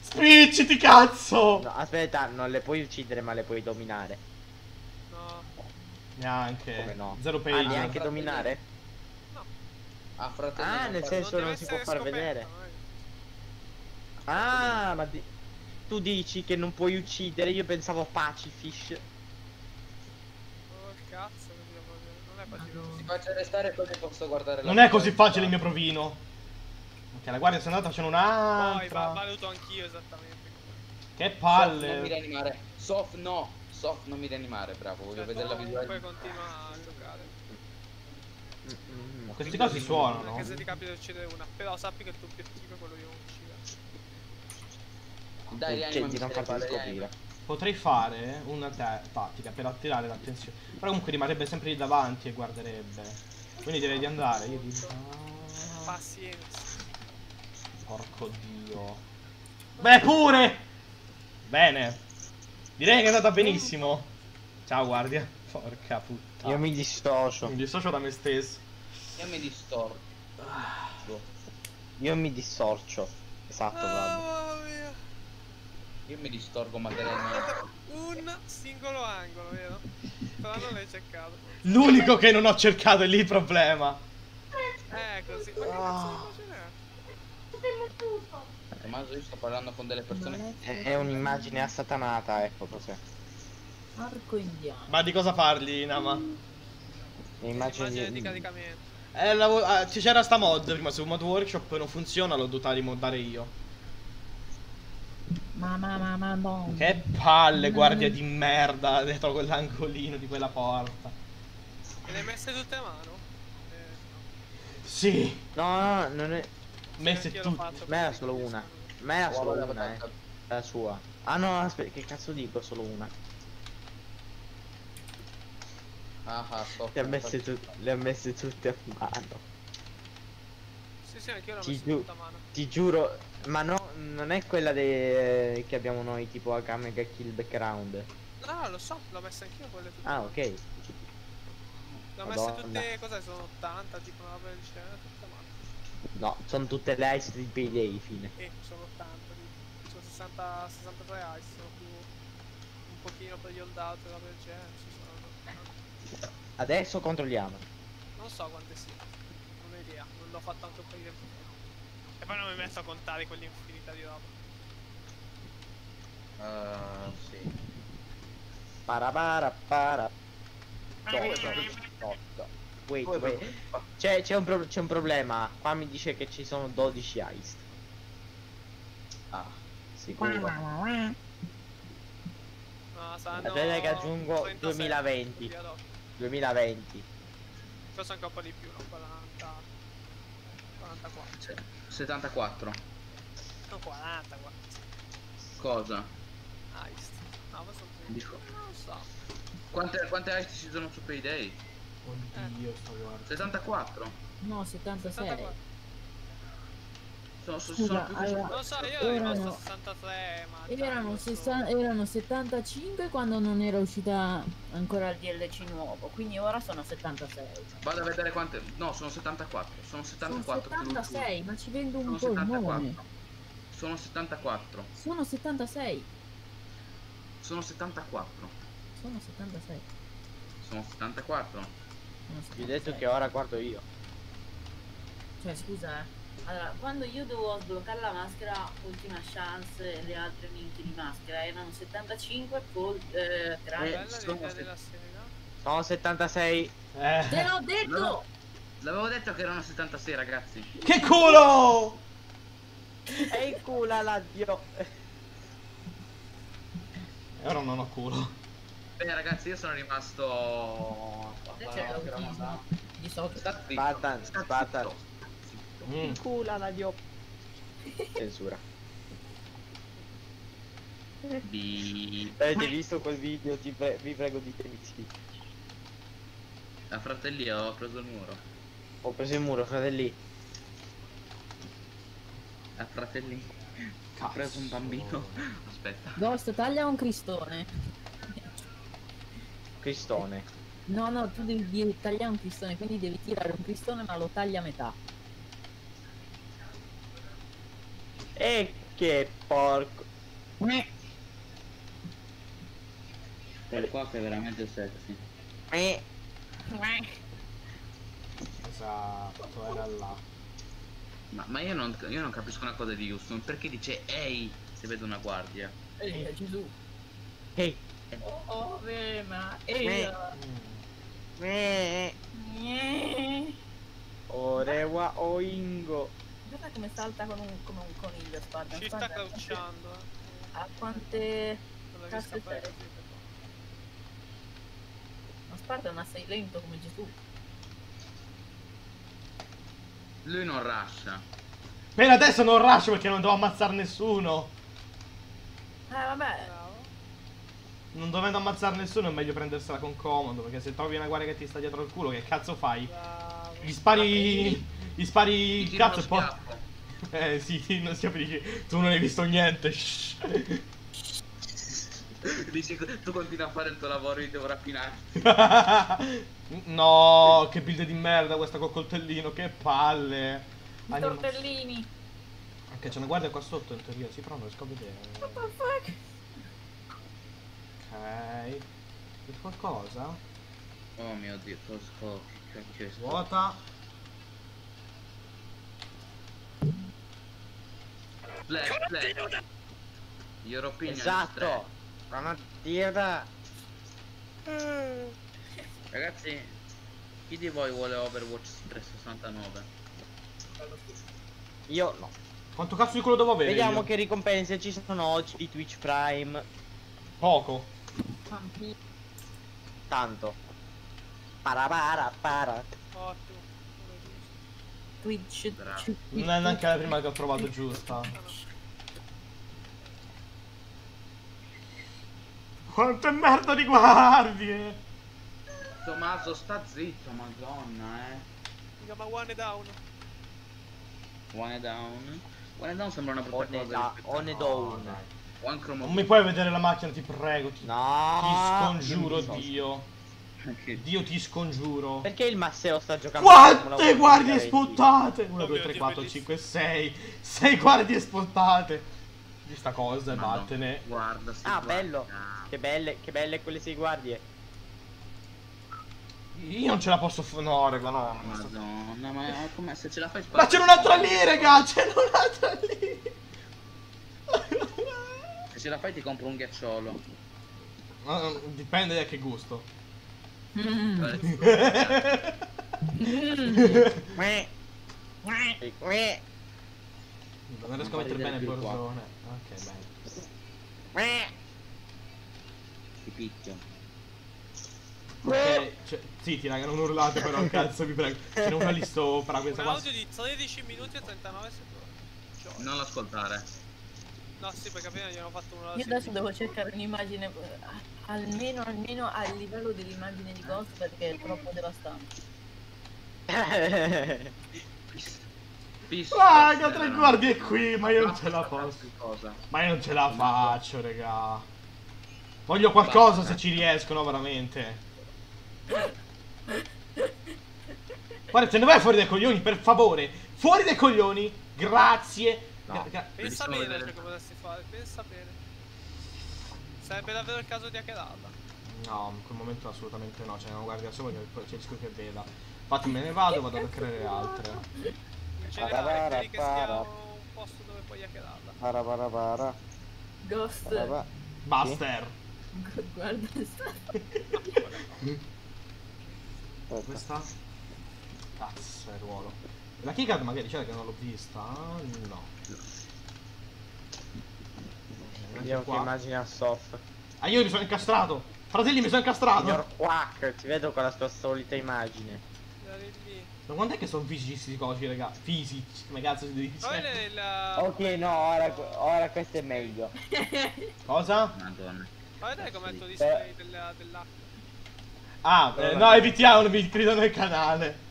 Spicciti, cazzo! No, aspetta, non le puoi uccidere ma le puoi dominare. No. Neanche. Come no? Zero Ah, page. neanche dominare? Ah, fratelli. Ah, non nel senso deve non si può far scoperta, vedere. non è- Ah, ma di- tu dici che non puoi uccidere, io pensavo Pacifish. Oh, cazzo, non è facile. Si faccia restare così posso guardare la Non è così facile il mio provino. Ok, la guardia n'è andata, c'è Poi va- un'altra. valuto anch'io esattamente. Che Soft, non mi palle. rianimare. Soft no. Soft non mi rianimare, bravo. Voglio Cioè, vedere la visuale. continua a giocare. Mm, mm. Questi cosi suonano. Anche se ti capita di uccidere una. Però sappi che il tuo obiettivo è quello di non uccidere. Dai, Cioè, rianimami, di non farti scoprire. Potrei fare una ta- tattica per attirare l'attenzione. Però comunque rimarrebbe sempre lì davanti e guarderebbe. Quindi direi di andare. Io dico. Pazienza. Porco dio. Beh, pure! Bene. Direi che è andata benissimo. Ciao, guardia. Porca puttana. Io mi dissocio. Mi dissocio da me stesso. Io mi distorgo. Io mi dissocio. Esatto, mia. Io mi distorgo materialmente. Un singolo angolo, vero? Però non l'hai cercato. L'unico che non ho cercato è lì il problema. Eh, così. Ma che cazzo di voce è? Tommaso, io sto parlando con delle persone. È, è un'immagine assatanata, ecco cos'è. Arco indiano. Ma di cosa parli, Nama? Un'immagine Immagine di di... caricamento. Eh, ah, ci c'era sta mod prima, se un mod workshop non funziona l'ho dovuta rimoddare io. Ma ma ma ma no. Che palle, guardia di merda, dietro quell'angolino di quella porta. Me le hai messe tutte a mano? Eh, no. Sì, No, no, non è. messe tutte. Me era solo una. Me era solo una, eh. La sua. Ah no, aspetta, che cazzo dico? Solo una. Ah, ah, sto. Le ha messe, tut- le ha messe tutte a mano. Sì, sì, anch'io l'ho Ci messo giu- tutta a mano. Ti giuro, ma no, non è quella de- che abbiamo noi, tipo Akamega Kill Background. No, lo so, l'ho messa anch'io quelle tutte. Ah, ok. Le ho messe Madonna. tutte, cos'è? Sono 80, tipo una roba del genere, tutte a mano. No, sono tutte le ice di Payday, fine. E sono 80, tipo. sono 60, 63 ice, sono più un pochino per gli hold out e roba del genere, ci sono. Adesso controlliamo. Non so quante siano, non ho idea, non l'ho fatto anche un po' di tempo. E poi non mi metto a contare quell'infinità di roba. Ah, sì. Parapara para. Otto, otto. Wait, Poi- wait. C'è, c'è un, pro- c'è un problema. Qua mi dice che ci sono 12 ice. Ah, Sicuro. No, Aspetta che aggiungo 36, 2020. via dopo. 2020. Forse anche un po' di più, no? 40. 44. se- 74. No, 40 qua. Cosa? Ice. No, ma sono. Dico. Non lo so. Quante, quante ice ci sono su Payday? Oddio, sto guardando. 74. No, 76. 74. Sono, sono, Scusa, sono più che allora- Non lo so, io Erano- rimasto a 63, ma. Erano, erano 75 quando non era uscita ancora il DLC nuovo, quindi ora sono 76. Vado a vedere quante. No, sono 74. Sono Sono 74 più l'ultimo. 76, ma ci vendo un Sono polmone. 74. Sono 74. Sono 76. Sono 74. Sono 76. Sono 74. Sono Vi ho detto 76. che ora guardo io. Cioè, scusa, eh. Allora, quando io dovevo sbloccare la maschera ultima chance e le altre minchie di maschera erano 75 col eh. Eh, sono se- Sono 76. Eh. Te l'ho detto! L'avevo detto che erano 76 ragazzi. Che culo! E il culo la dio. E ora non ho culo. Beh ragazzi io sono rimasto... Di zitto. Spartan, Spartan. Mm. Il culo la dio. Censura. Di... Avete visto quel video? Ti pre- vi prego ditemi sì. A fratelli ho preso il muro. Ho preso il muro, fratelli. A fratelli. Ho preso un bambino. Aspetta. Ghost, taglia un cristone. Cristone. No, no, tu devi, devi tagliare un cristone, quindi devi tirare un cristone ma lo taglia a metà. E che porco. Quello qua che è veramente sexy. Eh. Esatto, era là. Ma, ma io, non, io non capisco una cosa di Houston. Perché dice ehi se vede una guardia? Ehi, Gesù. Ehi. Oh, oh, beh, ma... Eh. Ehi, Eh. eh. Orewa oingo. Guarda come salta con un, come un coniglio, Spartan. Ci sta Guarda, crouchando, eh. A quante... Cazzo. Ma Spartan ma sei lento come Gesù. Lui non rascia. Bene, adesso non rush perché non devo ammazzare nessuno. Eh, vabbè. Non dovendo ammazzare nessuno è meglio prendersela con comodo. Perché se trovi una guardia che ti sta dietro il culo, che cazzo fai? Bravo. Gli spari. Gli spari Gli il cazzo e poi. Eh sì, (laughs) non si dici. Tu non hai visto niente. (laughs) Dici tu continui a fare il tuo lavoro io devo rapinarti. (laughs) no, che build di merda questa col coltellino, che palle. I tortellini. Anche c'è una guardia qua sotto in teoria, sì, però non riesco a vedere. What the fuck? Ok. C'è qualcosa? Oh mio dio, cosa cosa- che cacchio è? Vuota. Flash, flash. Europinian Esatto. Una tira. Ragazzi, chi di voi vuole Overwatch 369? Io no. Quanto cazzo di culo devo avere? Vediamo io? che ricompense ci sono oggi di Twitch Prime. Poco. Tanto. Para para para. Twitch. Non è neanche la prima che ho trovato giusta. Quante merda di guardie! Tommaso, sta zitto, madonna, eh. Mica, ma one down. One down. One down sembra una brutta One cosa. one No, down. dai. One chroma. Non mi puoi vedere la macchina, ti prego. Ti, No. ti scongiuro. Dio. Che- Dio ti scongiuro. Perché il Masseo sta giocando Quante guardie spottate! 1, Oh 2, mio 3, Dio, 4, bellissimo. 5, 6. 6 guardie spottate. Di sta cosa e vattene. Guarda, Ah, guardi. bello. Che belle, che belle quelle sei guardie. Io non ce la posso f- No, raga, no. Madonna, ma come se ce la fai Ma c'è un'altra lì, raga! C'è un'altra lì! Se ce la fai ti compro un ghiacciolo. Mm, Dipende da che gusto. Mm. Non riesco a mettere bene il borsone. Ok, bene. Ti picchio. Ok, cioè, zitti raga, (laughs) non urlate però, cazzo, vi prego. Ce n'è una lì sopra, questa Un audio di 13 minuti e 39 secondi. Cioè, Non l'ascoltare. No, sì, perché prima gli hanno fatto una Io adesso devo cercare un'immagine eh, almeno, almeno al livello dell'immagine di Ghost perché è troppo devastante. (laughs) Fisso. Raga, tre guardie qui, ma io non ce la posso. Ma io non ce la faccio, raga. Voglio qualcosa se ci riescono, veramente. Guarda, te ne vai fuori dai coglioni, per favore. Fuori dai coglioni. Grazie. No. Gra- Pensa bene vedere. ciò che potresti fare, pensa bene. Sarebbe davvero il caso di hackerarla. No, in quel momento assolutamente no. Cioè, non guardi da sopra che poi c'è il rischio che veda. Infatti me ne vado, vado a creare altre. In generale, credi che sia un posto dove puoi hackerarla. Para para para. Ghost, para, para. Buster. (laughs) guarda, sta-. Questa? Cazzo, è ruolo. La keycard magari c'era che non l'ho vista? No. Vediamo che Qua. immagine a soft. Ah, io mi sono incastrato! Fratelli, mi sono incastrato! Signor Quack, ti vedo con la tua solita immagine. Ma quando è che sono fisici sti cosi, raga? Fisici, come cazzo si dice? La... Ok, no, ora, ora questo è meglio. Cosa? Madonna. Fai vedere com'è il tuo display della- dell'acqua. Ah, eh, no, evitiamo, mi chiudono il canale.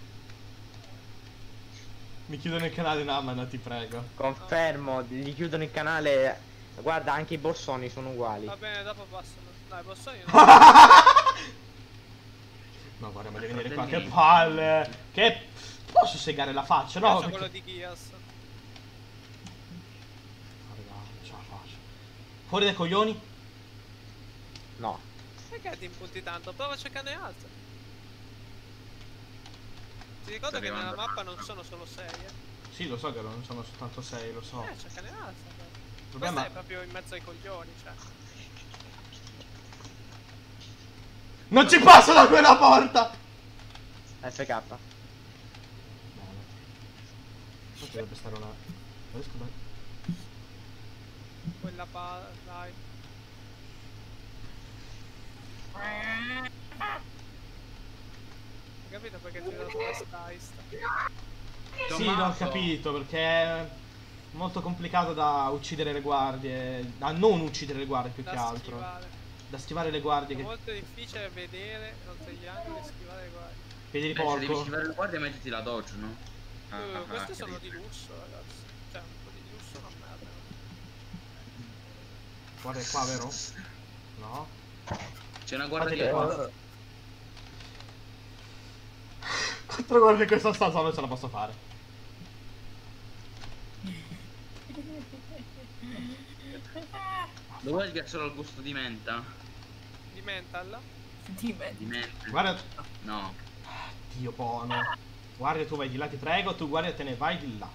Mi chiudono il canale, Namana, ti prego. Confermo, gli chiudono il canale. Guarda, anche i borsoni sono uguali. Va bene, dopo passano. Dai, posso (laughs) io? No, guarda, ma devi venire qua, che palle! Che... Posso segare la faccia, no? No, perché- quello di Gears. Ah, raga, non ce la faccio. Fuori dai coglioni? No. Perché ti impunti tanto? Prova a cercarne altre. Ti ricordo che nella mappa non sono solo 6, eh. Sì, lo so che non sono soltanto 6, lo so. Eh, cercane altre. però. Il Questa problema... è proprio in mezzo ai coglioni, cioè. Non ci passo da quella porta! FK. Bene. Dovrebbe stare una... Riesco a... Quella pa... Hai capito perché ti ho dato questa ista? Sì, l'ho capito, perché è molto complicato da uccidere le guardie, da non uccidere le guardie più che Da altro. schivare. Da schivare le guardie È che... molto difficile vedere oltre gli angoli e schivare guai. Piedi di Eh, se devi porco. schivare le guardie mettiti la dodge, no? Ah, Uh, ah, queste ah, sono di lusso, ragazzi. Cioè, un po' di lusso non merda. Guarda è qua, vero? No? C'è una guardia Fate di le- qua. Quattro guardie in questa stanza non ce la posso fare. Lo vuoi il ghiacciolo al gusto di menta? Di mental? Di me. Di menta? Guarda... No. Dio buono. Guarda tu vai di là, ti prego, tu guarda te ne vai di là.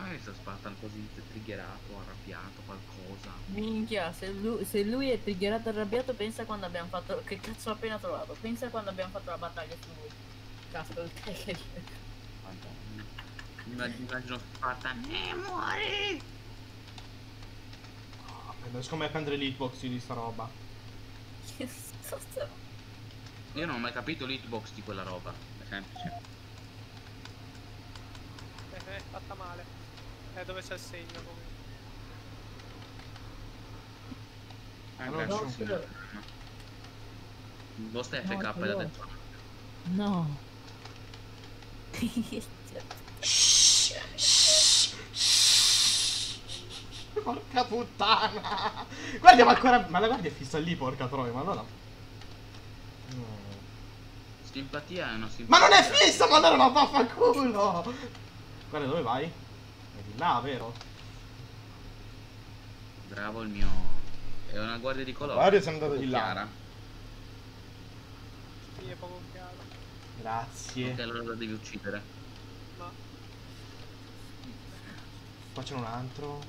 Magari sta spartando così triggerato, arrabbiato, qualcosa. Minchia, se lui, se lui è triggerato e arrabbiato, pensa quando abbiamo fatto. Che cazzo ho appena trovato? Pensa quando abbiamo fatto la battaglia su lui. Cazzo, il Madonna. Mi immagino Spartan. Eh, muori! Prendo- Secondo me prendere l'hitbox di sta roba. Che sto- Io non ho mai capito l'hitbox di quella roba. È semplice. Eh, è fatta male. Eh, dove c'è il segno comunque. Ah, Allora, no, signor. Lo sta FK No, però- detto. No. (laughs) Porca puttana! Guarda, ma ancora. Ma la guardia è fissa lì, porca troia, ma allora. No. Simpatia è una simpatia. Ma non è fissa, ma allora ma vaffanculo! Guarda, dove vai? È di là, vero? Bravo il mio. È una guardia di colore. Guardia, sono andato di là. chiara. Sì, è poco chiaro. Grazie. Ok, allora la devi uccidere. Ma Qua c'è un altro.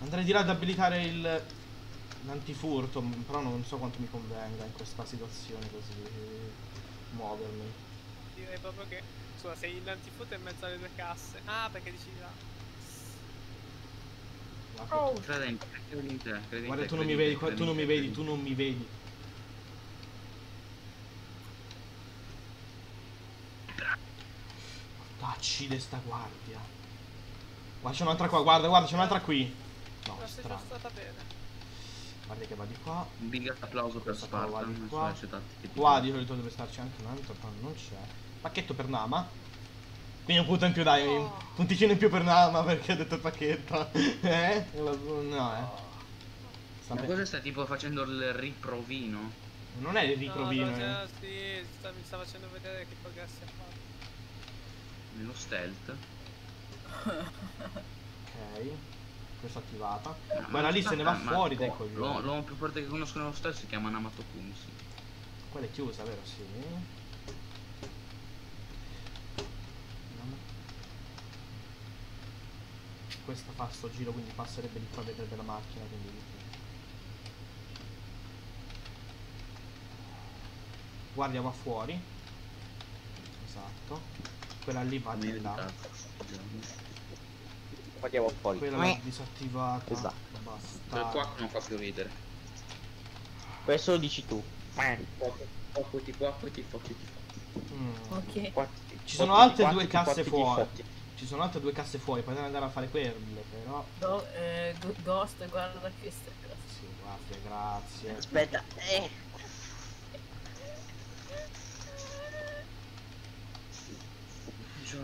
Andrei di là ad abilitare il. L'antifurto, però non so quanto mi convenga in questa situazione così. Muovermi. direi proprio che. Scusa, sei l'antifoot in mezzo alle due casse. Ah, perché dici là. Guarda, Oh, Crede in te, crede in te. crede in Guarda, te, tu non mi vedi, tu non mi vedi, tu non mi vedi. Accide sta guardia. Guarda, c'è un'altra qua, guarda, guarda, c'è un'altra qui. No, sei strano. stata bene. Guarda che va di qua. Un big applauso per Spartan. qua. di solito deve starci anche un altro, però non c'è. Pacchetto per Nama. Quindi un punto in più, dai. Oh. un Punticino in più per Nama (laughs) perché ha detto il pacchetto. eh? No, eh. Sta Ma cosa stai tipo facendo il riprovino? Non è il No, riprovino, no, eh. già, sì, sta- mi sta facendo vedere che progressi ha fatto. Nello stealth? Ok. Questa attivata. Ah, Guarda lì se ne va ma- fuori dai oh, coglioni. L'uomo l'uomo più forte che conosco nello stealth si chiama Namato Kunsi. Quella è chiusa, vero? Sì. Questa fa sto giro, quindi passerebbe di qua a vedere la macchina, quindi... Guardia va fuori. Esatto. Quella lì va di là. Guardiamo fuori. Quella l'ho disattivata. Esatto. Quel qua Basta. non fa più ridere. Questo lo dici tu. Ok. Ci sono altre due casse fuori. Ci sono altre due casse fuori, potete andare a fare quelle, però. Do- eh, Ghost, guarda queste cose. Sì, grazie, grazie. Aspetta. Eh.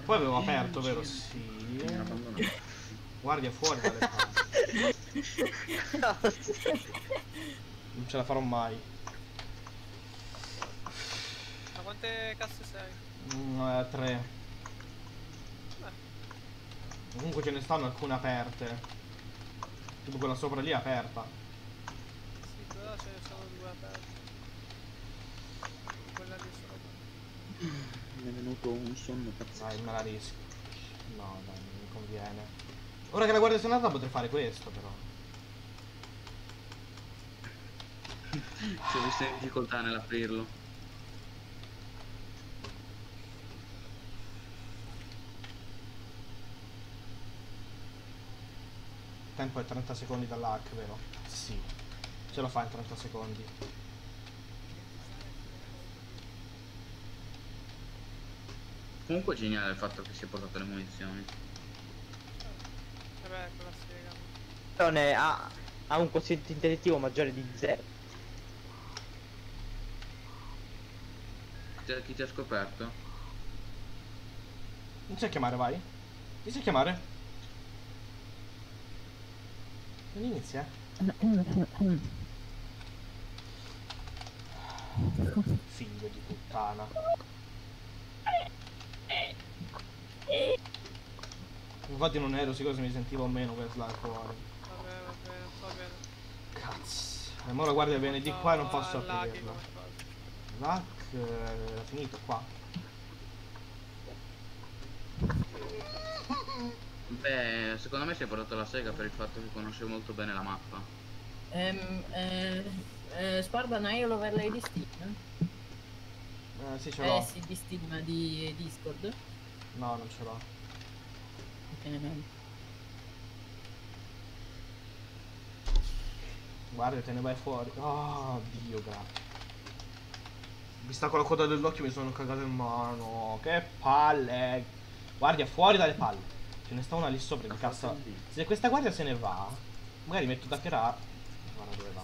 Poi avevo aperto, vero? Sì. Guardia fuori dalle casse. Non ce la farò mai. Ma quante casse sei? Mm, eh, tre. Comunque ce ne stanno alcune aperte. Tipo quella sopra lì è aperta. sì, però ce ne sono due aperte. Quella lì sopra. Mi è venuto un sonno pazzesco. Dai, me la rischio. No, dai, non mi conviene. Ora che la guardia n'è andata potrei fare questo, però. C'è questa difficoltà nell'aprirlo. Tempo è 30 secondi dall'hack, vero? Sì. Ce lo fa in 30 secondi. Comunque è geniale il fatto che si è portato le munizioni. Vabbè, la spiega. Non è- ha, ha un quoziente intellettivo maggiore di 0. Chi, ti ha scoperto? Inizia a chiamare, vai. Inizia a chiamare. Non inizia? Figlio di puttana. Infatti non ero sicuro se mi sentivo o meno quel là fuori. Va bene, va bene, va bene. Cazzo. E ora guardia bene di qua e non posso aprirlo. cosa. Lac eh, è finito qua. (laughs) Beh, secondo me si è portato la sega per il fatto che conosce molto bene la mappa. Ehm, eh, eh, Spartan, hai l'overlay di Steam? Eh sì ce Eh l'ho. sì, di Steam, di Discord. No, non ce l'ho. Meglio. Guarda, te ne vai fuori. Oh, Dio, grazie. Mi sta con la coda dell'occhio mi sono cagato in mano. Che palle. Guardia, fuori dalle palle. Ce ne sta una lì sopra in cassa. Se questa guardia se ne va, magari metto da Kera. Guarda dove va.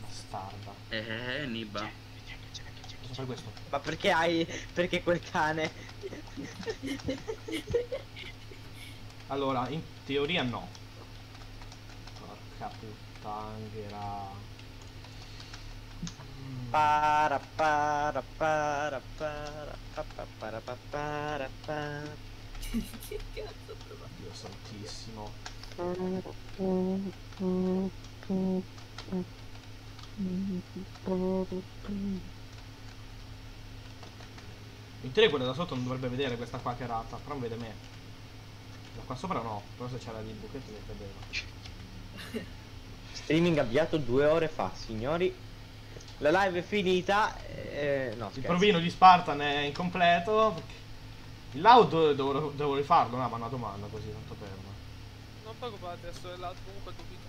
Bastarda. Eh, Niba. Posso fare questo? Ma perché hai. perché quel cane? Allora, in teoria no. Porca puttanghera. Mm. Para para para para pa pa para pa para pa. Che cazzo prova? Dio santissimo. In teoria quella da sotto non dovrebbe vedere questa qua che rata, però non vede me. Da qua sopra no, però se c'era lì il buchetto mi vedeva. Streaming avviato due ore fa, signori. La live è finita. Eh, no, Il provino di Spartan è incompleto. perché- Il loud devo, devo rifarlo, no, ma una domanda così, tanto per. Non preoccupate, adesso dell'altro comunque dubito.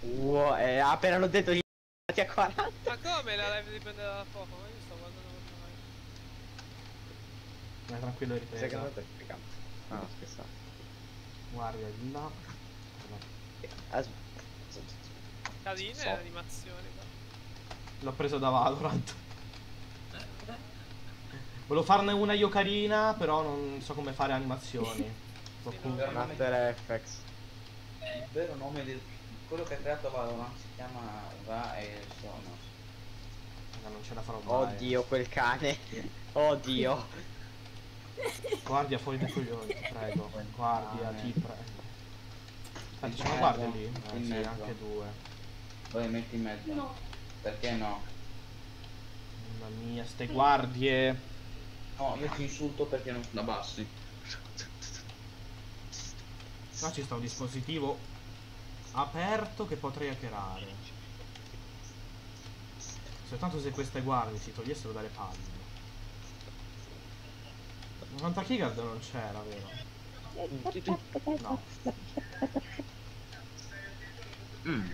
Wow, eh, appena l'ho detto gli a 40. Ma come la live dipende dalla foto? Ma io sto guardando la live. Vai tranquillo è ripresa. Secondo te? Ah, no, scherzavo. Guardia di là. As- Carine So. però. L'ho preso da Valorant. Volevo farne una io carina, però non so come fare animazioni. (laughs) Qualcuno- no. After Effects. Il vero nome del quello che ha creato Valorant si chiama Ra e Sono. Raga, non ce la farò mai. Oddio, quel cane. (laughs) Oddio. Guardia fuori dai coglioni, ti prego. Guardia, Ah, ti eh. prego. Senti, c'è una Eh, guardia no, lì? Eh, sì, mezzo. anche due. Poi metti in mezzo. Perché no? Mamma mia, ste guardie. No, io ti insulto perché non la abbassi. Qua ci sta un dispositivo aperto che potrei hackerare. Soltanto se queste guardie si togliessero dalle palle. 90 kg non c'era, vero? No. Mm.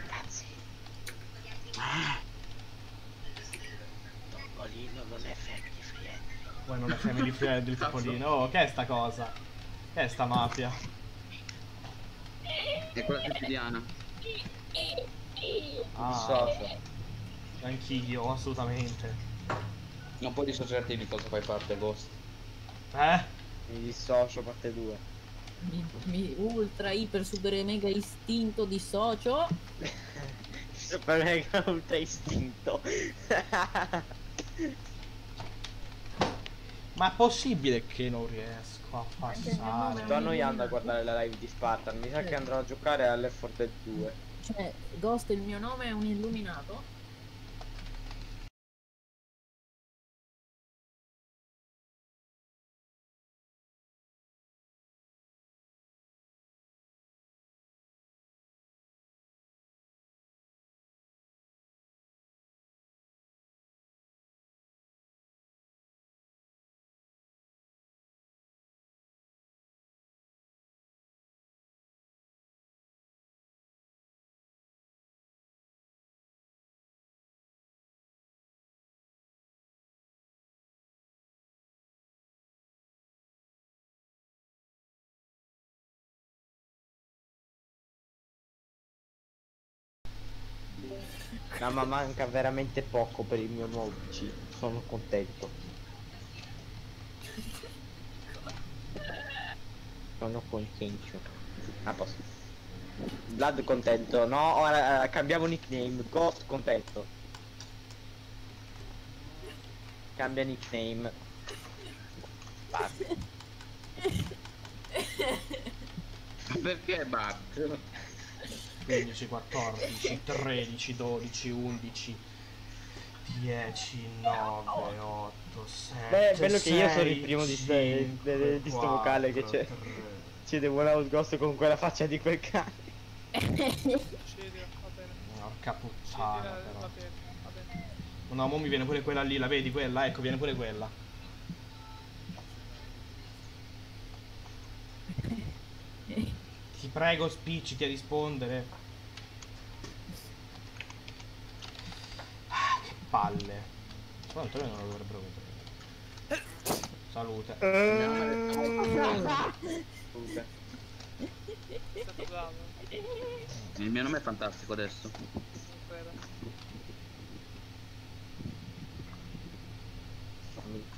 Topolino non è family (laughs) friendly. Poi non è family friendly il topolino. Oh, che è sta cosa? Che è sta mafia? È quella quotidiana. Ah, Dissocio. anch'io, assolutamente. Non puoi dissociarti di cosa fai parte, Ghost. Eh? Mi dissocio parte 2. Mi, mi ultra iper super mega istinto di socio. (laughs) Super mega ultra istinto. (laughs) Ma è possibile che non riesco a passare? Sto annoiando a guardare la live di Spartan. Mi sa che andrò a giocare all'Effort Dead 2. Cioè, Ghost il mio nome è un illuminato. No, ma manca veramente poco per il mio nuovo PC. Sono contento. Sono contento. A posto. Blood contento. No, ora eh, cambiamo nickname. Ghost contento. Cambia nickname. Basta. Perché Bart? 15, 14, 13, 12, 11, 10, 9, 8, 7. Beh, bello che io sono il 6, primo di ste- 5, de- di sto vocale che c'è. 4, 3, Siete buon outghost con quella faccia di quel cane. Porca puttana. No, mo mi viene pure quella lì, la vedi quella? Ecco, viene pure quella. Ti prego, spicciti a rispondere. Ah, che palle. Quanto non lo dovrebbero vedere. Salute. Bravo, Il mio nome è fantastico adesso.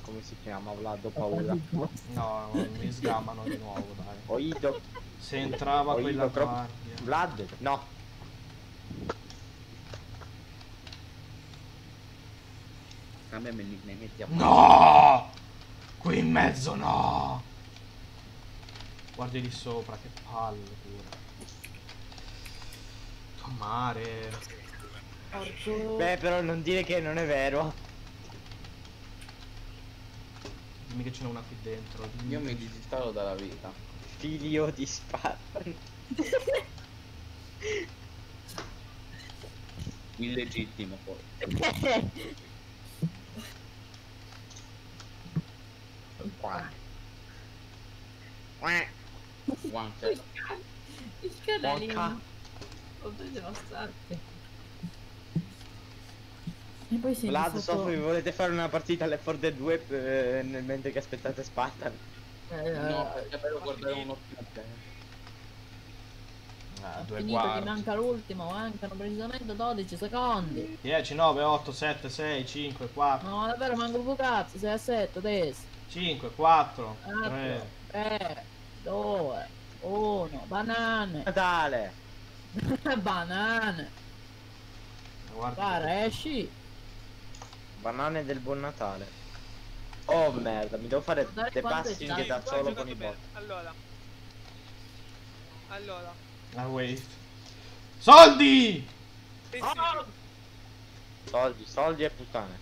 Come si chiama? Vlad, ho paura. No, no, mi sgamano di nuovo, dai. Oido. Se entrava Ho quella troppo- guardia. Vlad? No. Cambiami il nickname, metti a No! Qui in mezzo no! Guardi lì sopra, che palle pure. Mare. Porco. Beh, però non dire che non è vero. Dimmi che ce n'è una qui dentro. dimmi Io mi disinstallo dalla vita. Figlio di Spartan. (laughs) Illegittimo poi. One shot. Il canale. Porca. Cosa devastante. E poi senti Vlad, so che volete fare una partita alle 4 Dead Web eh, nel mentre che aspettate Spartan. Eh, No, perché volevo guardare un ottimo te. Ah, Ho due finito quarti. manca l'ultimo, mancano precisamente 12 secondi. 10, 9, 8, 7, 6, 5, 4, No, davvero manco un cazzo, 6 a 7 adesso. 5, 4, 4, 3. 3, 2, 1, banane. Natale! (laughs) banane. Guarda. Guarda, esci. Banane del buon Natale. Oh merda, mi devo fare the passing da solo con i bot. Allora. Allora. Ah, wait. Soldi! Soldi, soldi e puttane.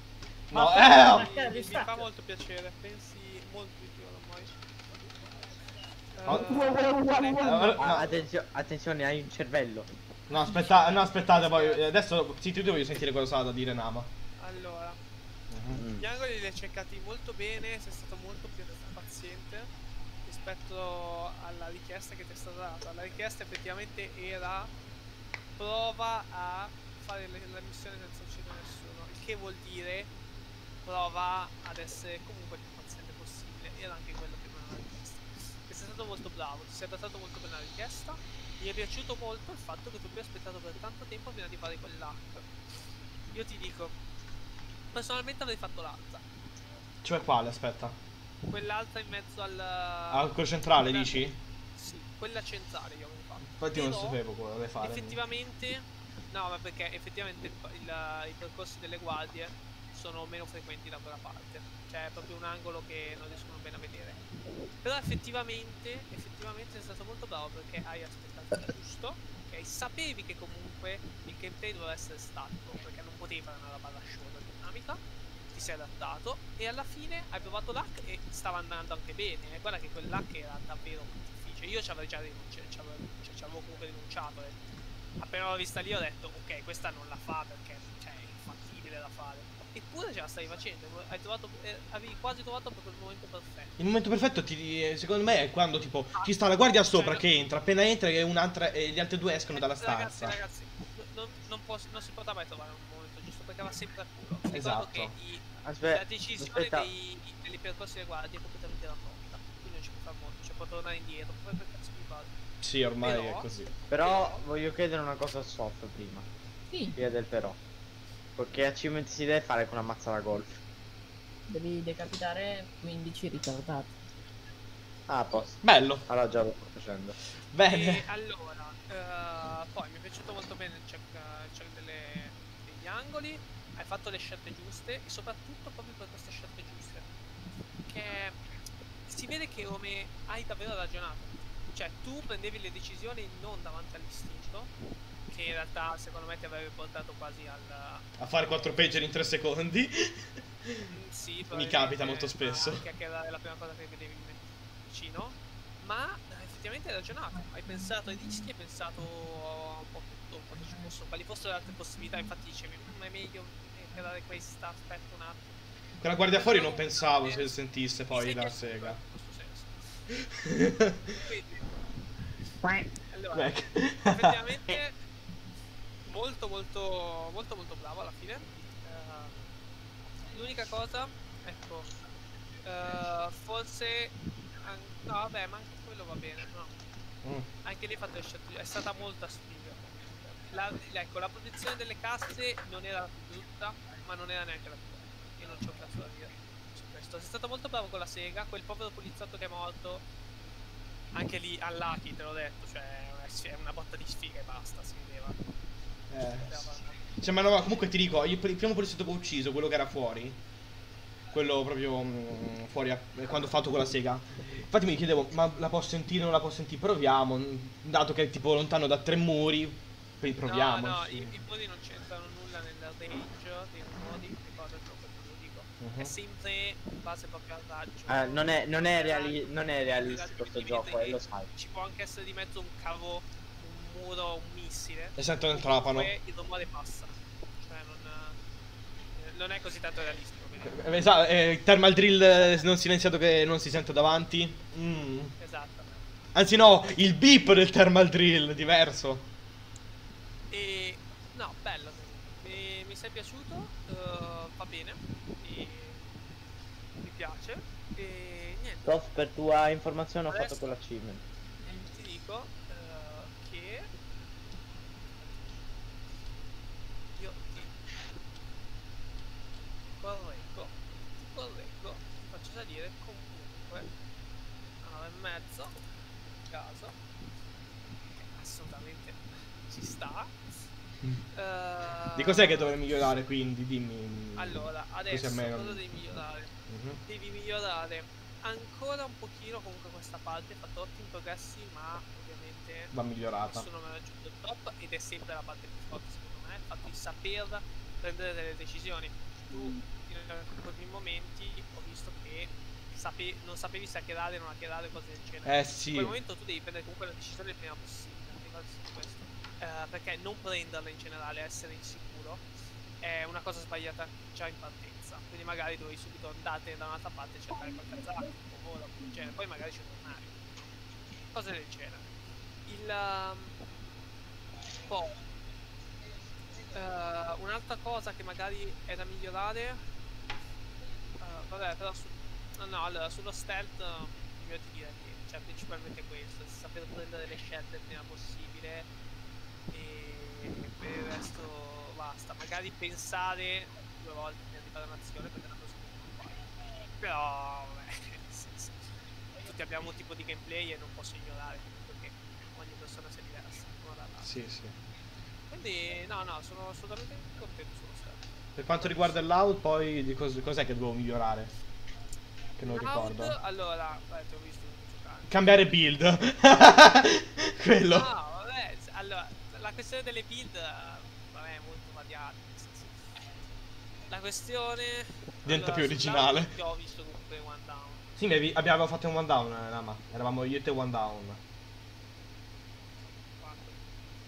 No, eh! mi, mi- mi distacca. fa molto piacere. Pensi molto di più ormai. Oh. No. attenzio- attenzione, hai un cervello. No, aspetta, no, aspettate, poi adesso zitti tutti voglio sentire cosa ha da dire Nama. allora. Mm. Gli angoli li hai cercati molto bene, sei stato molto più paziente rispetto alla richiesta che ti è stata data. La richiesta effettivamente era prova a fare la missione senza uccidere nessuno, il che vuol dire prova ad essere comunque il più paziente possibile. Era anche quello che non era richiesto. E sei stato molto bravo, ti sei adattato molto bene alla richiesta. Mi è piaciuto molto il fatto che tu abbia aspettato per tanto tempo prima di fare quell'hack. Io ti dico, personalmente avrei fatto l'altra. Cioè quale, aspetta. Quell'altra in mezzo al. Quello centrale quella- dici? Sì, quella centrale io avevo fatto. Infatti non Però, sapevo come dovevo fare. Effettivamente. No, ma perché effettivamente il, il- i percorsi delle guardie sono meno frequenti da quella parte. Cioè è proprio un angolo che non riescono bene a vedere. Però effettivamente, effettivamente sei stato molto bravo perché hai aspettato giusto. Ok, sapevi che comunque il gameplay doveva essere statico, perché poteva essere una roba lasciosa dinamica. Ti sei adattato e alla fine hai provato l'hack e stava andando anche bene. E guarda che quell'hack era davvero difficile. Io ci avevo già rinunciato, ci avevo, cioè, ci avevo comunque rinunciato. e appena l'ho vista lì ho detto ok questa non la fa perché cioè, è infattibile da fare eppure ce la stavi facendo hai trovato eh, avevi quasi trovato proprio il momento perfetto Il momento perfetto ti, secondo me è quando tipo ci sta la guardia sopra Cioè, che entra, appena entra e un'altra e gli altri due escono dalla Eh, ragazzi stanza. ragazzi no- non, non, non si potrà mai trovare un momento giusto perché va sempre a culo ricordo Esatto. che i- la Aspetta, decisione dei, dei percorsi delle guardie è completamente randomica quindi non ci puoi fare molto cioè può tornare indietro poi per cazzo mi pare Sì, ormai Però- è così. Però voglio chiedere una cosa a Soft prima. Sì, Via del però. Perché achievement si deve fare con la mazza da golf. devi decapitare 15 ritardati. Ah, a posto. Bello, Allora già lo sto facendo. bene. E allora, eh, poi mi è piaciuto molto bene il check, il check delle- degli angoli, hai fatto le scelte giuste e soprattutto proprio per queste scelte giuste. Che si vede che come hai davvero ragionato. Cioè, tu prendevi le decisioni non davanti all'istinto, che in realtà secondo me ti avrebbe portato quasi al... A fare 4 pager in 3 secondi. Mm, sì, (laughs) Mi capita molto spesso. Anche che era la prima cosa che vedevi vicino. Ma effettivamente hai ragionato, hai pensato ai dischi, hai pensato un po' tutto, quando ci fossero, quali fossero le altre possibilità, infatti dicevi, "Mm, è meglio creare questa, aspetta un attimo. Quella guardia fuori non pensavo se sentisse poi Sei la sega. in questo senso. Quindi, allora, effettivamente molto molto molto molto bravo alla fine Eh, l'unica cosa ecco eh, forse an- no vabbè ma anche quello va bene no Mm. anche lì fatto è stata molta sfiga la, ecco la posizione delle casse non era brutta ma non era neanche la bella io non c'ho cazzo da dire su questo sei stato molto bravo con la sega quel povero poliziotto che è morto anche lì all'Aki te l'ho detto cioè è una botta di sfiga e basta si vedeva Eh, Cioè, ma no, comunque ti dico, il primo poliziotto che ho ucciso, quello che era fuori, quello proprio mm, fuori a- quando ho fatto con la sega. Infatti mi chiedevo, ma la posso sentire o non la posso sentire? Proviamo, mm, dato che è tipo lontano da tre muri, poi proviamo. no no sì. i, i modi non c'entrano nulla nel range dei modi ricorda il gioco te lo dico Mhm. è sempre in base proprio al raggio Eh, non, è, non, è reali- non è realistico questo gioco, vedere e lo che sai. ci può anche essere di mezzo un cavo un muro un missile Esatto, nel Comunque trapano. il rumore passa cioè non, eh, non è così tanto realistico quindi- Eh, Esatto, eh, thermal drill eh, non silenziato che non si sente davanti. Mm. esatto Anzi no, il beep del thermal drill, diverso. E no, bello. Mi, mi sei piaciuto, eh, va bene. E, mi piace. E niente, Prof, per tua informazione ho fatto Adesso- quell'achievement. ti dico eh, che io ti correggo, ti correggo, ti faccio salire comunque a 9 e mezzo in caso. che Assolutamente ci sta. Eh, Di cos'è che dovrei migliorare quindi? Dimmi. Allora, adesso non- cosa devi migliorare? Mhm. Devi migliorare ancora un pochino comunque questa parte, fatto ottimi progressi, ma ovviamente Va migliorata. nessuno mi ha raggiunto il top ed è sempre la parte più forte secondo me, il fatto di saper prendere delle decisioni. Tu in alcuni momenti ho visto che sape- non sapevi se hackerare o non hackerare cose del genere. Eh In sì. quel momento tu devi prendere comunque la decisione il prima possibile, questo. Eh, perché non prenderla in generale, essere insicuro, è una cosa sbagliata già in partenza. Quindi magari dovevi subito andare da un'altra parte e cercare qualche azzardo, o del genere, poi magari ci tornare. Cose del genere. Il um, poi eh, un'altra cosa che magari è da migliorare. eh, vabbè, però su, no, no, allora, sullo stealth eh, io ti che cioè, principalmente questo, saper prendere le scelte il prima possibile e per il resto basta. Magari pensare due volte prima di fare un'azione perché è una cosa che non fai. Però vabbè, (laughs) nel senso, tutti abbiamo un tipo di gameplay e non posso ignorare perché ogni persona sia diversa. una dall'altra. Sì, sì. Quindi no, no, sono assolutamente contento sullo stealth. Per quanto riguarda il loud, poi di cos- cos'è che devo migliorare? Che non Loud, ricordo. Allora, beh, ti ho visto giocare. Cambiare build. (laughs) Quello. No, vabbè, allora, la questione delle build, eh, vabbè, è molto variata. senso. La questione... Diventa più sul originale. Io ho visto comunque One Down. Sì, mi abbiamo fatto un one down, eh, Nama. Eravamo io e te one down. Quando?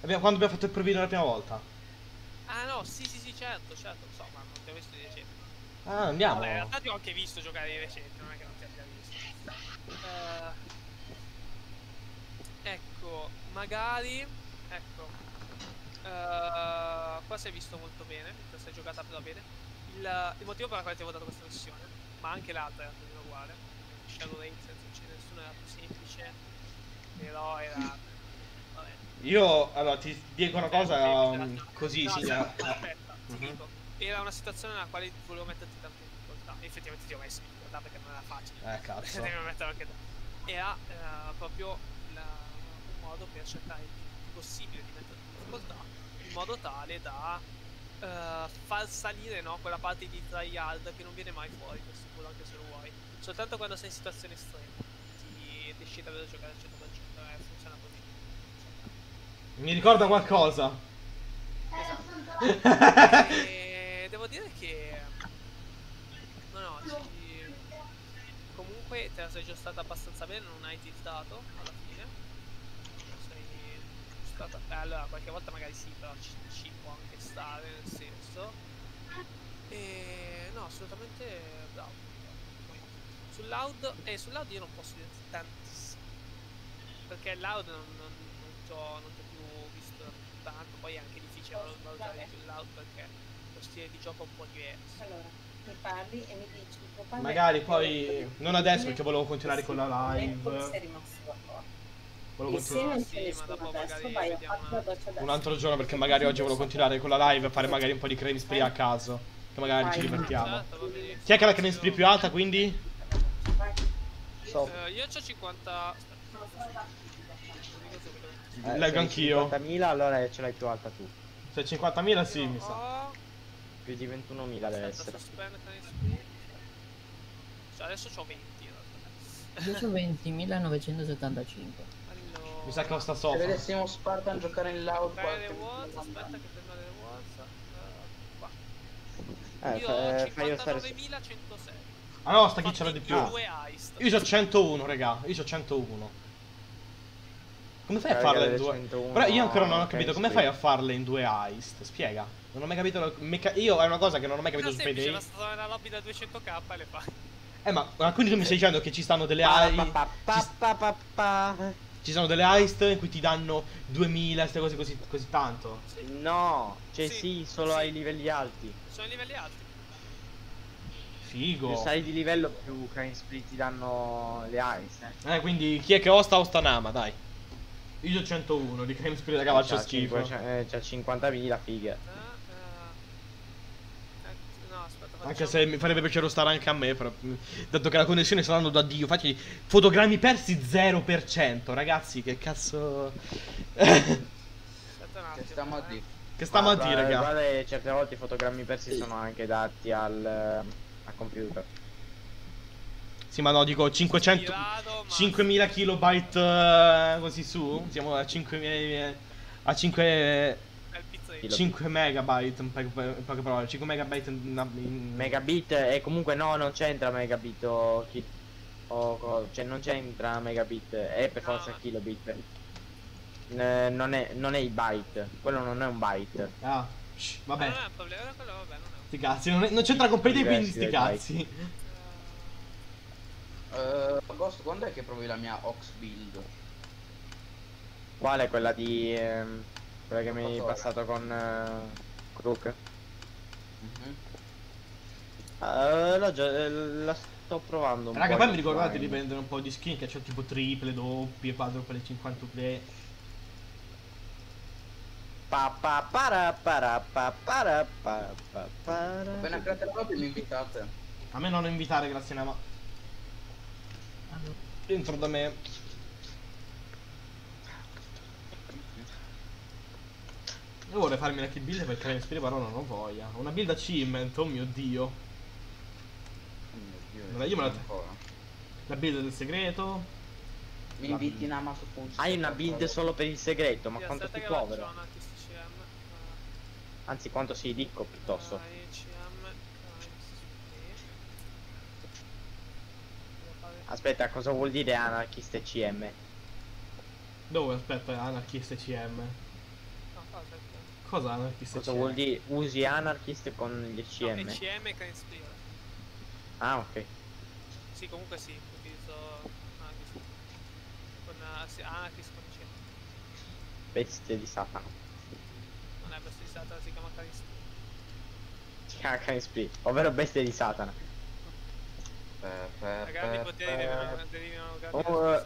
Abbiamo- quando abbiamo fatto il provino la prima volta. Ah no, sì, sì, sì, certo, certo, lo so, ma non ti ho visto di recente. Ah, andiamo. Vabbè, in realtà ti ho anche visto giocare di recente, non è che non ti abbia visto. Eh, ecco, magari, ecco, eh, qua si è visto molto bene, questa si è giocata però bene. Il, il motivo per il quale ti ho votato questa missione, ma anche l'altra era più uguale. Shadow Raid senza uccidere nessuno era più semplice, però era... Vabbè, Io, allora, ti dico una cosa semplice, um, così, No, sì. aspetta, eh. aspetta, ti Mhm. dico. Era una situazione nella quale volevo metterti tanto in difficoltà. E effettivamente ti ho messo in difficoltà perché non era facile. Eh, cazzo. Devo metterlo anche da. Era eh, proprio la- un modo per cercare il più possibile di metterti in difficoltà modo tale da eh, far salire no, quella parte di tryhard che non viene mai fuori per sicuro anche se lo vuoi. Soltanto quando sei in situazioni estreme ti riesci davvero a giocare al 100% e funziona così. Mi ricorda qualcosa. Esatto. (laughs) E devo dire che no no ci... comunque te la sei già stata abbastanza bene, non hai tiltato alla fine. Stata... eh, allora, qualche volta magari sì, però ci, ci può anche stare, nel senso. E no, assolutamente bravo. Sull'out, eh, sull'out io non posso dire tantissimo. Perché l'out non, non, non ti ho non ti ho più visto tanto, poi è anche difficile valutare più l'out perché lo stile di gioco è un po' diverso. Allora, mi parli e mi dici Magari poi non adesso perché volevo continuare con la live. come sei rimasto d'accordo. Volevo se non Sì, c'è ma nessuno dopo adesso, magari vai a vediamo fare la doccia adesso. un altro giorno perché magari oggi volevo continuare con la live e fare magari un po' di crane spree a caso. Che magari ci divertiamo. Benissimo. Chi è che ha la crane spree più alta quindi? So, Eh, io ho 50. Aspetta. Non dico subito. eh, Leggo anch'io. 50.000 allora ce l'hai più alta tu. Se 50.000 sì, mi sa. Ho- Più di 21.000 deve Aspetta, essere. Cioè, adesso ho 20 in realtà. Io ho 20.975. Mi sa che ho sta Se sopra. vedessimo Spartan giocare in loud qualche le walls, aspetta che prendo le walls. eh, qua. Eh, Io fa- ho eh, io su. 59.106. Ah no, sta chi ce l'ha di più. Io ho 101, raga. Io ho 101. Come fai a farle in due? 101 Però io ancora non ho capito come fai a farle in due heist. Spiega. Non ho mai capito. la- meca- Io è una cosa che non ho mai capito su semplice, Payday. basta nella lobby da 200k e le fai. Eh, ma, ma quindi tu mi stai dicendo che ci stanno delle Pa, heist. pa, pa, Ci, sono delle heist in cui ti danno 2000, queste cose così, così tanto. No, cioè Sì, sì, solo sì. ai livelli alti. Sono i livelli alti. Figo. Più sali di livello più crane split ti danno le ice. Eh. Eh, quindi chi è che osta osta Nama, dai. Io ho 101, di Crane Spirit, raga, faccio C'ha schifo. 500 eh, c'ha 50.000 fighe. Eh, eh, eh, no, aspetta, facciamo... Anche se mi farebbe piacere stare anche a me, però, mh, dato che la connessione sta andando da Dio. Infatti, fotogrammi persi 0%, ragazzi, che cazzo... Aspetta un Che stiamo a eh. dire. che stiamo a Guarda, dire, raga? Guarda, che certe volte i fotogrammi persi sono anche dati al, al computer. Sì, ma no, dico 500... Tirato, ma- 5000 kilobyte eh, così su? Siamo a 5000... A 5... È il pizzeria. Kilo- 5 megabyte, in poche, in poche parole, 5 megabyte in, in- Megabit e comunque no, non c'entra megabit o, chi- o cioè non c'entra megabit, è per forza No. kilobit. Eh, non, è, non è i byte, quello non è un byte. Ah, shh, vabbè, un problema, quello vabbè, non è sti cazzi, non, è- non c'entra con Payday, quindi sti cazzi. Eh, Ghost, quando è che provi la mia Ox build? Quale è quella di... ehm, quella che mi hai passato con eh, Crook? Mhm. Eh, l'ho già- eh, la sto provando un Raga, po' poi mi ricordate di prendere un po' di skin che c'è tipo triple, doppie, quadruple, cinquantuple. Pa, pa, para, para, pa, para, pa, pa, para. Appena create la lobby mi invitate. A me non invitare, grazie Nama. Dentro da me. Io vorrei farmi la kill build per creare Spirit, però non ho voglia. Una build achievement, oh mio dio. Oh mio Dio, Allora, io me la- ancora. La build del segreto. Mi inviti in Ama su Punch. Hai una build solo per il segreto, ma Sì, quanto che povero? lancio un HSCM. Anzi, quanto sei ricco piuttosto. Aspetta, cosa vuol dire anarchist CM? Dove? Aspetta, Anarchist CM. No, cosa? Anarchist Cosa CM? vuol dire? Usi anarchist con gli No, CM? ECM e Spear. Ah, ok. Sì, comunque sì, utilizzo Anarchist. Con uh, sì, Anarchist con ECM. Bestie di Satana. Non è personalizzata, si chiama Spear. Si chiama Spree, ovvero bestie di Satana. Per, per, I poteri per- derivano derivano Oh.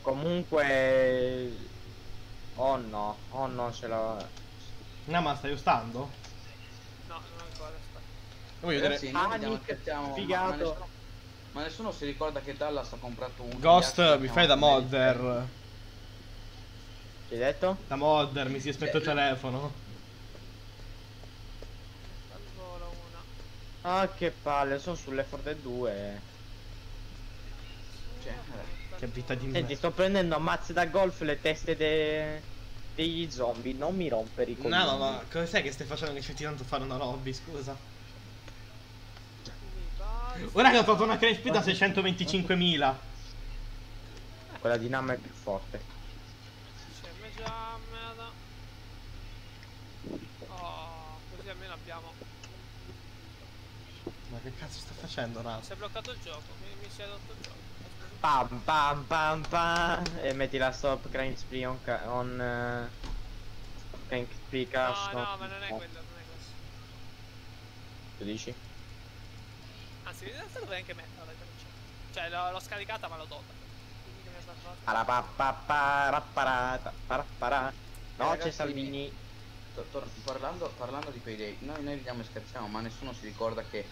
Comunque... Oh no, oh no, ce l'ho... Nama, stai ostando? No, non ancora, aspetta. Io voglio vedere. Ragazzi, noi stiamo- ma-. Ma nessuno, ma nessuno si ricorda che Dallas ha comprato un Ghost, mi fai da modder. Che hai detto? Da modder, mi si è spento il Cioè, telefono. Ah, che palle, sono sull'effort del 2. Cioè, eh, Che vita di Senti, me. sto prendendo a mazze da golf le teste de- degli zombie, non mi rompere i coglioni. No, ma, ma cosa sai che stai facendo che c'è tanto fare una lobby, scusa? Oh raga, ho trovato una speed da 625.000. Quella di Nam è più forte. Oh, così almeno abbiamo. Ma che cazzo sta facendo, Raz? Si è bloccato il gioco, mi, mi si è rotto il gioco. Pam pam pam pam. E metti la stop crane spree on, on eh, crane spree No, cast. no, ma non è quello, non è questo. Tu dici? Anzi, in realtà dovrei anche metterla c'è. Cioè, l'ho, scaricata ma l'ho tolta. Parapapaparaparata, parapara. No, c'è Salvini. Parlando, parlando di Payday, noi, noi ridiamo e scherziamo, ma nessuno si ricorda che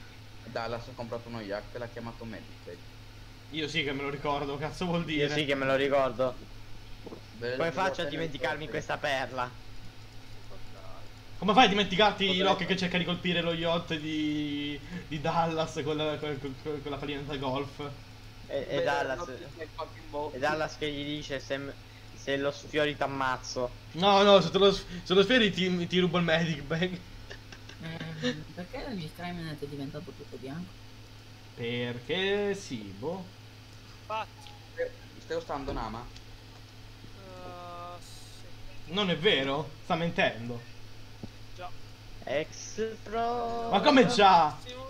Dallas ha comprato uno yacht e l'ha chiamato Medicaid. Io sì che me lo ricordo, cazzo vuol Io dire? sì che me lo ricordo. Ve- Come faccio a dimenticarmi questa perla? Come fai a dimenticarti Potrei- Locke che cerca di colpire lo yacht di, di Dallas con la, con, con- la pallina da golf? E, e Dallas. E Dallas che gli dice se, se lo sfiori t'ammazzo. No, no, se, te lo, se lo sferi ti, ti rubo il medic bag. Eh, perché il Skynet è diventato tutto bianco? Perché sì, boh. Infatti, Eh, Stai ostando Nama? uh, sì, Non è vero? Sta mentendo. già. Ex pro. Ma come già? Maximum,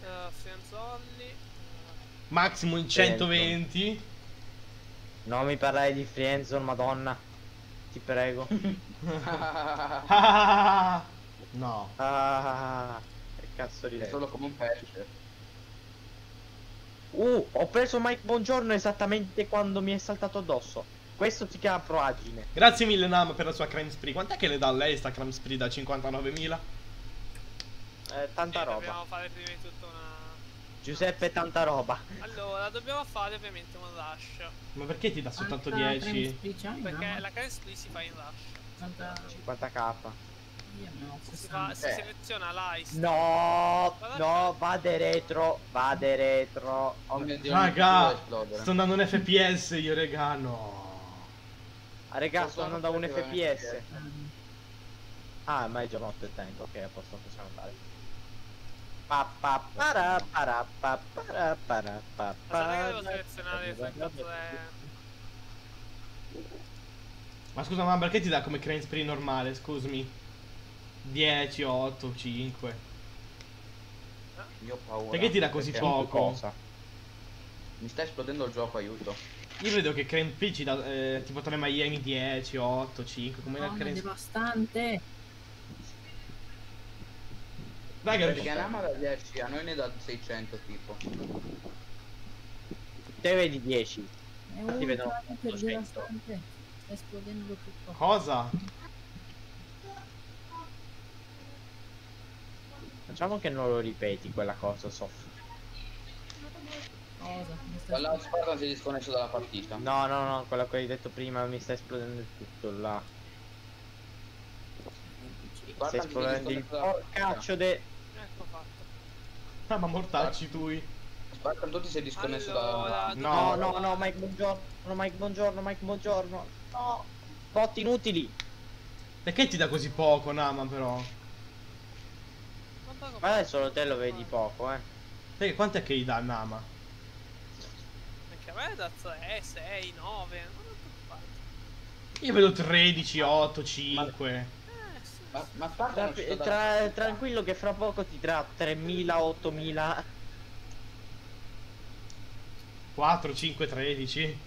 uh, Frienzolli. eh, Maximum in 120. Non mi parlare di Friendzone, madonna. Ti prego. (laughs) (laughs) No. Ah, che cazzo di È solo come un pesce. Uh, ho preso Mike Buongiorno esattamente quando mi è saltato addosso. Questo si chiama proagine. Grazie mille Nam per la sua crime spree. Quant'è che le dà lei sta crime spree da 59.000? Eh, tanta sì, roba. Dobbiamo fare prima di tutto una. Giuseppe, tanta roba. Allora, dobbiamo fare ovviamente un rush. Ma perché ti dà soltanto Quanta creme 10? spree c'hai, Perché no? la crane spree si fa in rush. Quanta... 50k. Si, fa, 60. si Eh. seleziona l'ice. No, no, vade retro, vade retro. Oh mio Dio, Raga, sto andando un FPS io, regà, no. Ah, raga, sto andando a un fps. Ah, ma è già notte il tempo, ok, a posto possiamo andare. Pa pa para para pa para para pa Ma sai che devo pa selezionare Franco 3? Ma scusa, ma perché ti dà come crane spree normale? Scusami. 10, 8, 5. Io ho paura. Perché ti dà così Perché poco? Mi sta esplodendo il gioco, aiuto. Io vedo che spree ci dà eh, tipo tra le Miami 10, 8, 5. Come la crane è devastante. Raga, Perché Nama da 10, a noi ne dà 600 tipo. Te vedi 10. È Infatti vedono ultra 800. devastante. Sta esplodendo tutto. cosa? Facciamo che non lo ripeti quella cosa, Sof. Cosa? La Spartan si è disconnesso dalla partita. No, no, no, quello che hai detto prima mi sta esplodendo il tutto là. esplodendo. Sta Spartan si è esplodendo il porcaccio de... Ecco fatto. Ah, ma mortacci tu. Spartan tu ti sei disconnesso Allora, da... No. No, no, no, Mike buongiorno, Mike buongiorno, Mike buongiorno. No, botti inutili. Perché ti dà così poco, Nama, però? Come- Ma adesso solo te lo vedi poco, eh. Perché quant'è che gli dà Nama? Anche a me da 3, 6, 9. Non ho preoccupato. Io vedo 13, 8, 5. Eh, sì. Ma, ma Tra- tra- tranquillo che fra poco ti darà 3000, 8000. 4, 5, 13.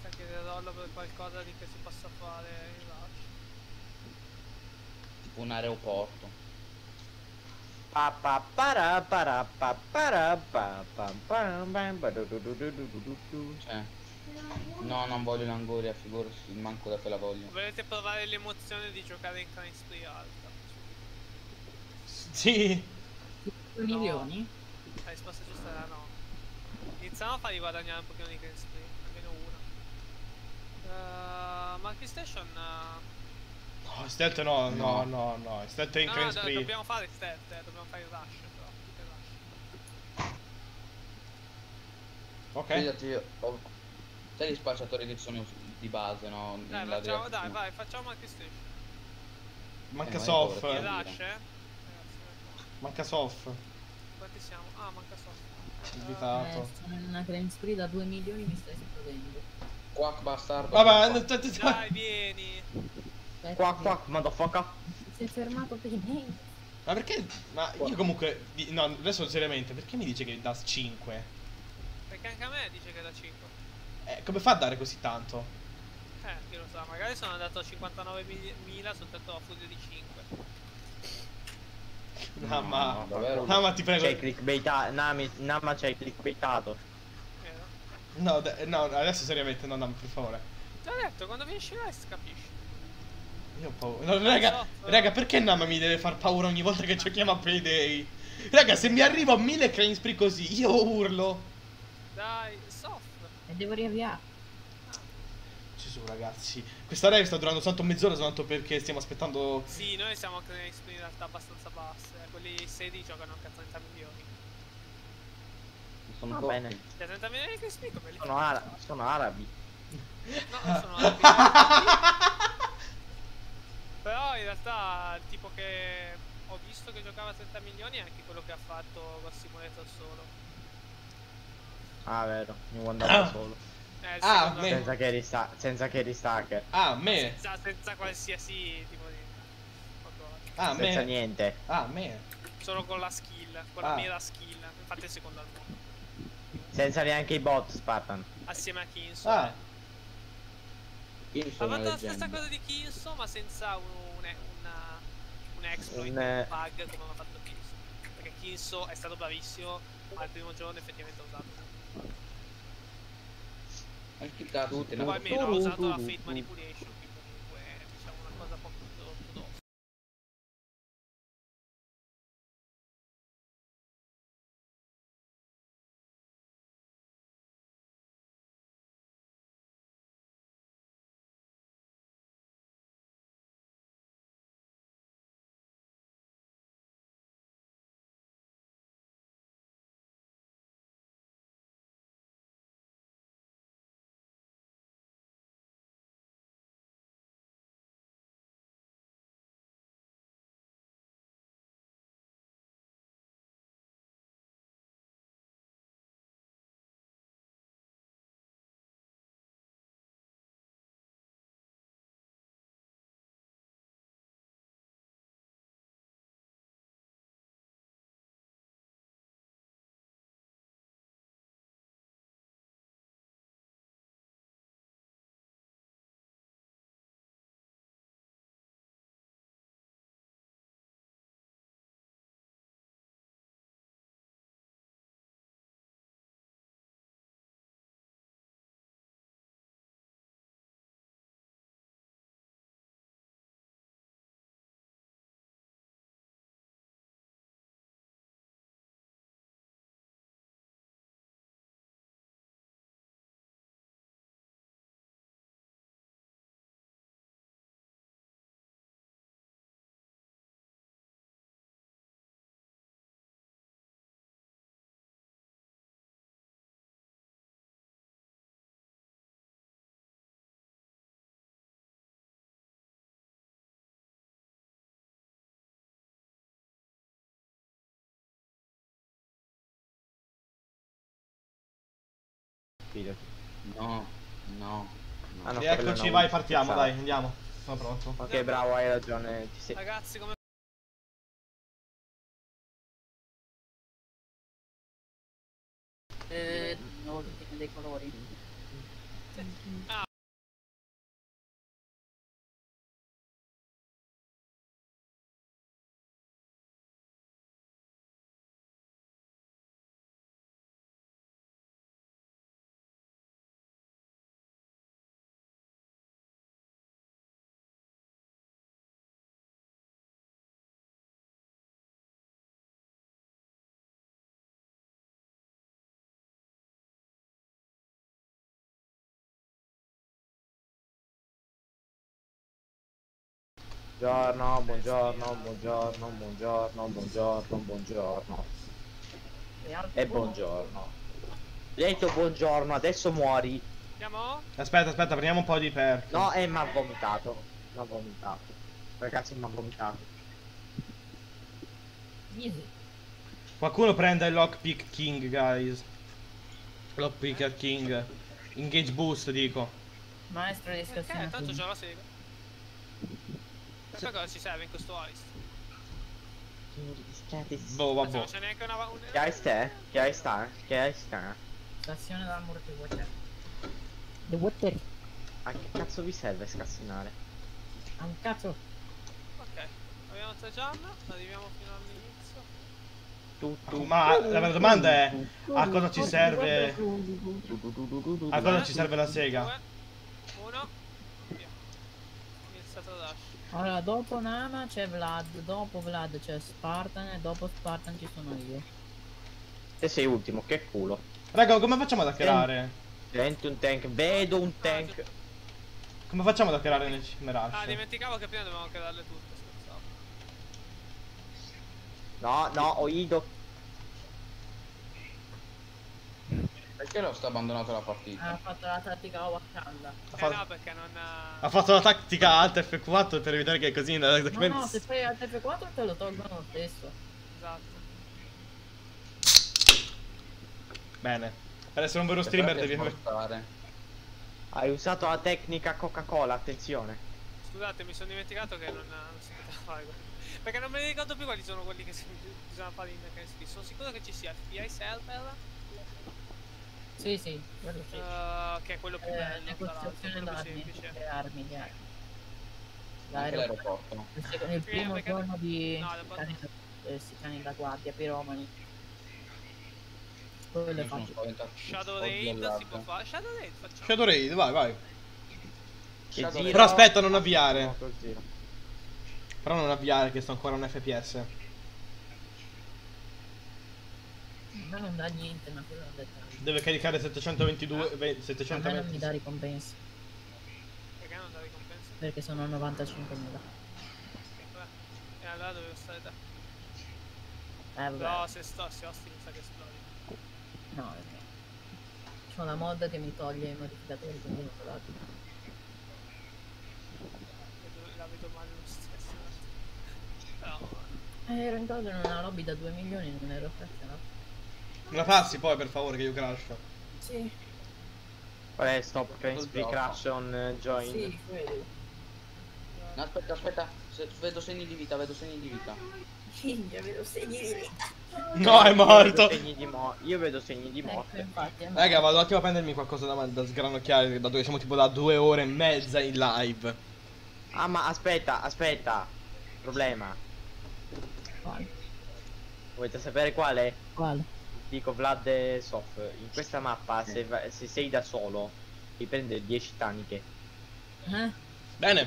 Sa che rollo per qualcosa di che si possa fare in rush. Tipo un aeroporto. Cioè... No, non voglio l'angoria, figurati, manco da te la voglio. Volete provare l'emozione di giocare in crane spree alta? Sì. 2 milioni? La risposta giusta era no. Iniziamo a fargli guadagnare un pochino di crane spree, almeno una. Uh, Monkey Station... uh, No, stealth no, no, No. no, no. Stealth è in no, crane no, spree. dobbiamo fare stealth, eh, dobbiamo fare il rush però. Ok. Fidati, ho... Sai gli spacciatori che sono di base, no? Dai, facciamo, dai, vai, facciamo Monkey Station. Manca Eh, soft. Il rush, eh? Manca soft. Quanti siamo? Ah, manca solo. Invitato. Eh, sono in una crane spree da 2 milioni mi stai esplodendo. Quack bastardo. Vabbè, (laughs) Dai, vieni. Aspetta, Quack che- quack, motherfucker. Si è fermato per me. Ma perché? Ma io comunque. di- No, adesso seriamente, perché mi dice che da 5? Perché anche a me dice che da 5. Eh, come fa a dare così tanto? Eh, chi lo sa, magari sono andato a 59.000 soltanto a furia di 5. (laughs) No, ma. no, davvero. No, ma ti prego. C'hai clickbaitato. Nami, Nama c'hai clickbaitato. Vero? No, no, adesso seriamente, no, no, per favore. Ti ho detto, quando finisci l'est capisci. Io ho paura. No, raga, però- raga, perché Nama mi deve far paura ogni volta che giochiamo a Payday? Raga, se mi arrivo a 1000 crane spree così, io urlo. Dai, soft. E devo riavviare. Gesù, ragazzi. Questa live sta durando soltanto mezz'ora soltanto perché stiamo aspettando. Sì, noi siamo anche in realtà abbastanza basse. Quelli sedi giocano anche a 30 milioni. Sono Va bene. Cioè, 30 milioni che spiego Sono, ara- sono arabi. No, non sono arabi. (laughs) Però in realtà il tipo che ho visto che giocava a 30 milioni è anche quello che ha fatto Simulator solo. Ah, vero. Mi vuoi andare da solo. Eh, Ah, me- Senza che eri sta- senza che eri stacker. Ah, me. senza, senza qualsiasi tipo di. Ah, Senza me. niente. Ah, me. Solo con la skill, con Ah. la mera skill. Infatti è il secondo al mondo. Senza neanche i bot, Spartan. Assieme a Kinso. Ah, Kinso Ha fatto la stessa cosa di Kinso, ma senza un, un, una, un exploit, Un, un, eh, bug come ha fatto Kinso. Perché Kinso è stato bravissimo, ma il primo giorno effettivamente ha usato. Ma che cazzo Tutto. te ne Poi almeno ha usato la Fate Manipulation, Fidati. No, no. Ah, no, sì, quella eccoci, no, vai, partiamo, dai, andiamo. Sono pronto. Ok, bravo, hai ragione. Ti sei... Ragazzi, come Eh, l'ordine dei colori. Buongiorno, buongiorno, buongiorno, buongiorno, buongiorno, buongiorno. E buongiorno. Gli hai detto buongiorno, adesso muori. andiamo? Aspetta, aspetta, prendiamo un po' di perk. No, e mi ha vomitato. Mi ha vomitato. Ragazzi, mi ha vomitato. Easy. Qualcuno prenda il Lockpick King, guys. Lockpicker King. Engage boost, dico. Maestro di Ok, scassione. tanto c'ho la sega. E poi cosa ci serve in questo heist? Boh, vabbè. non c'è neanche una... un- Che hai ste? Che hai sta? Che hai sta? Scassione dal muro di water. The water. A che cazzo vi serve scassinare? A un cazzo. Ok, abbiamo tre jam, arriviamo fino all'inizio. Tu, tu. Ma la vera domanda è a cosa ci serve a cosa ci serve la sega? Due, uno, via. Iniziato rush. Allora, dopo Nama c'è Vlad, dopo Vlad c'è Spartan e dopo Spartan ci sono io. Te sei ultimo, che culo. Raga, come facciamo ad hackerare? Senti un tank, vedo un tank. Come facciamo ad hackerare nel Ah, Cimerash? dimenticavo che prima dovevamo crearle tutte, scherzavo. No, no, ho ido. Perché lo sta abbandonato la partita? Ha fatto la tattica Wakanda. Eh fatto- no, perché non... eh, Ha fatto la tattica Alt F4 per evitare che così No, no, se fai al F4 te lo tolgono lo stesso. Esatto. Bene. Per essere un vero streamer devi smorzare. Hai usato la tecnica Coca-Cola, attenzione. Scusate, mi sono dimenticato che non, non si poteva fare quello. (laughs) Perché non me ne ricordo più quali sono quelli che si, bisogna fare in. Sono sicuro che ci sia FBI Server, Sì, sì, quello sì. eh, che è quello più Eh, bello, negoziazione d'armi, le armi, le armi. L'aeroporto. il primo perché- giorno di no, cani, eh, sì, cani da guardia, piromani. Quello è facile. Shadow Raid si può fare. Shadow Raid facciamo. Shadow Raid, vai, vai. Però aspetta, non avviare. Però non avviare che sto ancora un FPS. A me non dà niente, ma quello un dettaglio. Deve caricare 722 ve- A me non mi 720. dà ricompense, Perché non da ricompensa? perché sono 95.000. Vabbè. E allora dovevo stare da. Eh vabbè, No, se sto, se osti mi sa che esplodi. no, no. C'ho una mod che mi toglie i modificatori, quindi non lo La vedo male lo stesso. Però. Eh, ero entrato in una lobby da 2 milioni, non ero frazionato. Me la passi poi per favore che io crash. Sì, Qual è stop can gioco. crash on eh, join? sì, quello. No, aspetta, aspetta. Se- vedo segni di vita, vedo segni di vita. Minchia, vedo segni di vita. No, è Io morto. vedo segni di, mo- io vedo segni di Ecco, morte. infatti, è Raga, vado un attimo a prendermi qualcosa da, da sgranocchiare, dato che siamo tipo da due ore e mezza in live. Ah, ma aspetta, aspetta. Problema. Quale? Volete sapere quale? Quale? Dico Vlad e Sof. In questa mappa, se, va- se sei da solo, ti prende 10 taniche. Eh? Bene.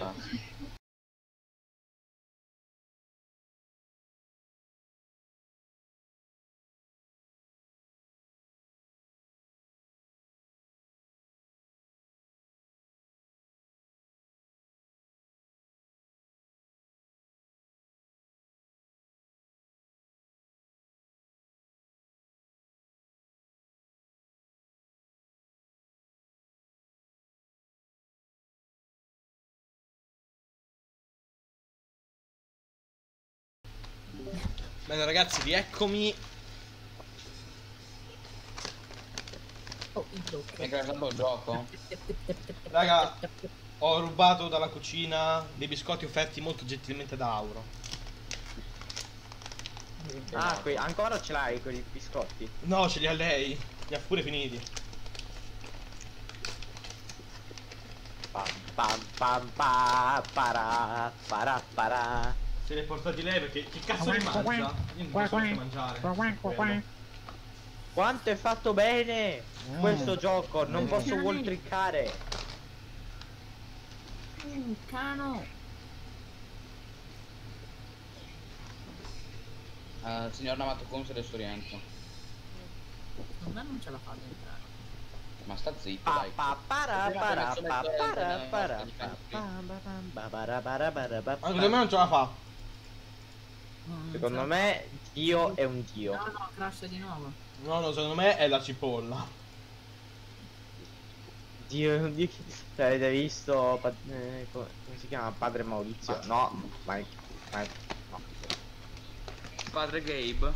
Bene ragazzi, rieccomi. Oh, il blocco. Hai crashato il gioco? (laughs) Raga, ho rubato dalla cucina dei biscotti offerti molto gentilmente da Auro. Ah, que- ancora ce l'hai quei biscotti? No, ce li ha lei. Li ha pure finiti. Pam pam pam pa para para para. Se ha portati lei perché che cazzo li mangia? Io non posso mangiare. Quanto è fatto bene questo gioco, non posso wall trickare. Un cano. Eh, signor Namato Consul adesso rientro. Me non ce la fa ad entrare. Ma sta zitto, Pa dai. Ma pa. secondo me non ce la fa. Secondo la me Dio è un dio. No, no, crash di nuovo. No, no, secondo me è la cipolla. Dio è un dio. Cioè, avete visto eh, co- come si chiama? Padre Maurizio? No, Mike. Mike. No. Padre Gabe.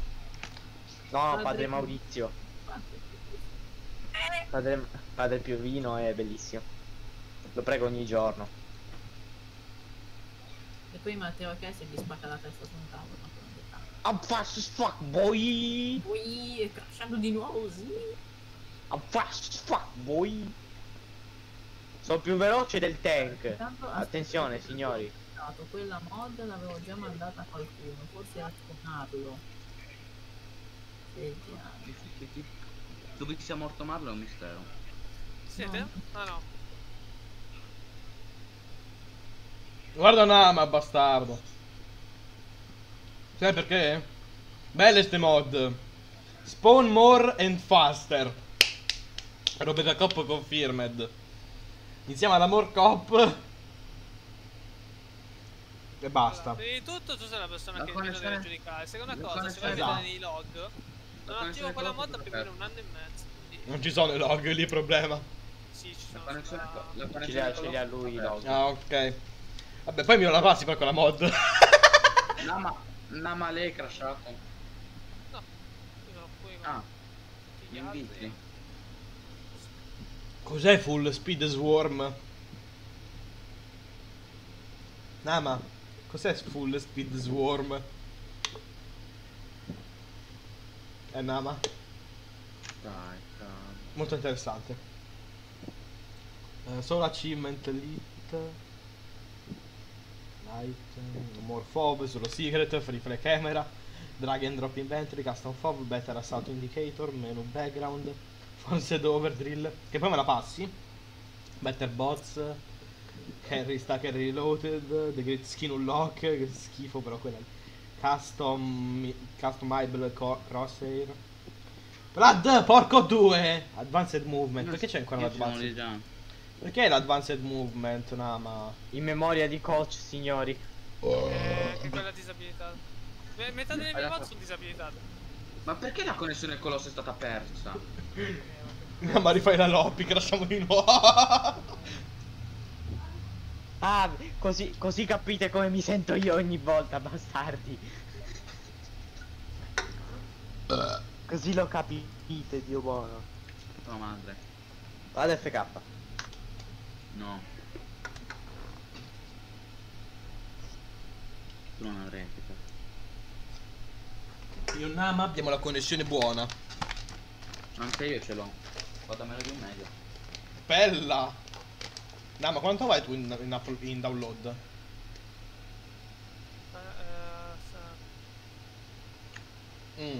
No, padre Maurizio. Padre, padre Piovino è bellissimo. Lo prego ogni giorno. E poi Matteo che si gli spacca la testa su un tavolo. I'm fast as fuck, boy! Poi è crashato di nuovo, sì. I'm fast as fuck, boy! Sono più veloce del tank. Tanto, Attenzione, signori. Quella mod l'avevo già mandata a qualcuno, forse era Marlo. Vediamo. Dove sia morto Marlo è un mistero. Siete? No. Ah no. Guarda Nama, bastardo. Sai perché? Belle ste mod. Spawn more and faster. Robe da cop confirmed. Iniziamo alla more cop. E basta. Allora, prima di tutto tu sei la persona La che meno deve giudicare. Seconda la cosa, se vai a vedere nei log, non attivo quella mod più di un anno e mezzo. Quindi Non ci sono i log, lì il problema. sì, ci La sono connessione, sulla- la Ce connessione li ha, con ce li ha lui, Vabbè. log. Ah, ok. Vabbè, poi mi la passi poi con la mod. Nama, Nama lei è crashato. No, Ah, gli inviti. Cos'è full speed swarm? Nama, cos'è full speed swarm? Eh Nama, Dai, calma. molto interessante. Eh, solo achievement elite. Light, more fob, solo secret, free play camera, drag and drop inventory, custom fob, better assault indicator, menu background, forced overdrill, che poi me la passi. Better bots, carry stack and reloaded, the great skin unlock, che schifo però quella lì. Custom, customizable co- crosshair. Vlad, porco 2! Advanced movement, perché c'è ancora l'advanced? Perché l'advanced movement, Nama? In memoria di coach, signori. Eh, che quella disabilitata. Me- Metà delle mie mod sono disabilitate. Ma perché la connessione al colosso è stata persa? (laughs) Ma rifai la lobby, crashiamo di nuovo. (laughs) Ah, così, così capite come mi sento io ogni volta, bastardi. Così lo capite, Dio buono. Tua madre. Vado FK. No. Tu non avrai etica. Io Nama abbiamo la connessione buona. Anche io ce l'ho. Vado a meno di un medio. Bella. Nama, quanto vai tu in, in, in download? Eh, eh, Mm.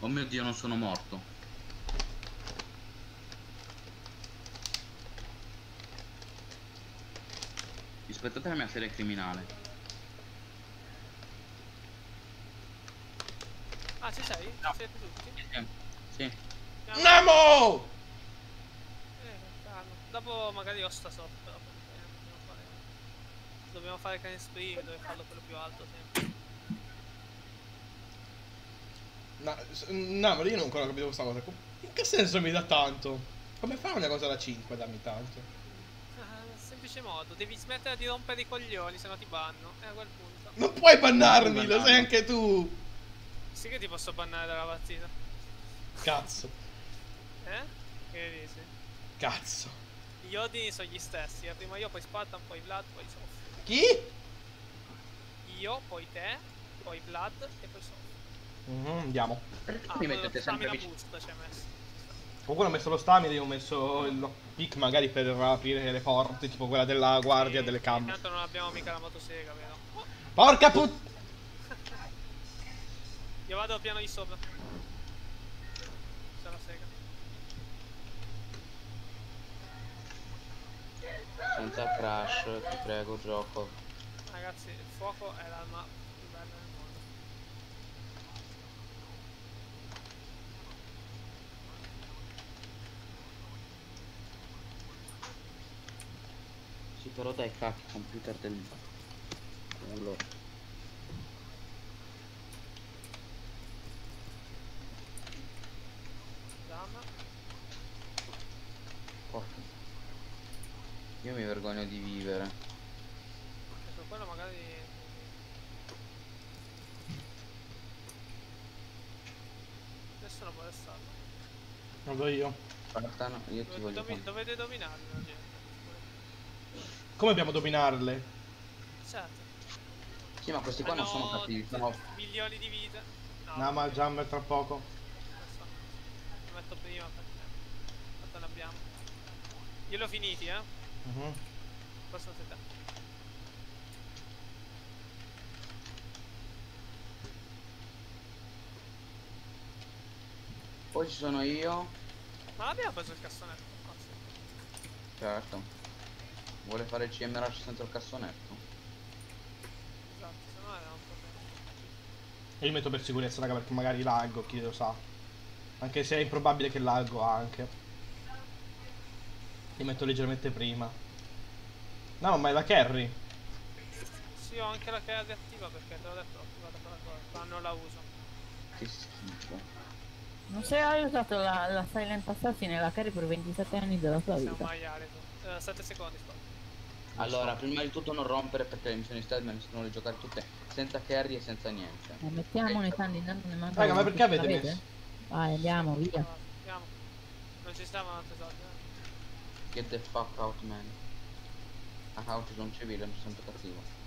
Oh mio dio, non sono morto. Rispettate la mia serie criminale. Ah, ci sei? Ci siete tutti? Sì. Sì. Nemo! Eh. Dopo magari ho sta sotto, dobbiamo fare. Dobbiamo fare cane spree, dove farlo quello più alto sempre. S- Nama, io non ancora ho capito questa cosa. In che senso mi dà tanto? Come fa una cosa da 5 dammi tanto? Semplice modo, devi smettere di rompere i coglioni, se no ti banno. E a quel punto. Non puoi bannarmi, Non lo sai anche tu. Sì che ti posso bannare dalla partita. Cazzo, Eh? Che dici? cazzo. Gli ordini sono gli stessi, eh. prima io, poi Spartan, poi Vlad, poi Sof. Chi? Io, poi te, poi Vlad e poi Sof. Mhm, andiamo. Perché Ah, mi quello mettete sempre stamina vicino? boost messo. Qualcuno ha messo lo stamina, io ho messo il pick magari per aprire le porte, tipo quella della guardia Sì, delle cam. Intanto non abbiamo mica la motosega, vero? Oh, Porca put... (laughs) io vado al piano di sopra. C'è la sega. Senza crash, ti prego, gioco. Ragazzi, il fuoco è l'arma più bella del mondo. Sì, però dai cacchi, computer del culo. Dama. Porca. Io mi vergogno di vivere. E su quello magari... Questo non può esserlo. Non do io. Spartano, io ti voglio domi- dovete dominarli la gente. Come dobbiamo dominarle? Certo. Sì, ma questi qua non sono Hanno cattivi, sono... milioni di vite. No, No, ma Jammer tra poco. adesso lo metto prima perché tanto ne abbiamo. Io li ho finiti, eh. Mhm. Questo sei te. Poi ci sono io, Ma abbiamo preso il cassonetto. Certo. Vuole fare il CM Rush senza il cassonetto? Esatto, se no era un problema. E io metto per sicurezza, raga, perché magari laggo, chi lo sa. Anche se è improbabile che laggo anche. Li metto leggermente prima. No, ma è la carry. Sì, ho anche la carry attiva perché te l'ho detto, l'ho attivata quella cosa, ma non la uso. Che schifo. Non sei hai usato la, la Silent Assassin e la carry per 27 anni della tua Sei un vita. maiale tu. 7 secondi, sto. Allora, prima di tutto non rompere perché le missioni stealth me ne sono le giocare tutte senza carry e senza niente. Ma mettiamone tanti, intanto ne manca Raga, ma perché avete messo? Vai, andiamo, via. Andiamo. Non ci stavano altri soldi, eh. Get the fuck out man. Ah, out sono un civile, non sono cattivo.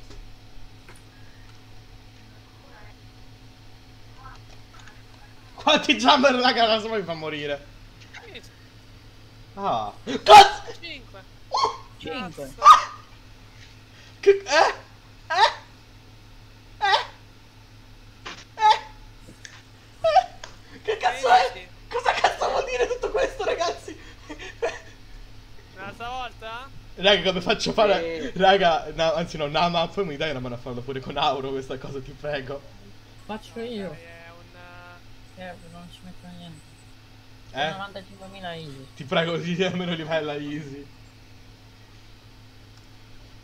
Quanti Jammer, raga, la sua mi fa morire. Ah. Cazzo! 5. 5. Che... Eh? Eh? Eh? Eh? Eh? Che cazzo è? Cosa cazzo vuol dire tutto questo, ragazzi? Un'altra volta? Raga, come faccio a fare? Raga, no, anzi no, Nama, poi mi dai una mano a farlo pure con Auro questa cosa, ti prego. Faccio io. È un... eh, Eh, non ci metto niente. Eh? 95.000 easy. Ti prego, così almeno livella easy.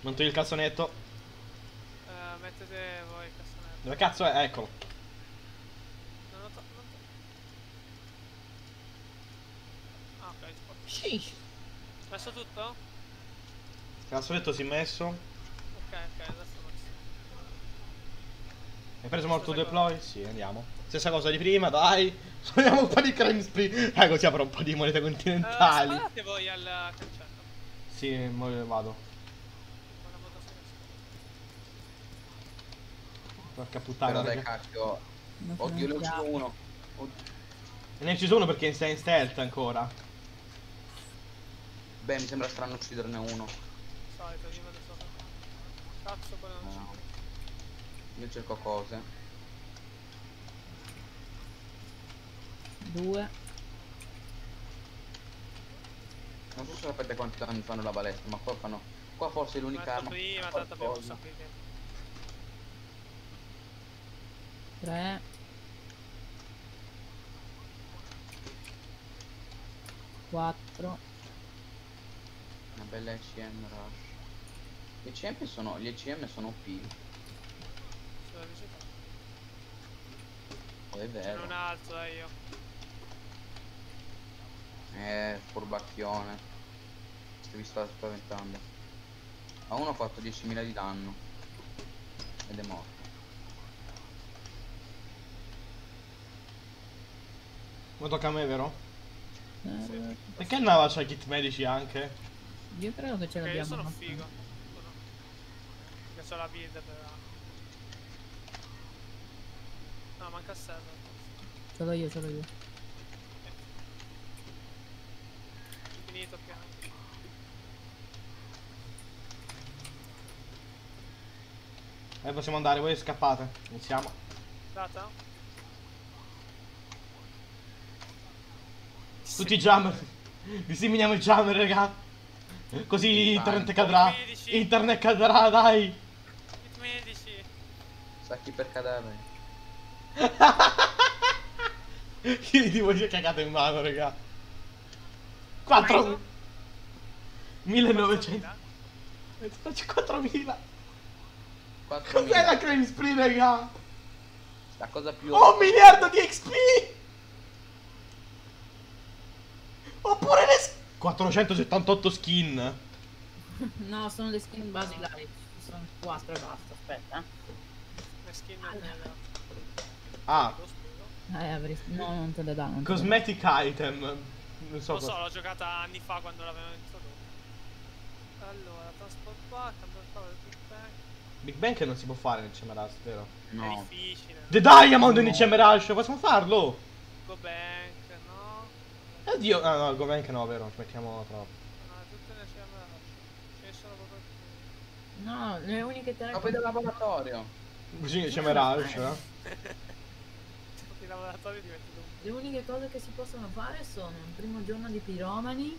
Non togli il cassonetto. eh, mettete voi il cassonetto. Dove cazzo è? Eccolo. Non ho to- non to- Ah, ok. Sheesh. Messo tutto? Il cassonetto si è messo. Ok, ok, adesso messo. Hai preso molto deploy? Sì, andiamo. Stessa cosa di prima, dai. (laughs) Suoniamo un po' di crime spree. Ah, così avrò un po' di monete Eh, continentali. sparate voi al cancello. Sì, mo vado. Porca puttana. Però dai cacchio. Oddio, ne ho ucciso uno. Oddio. Ne hai ucciso uno perché sei in stealth ancora. Beh, mi sembra strano ucciderne uno. Solito, io vado sopra. Cazzo, poi non no. Io cerco cose. Due. Non so se sapete quanti anni fanno la balestra, ma qua fanno. Qua forse è l'unica arma. Prima, tanto abbiamo saputo. 3 4 una bella ECM rush. Gli ECM sono gli ECM sono OP oh, è vero. C'è un altro io. Eh furbacchione. Mi sta spaventando. A uno ha fatto 10.000 di danno. Ed è morto. Ma tocca a me, vero? Eh, Perché Nava c'ha i kit medici anche? Io credo che ce Ok, io l'abbiamo. sono abbastanza. figo. Scusa. Perché ho la build per... No, manca server. Ce l'ho io, ce l'ho io. Finito piano. Eh, possiamo andare, voi scappate. Iniziamo. Data? Tutti i jammer. Disseminiamo i jammer, raga. Così internet cadrà. Internet cadrà, dai. Sacchi per cadavere. (laughs) Io tipo ci ho cagato in mano, raga. 4 1900 Faccio 4000 Cos'è la 4.000. crane spree, raga? La cosa più. Ho un miliardo di XP! Oppure le... s- 478 skin. No, sono le skin basilari. Sono quattro e basta, aspetta. eh. Le skin nel... Ah, Lo spiego. Eh, avresti... No, non te le dà. Cosmetic item. Non so Lo so, l'ho giocata anni fa quando l'avevano introdotto. Allora, transport transport bar, Big Bang. Big Bang non si può fare nel Cemeras, vero? È No. difficile. The Diamond in No. Cemeras, possiamo farlo? Go Bank, no? Oddio, ah no, Bank no, vero, ci mettiamo troppo. No, c'è ne sono proprio alcune. No, le uniche tre... Ma poi del laboratorio. Così Cemeras, eh? (laughs) Tutti i lavoratori diventano Le uniche cose che si possono fare sono il primo giorno di piromani.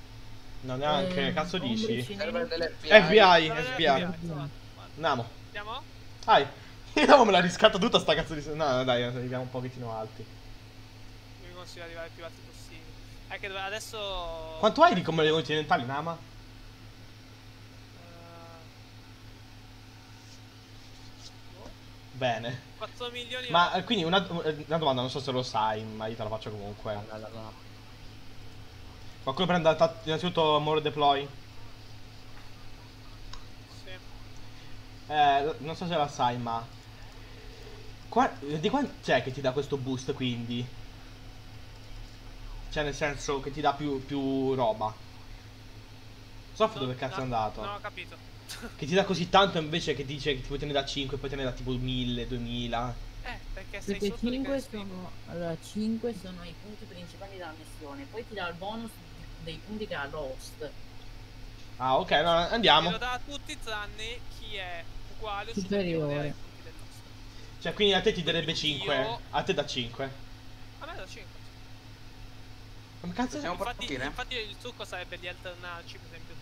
No, neanche, eh, cazzo dici? FBI, FBI. guarda. Andiamo. Andiamo? Dai. (laughs) Io dopo me la riscatta tutta sta cazzo di... No, dai, arriviamo un pochettino alti. Io vi consiglio di arrivare il più alti. È che adesso... Quanto hai di come le continentali, Nama? Boh, Bene. 4 milioni... Ma eh, quindi una, una domanda, non so se lo sai, ma io te la faccio comunque. Allora, no. Qualcuno prende ta- innanzitutto More Deploy? Sì. Eh, non so se la sai, ma... Qua- di quanto c'è che ti dà questo boost, quindi? Cioè, nel senso che ti dà più, più roba. Soft dove cazzo è no, andato? No, ho capito. (laughs) Che ti dà così tanto invece che dice che tipo te ne dà 5 e poi te ne dà tipo 1000, 2000. Eh, perché sei Perché sotto di 5 Chris Pink. sono... Allora, 5 sono i punti principali della missione. Poi ti dà il bonus dei punti che ha Lost. Ah, ok, no, andiamo. Lo dà a tutti tranne chi è uguale o Superiore. superiore ai punti del nostro. Cioè, quindi a te ti darebbe 5. Io- A te da 5. A me da 5. Come cazzo? Possiamo Infatti, partire? infatti il trucco sarebbe di alternarci, per esempio,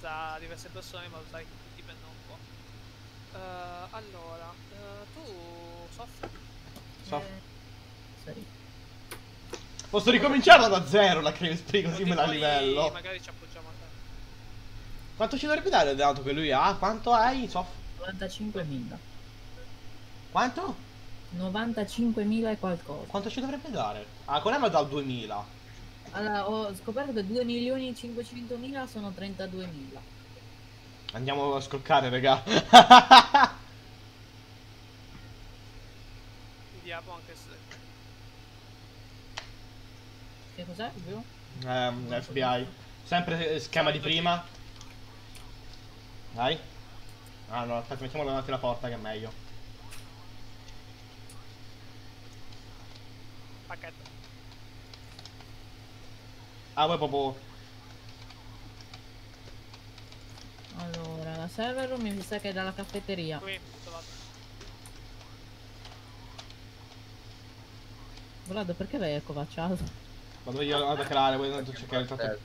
tra diverse persone, ma usare tutti per non un po'. Eh, allora, eh, tu soffri? So- Eh. Posso ricominciarla da zero la Crime Spree così me la livello. Magari ci appoggiamo a te. Quanto ci dovrebbe dare dato che lui ha? Quanto hai? Sof? 95.000. Quanto? 95.000 e qualcosa. Quanto ci dovrebbe dare? Ah, con Emma dal 2000. Allora, ho scoperto che 2 milioni e 500.000 sono 32.000. Andiamo a scoccare, raga. Vediamo anche se... Che cos'è? Giù? Ehm, FBI. Sempre eh, schema di prima. Dai. Ah no, aspetta, mettiamolo davanti alla porta che è meglio. Pacchetto. Ah, poi proprio... Allora, la server room mi sa che è dalla caffetteria. Qui. Vlad, perché vai a covacciato? Vado io ad creare, poi tanto cercare il tanto...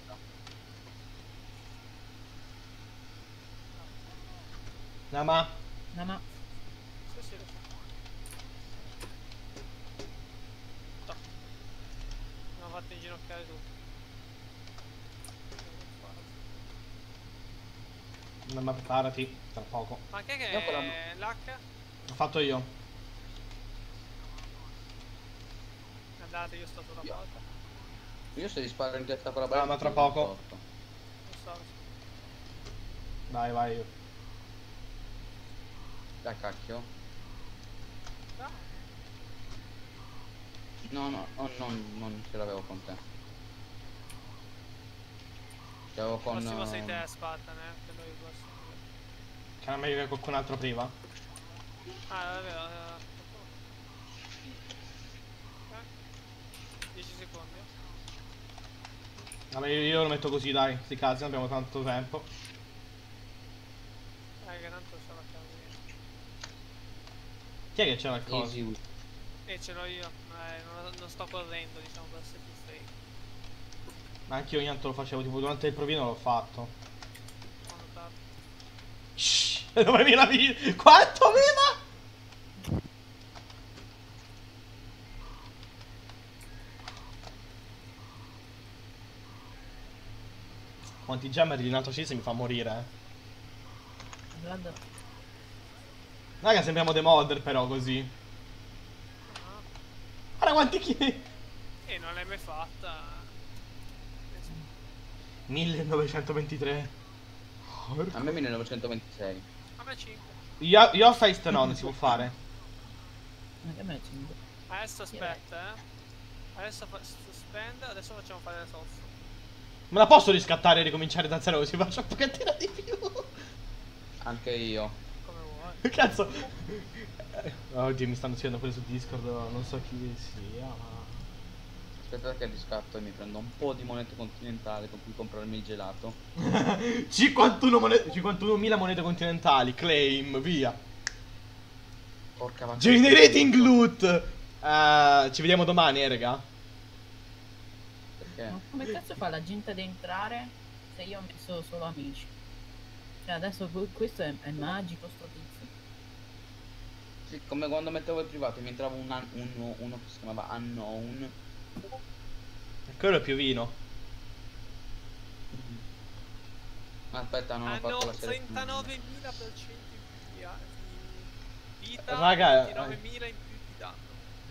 No, ma... No, fatto inginocchiare tu. No, ma preparati, tra poco. Ma che che Io è l'H? L'ho fatto io. Andate, io sto sulla Io. porta. Io se gli sparo in testa con la Ah, barra. ma tra poco. Non so. Vai, vai. Dai cacchio. No, no, oh, non, non ce l'avevo con te. Ce l'avevo con... Massimo sei te eh, Spartan, eh. Che noi due siamo due. Che era meglio che qualcun altro prima. Ah, è vero. eh, eh. 10 secondi. eh. Vabbè, io, io lo metto così, dai. Sti cazzi, non abbiamo tanto tempo. Eh, che tanto c'ho la chiave. Chi è che c'era il coso? Easy. E ce l'ho io. Eh, non, non sto correndo, diciamo, per essere più fake. Ma anche io ogni tanto lo facevo, tipo durante il provino l'ho fatto. Ho notato. Shhh, 9000 vita. Quanto vita? Quanti gemmer di Nato 6 mi fa morire, eh. Vlad, Raga, sembriamo The Modder però così. Guarda quanti chi... e non l'hai mai fatta. 1923. A me 1926. A me 5. Io, io Faced no, non si può fare. anche a me 5. Adesso aspetta, eh. Adesso fa- sospende, adesso facciamo fare la soft. Me la posso riscattare e ricominciare da zero così faccio un pochettino di più? Anche io. Come vuoi. Cazzo. Eh, Oggi mi stanno scrivendo quelli su Discord, non so chi sia. ma- Aspetta che riscatto e mi prendo un po' di monete continentali con cui comprarmi il gelato. 51 monete, 51.000 monete continentali, claim, via. Porca vacca. Generating loot. Eh, ci vediamo domani, eh, raga. Perché? Ma come cazzo fa la gente ad entrare se io ho messo solo amici? Cioè adesso que- questo è, è magico sto tizio. Sì, come quando mettevo il privato mi entrava un un- uno, uno che si chiamava Unknown. Quello è più vino. Aspetta, non ho fatto Hanno la serie. 39.000% in più di, vita, Raga, 29.000 in più di danno.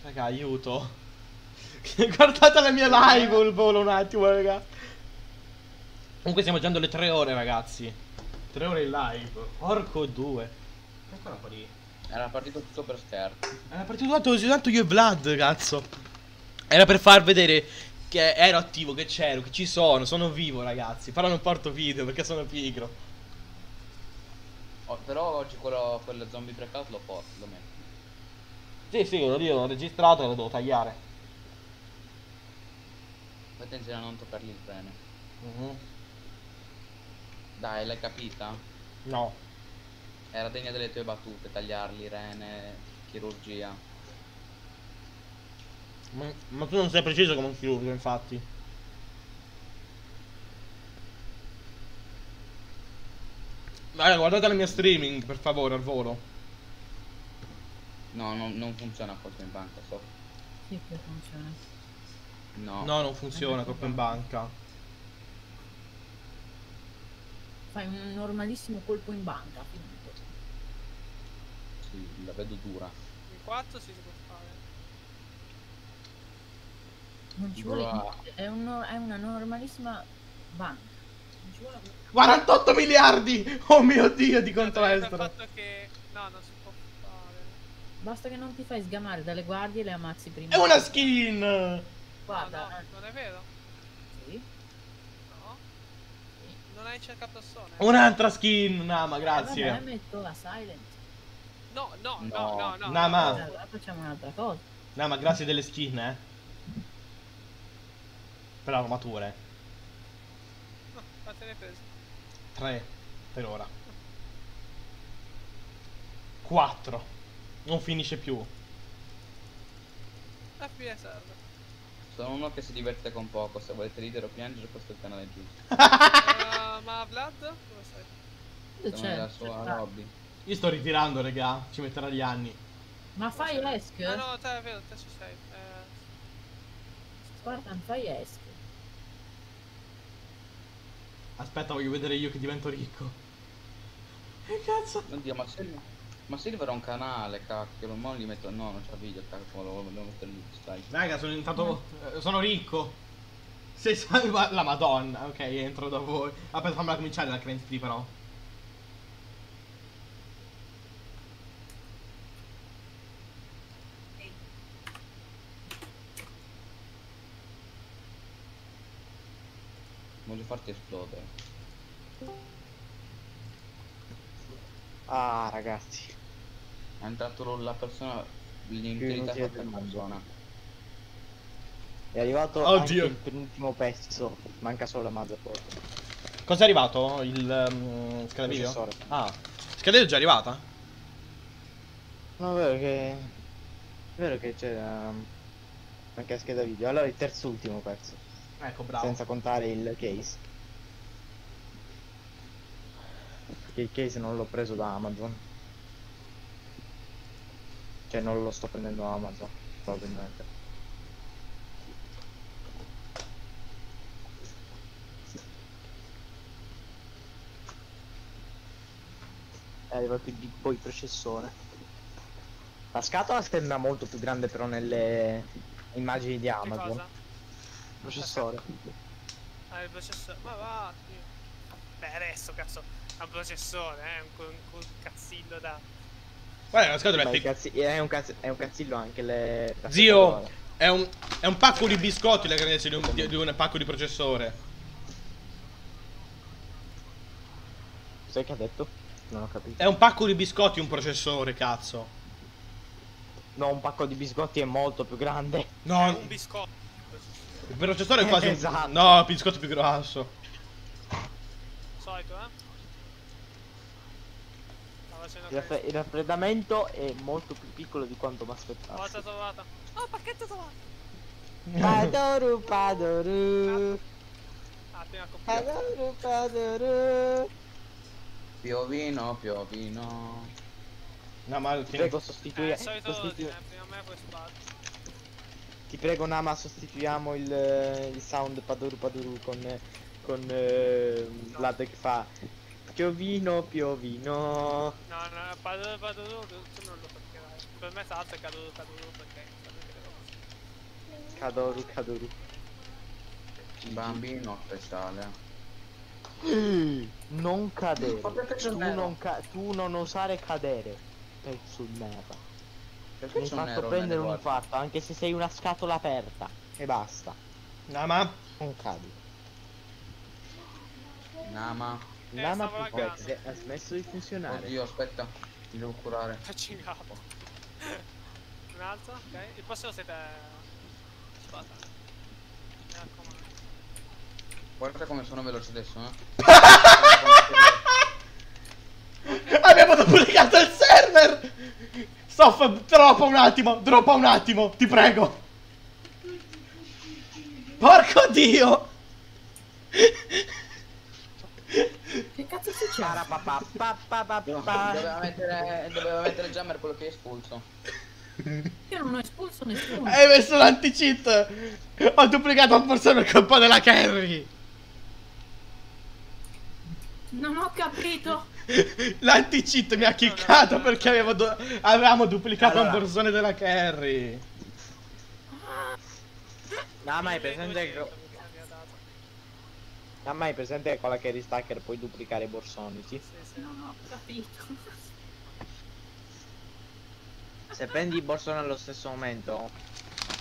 Raga, aiuto. (laughs) Guardate le mie live al volo un attimo, raga. Comunque stiamo giocando le 3 ore, ragazzi. 3 ore in live. Porco due. Ancora un po' di... Era partito tutto per scherzo. Era partito tanto così tanto io e Vlad, cazzo. Era per far vedere che ero attivo, che c'ero, che ci sono, sono vivo, ragazzi. Però non porto video perché sono pigro. Oh, però oggi quello, quello zombie breakout lo porto, lo metto. Sì, sì, lo io l'ho registrato e lo devo tagliare. Fai attenzione a non toccargli il freno. Mhm. Dai, l'hai capita? No. Era degna delle tue battute, tagliarli, rene, chirurgia. Ma, ma tu non sei preciso come un chirurgo, infatti. Raga, guardate la mia streaming, per favore, al volo. No, no, non funziona colpo in banca, so. Sì che funziona. No. No, non funziona, troppo in banca. Fai un normalissimo colpo in banca, finito. Sì, la vedo dura. In 4 si può fare. Non ci vuole è, un no- è una normalissima banca. Non ci vuole 48 miliardi! Oh mio dio, di contro Per il fatto che... No, non si può fare. Basta che non ti fai sgamare dalle guardie e le ammazzi prima. È una skin! Guarda, no, no, eh, non è vero. sì. No. Non hai cercapersone. Un'altra skin, Nama, Eh, grazie. vabbè, metto la silent. No, no, no, No. no, no. Nama. Eh, Allora facciamo un'altra cosa. Nama, grazie delle skin, eh. Per armature. No, quante ne hai prese? 3 per ora. 4. Non finisce più. La fine serve. Sono uno che si diverte con poco, se volete ridere o piangere questo è il canale giusto. Eh, ma Vlad? Dove sei? C'è? sua C'è- lobby. Io sto ritirando, raga. Ci metterà gli anni. Ma fai esk? Ah no, te è vero, te ci sei. Eh, Spartan, fai esk. Aspetta, voglio vedere io che divento ricco. Che cazzo? Oddio, ma Silver, ma Silver ha un canale, cacchio, non li metto, no, non c'ha video, cacchio, lo devo mettere lì, stai. Raga, sono diventato. eh, sono ricco. Se salva la madonna. Ok, entro da voi. Aspetta, fammela cominciare la Crane Free però. Voglio farti esplodere. Ah, ragazzi. È entrato la persona, mondo. persona. È arrivato Oddio. anche il penultimo pezzo. Manca solo la motherboard. Cos'è arrivato? Il um, scheda video? Processore. Ah. Scheda video è già arrivata? No, è vero che. È vero che c'era. um, Anche la scheda video. Allora il terzo ultimo pezzo. Ecco, bravo. Senza contare il case. Perché il case non l'ho preso da Amazon. Cioè non lo sto prendendo da Amazon. Probabilmente. È arrivato il big boy processore. La scatola sembra molto più grande però nelle immagini di Amazon. Processore. Ah, il processore. Ma va. Beh, adesso cazzo. È un processore, eh. Un, un cazzillo da. Guarda, la scatola è Ma i piccola. cazzi- è, un cazz- è un cazzillo anche le... Zio, è un, è un pacco di biscotti la grandezza di un, di, di un pacco di processore. Sai che ha detto? Non ho capito. È un pacco di biscotti un processore, cazzo. No, un pacco di biscotti è molto più grande. No, un biscotto. Il processore è quasi un... Esatto. No, il biscotto più grosso. Solito, eh? Il, raffre- il raffreddamento è molto più piccolo di quanto mi aspettassi. Volta trovata. Oh, pacchetto trovato. (laughs) Padoru, padoru, Ah, padoru, padoru. Piovino, piovino. No, ma Ti prego sostitui- Eh, solito sostitu- ordine, prima me poi sbaglio. Ti prego Nama sostituiamo il, eh, il sound padoru padoru con, con eh, Vlad che fa piovino piovino No, no, padoro, tu non lo toccherai. Per me salta è caduto, caduto perché. Kadoru Kadoru Bambino speciale. Non cadere tu non, ca- tu non osare cadere Pezzo di merda Perché Mi hai fatto prendere un infarto Anche se sei una scatola aperta E basta No, ma... Non cadi Nama. Eh, Nama laggando. ha smesso di funzionare Oddio, aspetta. Mi devo curare. Facci in capo. (laughs) Un altro, ok. Il prossimo siete... Spada. Mi raccomando. Guarda come sono veloce adesso, eh. (laughs) Abbiamo duplicato il server! Soff, droppa un attimo, droppa un attimo, ti prego. Porco dio! Che cazzo è successo? Parapapapapapapa. Doveva mettere, doveva mettere Jammer quello che è espulso. Io non ho espulso nessuno. Hai messo l'anti-cheat! Ho duplicato forse per colpa della Carry! Non ho capito. (laughs) L'anti-cheat mi ha chiccato perché avevo do- avevamo duplicato Allora. un borsone della Carry. Nama hai Mille presente che... 200 mi ha dato. Nama hai presente che con la carry stacker puoi duplicare i borsoni, sì? Sì, sì. Non ho capito. Se prendi i borsoni allo stesso momento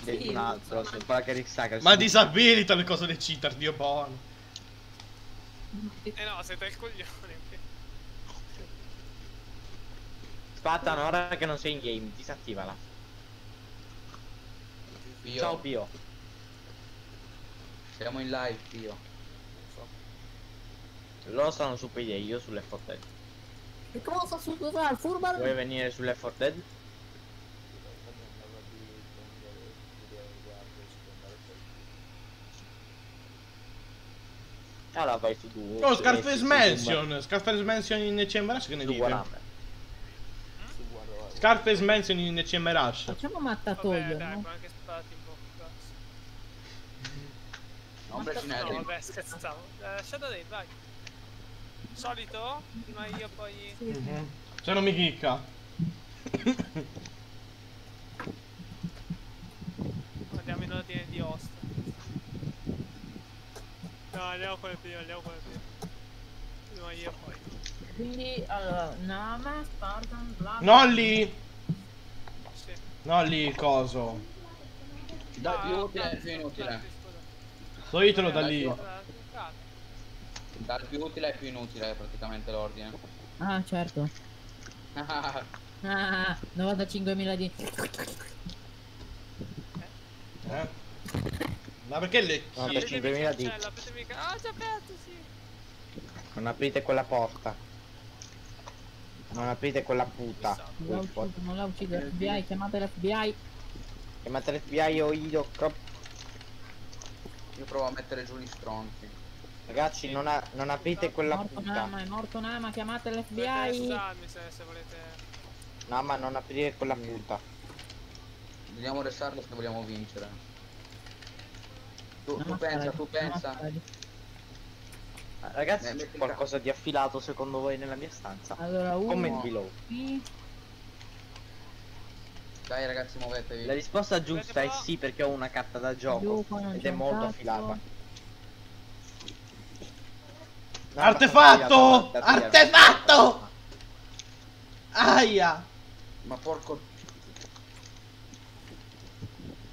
di Sì, un altro, se con la carry stacker Ma disabilita le cose dei cheater, dio buono. Eh no, siete il coglione. Aspetta, ora che non sei in game, disattivala. Pio. Ciao Pio. Siamo in live, Pio. Loro stanno su Payday, io sulle 4 Dead. Che cosa su il furbar? Vuoi venire sulle 4 Dead? Allora vai su due. Oh, Scarface Mansion! Scarface Mansion in Rush che ne dite? Scarface Mansion in CM Rush. Facciamo Vabbè, mattatoio, dai, no? puoi anche sparati un po'. grazie. Non No, precinelli. vabbè, scherzavo. Eh, Shadow Day, vai. Solito? Prima io, poi... Se non mi chicca. Andiamo in ordine di host. No, andiamo con il primo, andiamo con il primo. Prima io, poi. Quindi, allora, Nama, Spartan, Black. Non lì! Sì. Non lì il coso. Dai, Ah, più no, utile Franti, più inutile. Toglitelo da Eh, lì. Franti. Dal più utile al più inutile praticamente l'ordine. Ah, certo. Ah, 95.000 di... Eh? Ma perché le No, chi- per Apritemi 5.000 il di- ca- Ah, già aperto, sì. Non aprite quella porta. Non aprite quella puta. Non la uccido, non la uccido. FBI, chiamate l'FBI. Chiamate l'FBI o io. cop- Io provo a mettere giù gli stronzi. Ragazzi, non, a- non aprite quella Morto puta. Nama, è morto Nama, chiamate l'FBI. scusarmi se, se volete. No, ma non aprire quella puta. Dobbiamo restarlo se vogliamo vincere. Tu, tu Nama, pensa, tu Nama, pensa. Ragazzi, Eh, c'è qualcosa di affilato secondo voi nella mia stanza? Allora, uno Comment below. Dai ragazzi, muovetevi. La risposta giusta è sì perché ho una carta da gioco ed è molto affilata. No, Artefatto! ma Artefatto! Aia! Ma porco...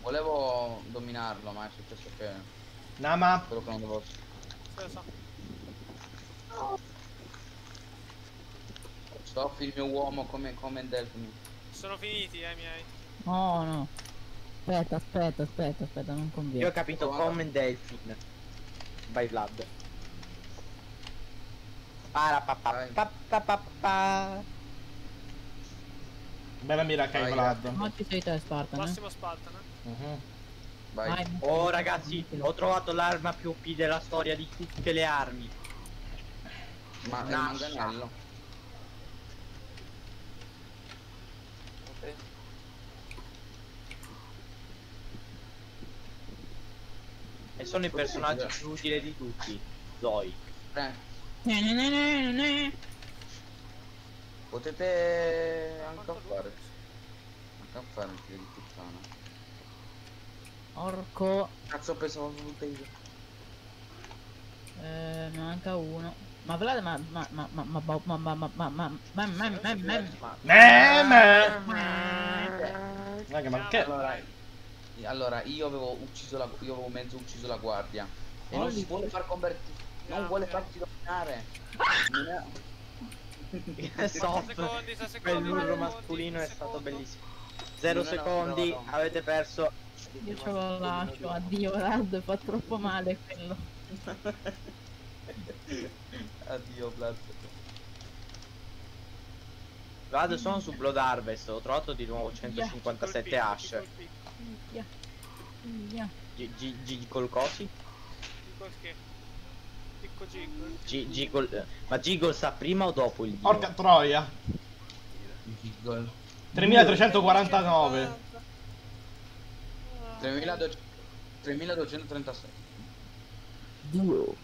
Volevo dominarlo, ma è successo che... Nama, Quello che non dovevo... Lo so. Stoffi il mio uomo come, come Delfini. Sono finiti, eh, miei. No, no. Aspetta, aspetta, aspetta, aspetta, non Io ho conviene. capito Guarda. come Delfin. By Vlad. Para pa pa Vai. pa pa pa pa. bella mira che hai Vai, Vlad. Ma ci sei te, Spartan, eh? Prossimo Spartan, eh. Mhm. Vai. Vai, Oh ragazzi, ho trovato l'arma più OP della storia di tutte le armi. Ma è Lascia. il manganello. Ok. E sono il personaggio più utile di tutti. Zoe. Eh. Ne, ne, ne, ne. Potete ancappare. Ancappare anche di puttana. Orco. Cazzo pensavo fosse io. Eh, ne manca uno. Ma Vlad, ma, ma, ma, ma, ma, ma, ma, ma, ma, ma, ma, ma, ma, ma, ma, Eh, me. Raga, ma che... Allora, allora, io avevo ucciso la io avevo mezzo ucciso la guardia. E non si vuole far convertire. Non vuole farsi dominare. Non è- Soft. secondi, sta secondi, Quell'urlo secondi, mascolino è stato bellissimo. Zero Non è una secondi, brava donna. avete perso. Io ce lo lascio, addio Vlad, fa troppo male quello. Addio, Vlad. Vado sono su Blood Harvest, ho trovato di nuovo 157 Colpito, hash. Via. Via. G, G, G col cosi? G, G col... Ma Giggle sta prima o dopo il dio? Porca troia. Giggle. 3349. 3200 3236. Dio.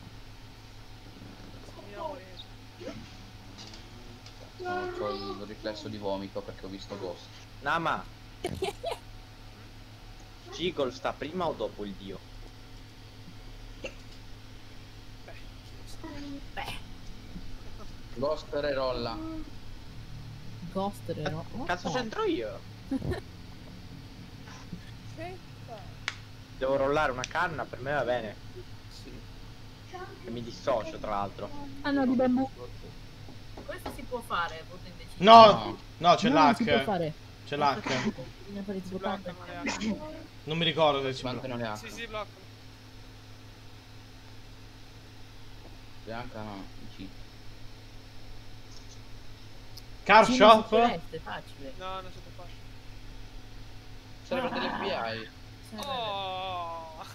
No, c'ho il riflesso di vomito perché ho visto Ghost. Nama. (laughs) Giggle sta prima o dopo il dio? Ghost e rolla. Ghost Rero. Cazzo c'entro io? Devo rollare una canna, per me va bene. E mi dissocio tra l'altro. Ah no, di bambù questo si può fare, voto indeciso. No, no, c'è no, l'hack. C'è l'hack. Non mi ricordo se ci bloccano le hack. si si blocca Le hack no, C. Car sì, shop? Non è facile. No, non si può fare. Serve ah. dell'FBI. Oh! Ah.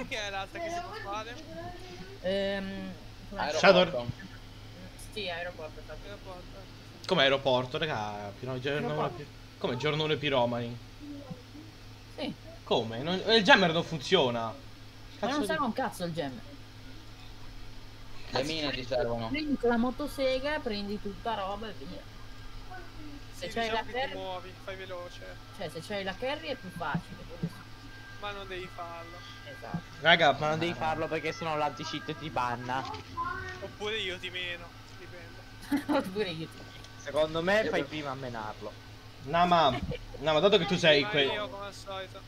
eh? Che è l'altra che si può fare. Ehm, Shadow- Sì, aeroporto. Aeroporto. Come aeroporto, raga? Piro- giorno- Come giornone piromani? Sì, Come? Non- Il jammer non funziona. ma Cazzo non di- serve un cazzo il gem. Le mine ti servono. Prendi la motosega, prendi tutta roba e via. Se Sì, c'hai diciamo la carry, muovi, fai veloce. cioè se c'hai la carry è più facile. Ma non devi farlo. Esatto. Raga, Ma non devi farlo perché sennò l'anti-cheat ti banna. Oppure io ti meno. Dipende. (laughs) Oppure io. Secondo me fai prima a menarlo. Nama, Nama, dato che tu sei Ma quel... io come al solito.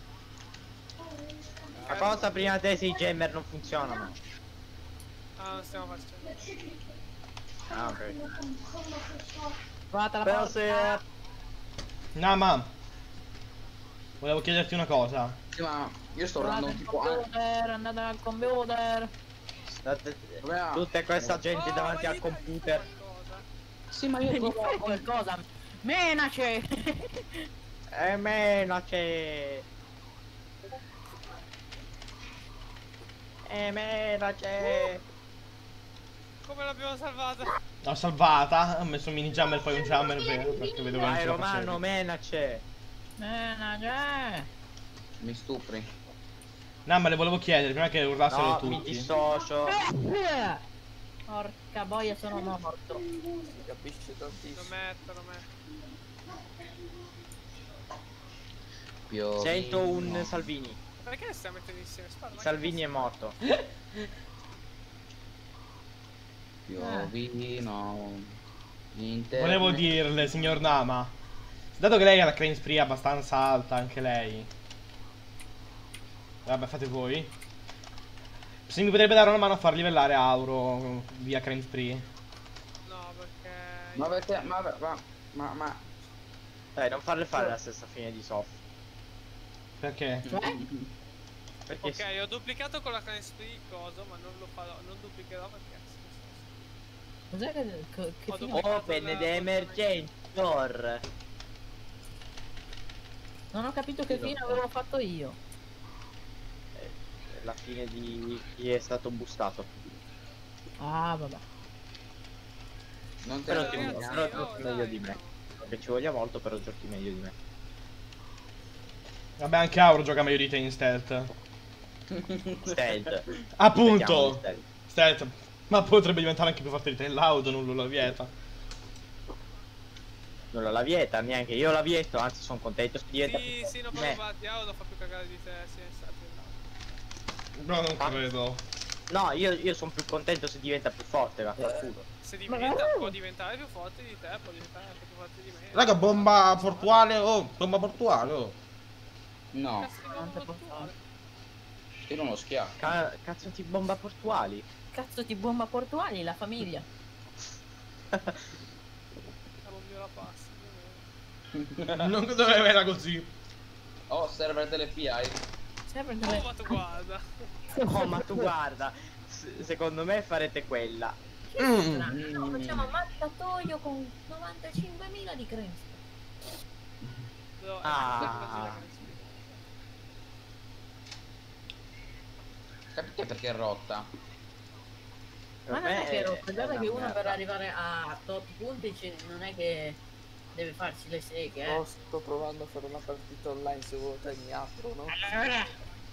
La cosa prima te se i jammer non funzionano. Ah, non stiamo facendo. Ah, ok. Trovate la Però porta. se... Nama, volevo chiederti una cosa. Sì, ma io sto il tipo. eh, computer, andate al computer. state-? Tutta questa gente Oh, davanti al computer. Sì, ma io fai- qualcosa. Menace! E meno c'è... E meno c'è... Come l'abbiamo salvata? L'ho salvata, ho messo un mini jammer poi un jammer vero, perché vedevo che non Dai ce la Romano, facevi. mena c'è. Menace! Mi stupri. Nama, le volevo chiedere, prima che urlassero No, mi tutti. dissocio. Porca boia, sono morto. Si capisce Lo tantissimo. metto, lo metto. Piovino. Sento un Salvini. Perché stiamo mettendo insieme? Spara, ma che Salvini è morto. (laughs) Piovino. Gli interni. Volevo dirle, signor Nama. Dato che lei ha la crane spree abbastanza alta, anche lei. Vabbè, fate voi. Se mi potrebbe dare una mano a far livellare Auro via crane spree. No, perché... Ma perché, ma, ma, ma, ma... Dai, non farle fare la stessa fine di Soft. Perché? Cioè? Perché Ok, ho duplicato con la Crane Spree coso, ma non lo farò, non duplicherò perché... Cos'è che, che, che Open the emergency door. Non ho capito che fine avevo fatto io. La fine di chi è stato bustato. Ah, vabbè. Non te Però lo ti però oh, giochi meglio dai, di me. no. Perché ci voglia molto, però giochi meglio di me. Vabbè, anche Auro gioca meglio di te in stealth. (laughs) Stealth. Appunto! Stealth. Stealth. Ma potrebbe diventare anche più forte di te nell'auto, non lo vieta. Non la vieta, neanche io la vieto, anzi sono contento se diventa Sì, più sì, non forte di me. provati, ah, lo fa più cagare di te, sì, là. No, non credo. No, io, io sono più contento se diventa più forte, va culo. Se diventa, può diventare più forte di te, può diventare anche più forte di me. Raga, bomba portuale, oh, bomba portuale, oh. No, Cazzo Non portuale. tiro uno schiaffo. Ca- cazzo di bomba portuali. Cazzo di bomba portuali, la famiglia. Non doveva era così. Oh, server delle Sempre Oh, delle... ma tu guarda. Oh, ma tu guarda, s- secondo me farete quella. Mm. No, facciamo mattatoio con 95.000 di credito. Però, Ah. Capite perché è rotta? Ma non è che è guarda una che uno per arrivare a tot punti non è che deve farsi le seghe, eh. Oh, sto provando a fare una partita online se vuoi mi apro, no?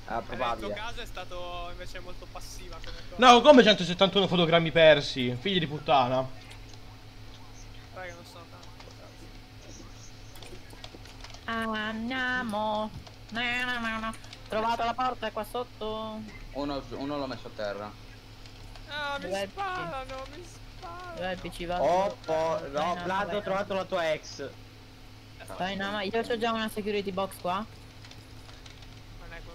Ah, Eh, Nel tuo probabile. caso è stato invece molto passiva come cosa. No, come 171 fotogrammi persi? Figli di puttana. Raga, non sono tanto. Andiamo. No, no, no, no. Trovato la porta, è qua sotto. Uno, uno l'ho messo a terra. Ah, mi Dov'è il sparano, mi sparano. Dov'è il PC va? Oh, po- no, Vlad, ho trovato la tua ex. Vai, no, ma io ho già una security box qua.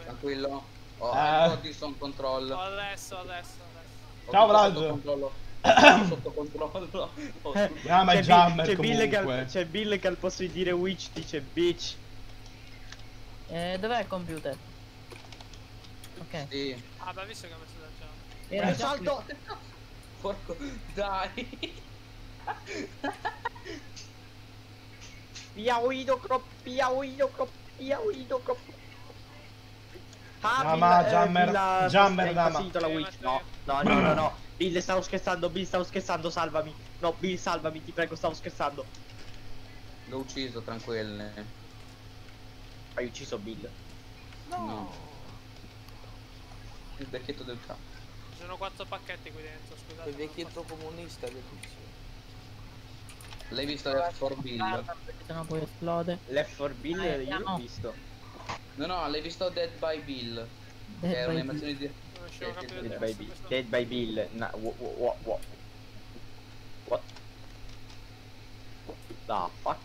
Tranquillo. Ho Eh. Godison control. Oh, adesso, adesso, adesso. Ciao, Vlad. Sotto controllo. Tutto (coughs) sotto controllo. Ho Eh, Ah, ma è C'è Jammer Bill- c'è Bill che al- comunque. C'è Bill che al posto di dire witch dice bitch. Eh, dov'è il computer? Ok. Sì. Ah, beh, visto che ha messo da già. Era Eh, salto! (laughs) Porco. Dai. Via Uido crop, via Uido crop, via Uido crop. Ah, Nama, Bill, eh, Jammer, Jammer, impazzito la witch. ma No, no, no, no, no. Bill, stavo scherzando, Bill, stavo scherzando, salvami. No, Bill, salvami, ti prego, stavo scherzando. L'ho ucciso, tranquille. Hai ucciso Bill. No. Il vecchietto del capo. Ci sono quattro pacchetti qui dentro, scusate. Non vecchietto comunista che dice. L'hai visto Left 4 Bill? Guarda, perché sennò poi esplode. Left for Bill, io l'ho visto. No, no, l'hai visto Dead by Bill. Dead che era by un'animazione di. Dead Bill. Dead by Bill. Wo, wo, wo, wo. What the fuck?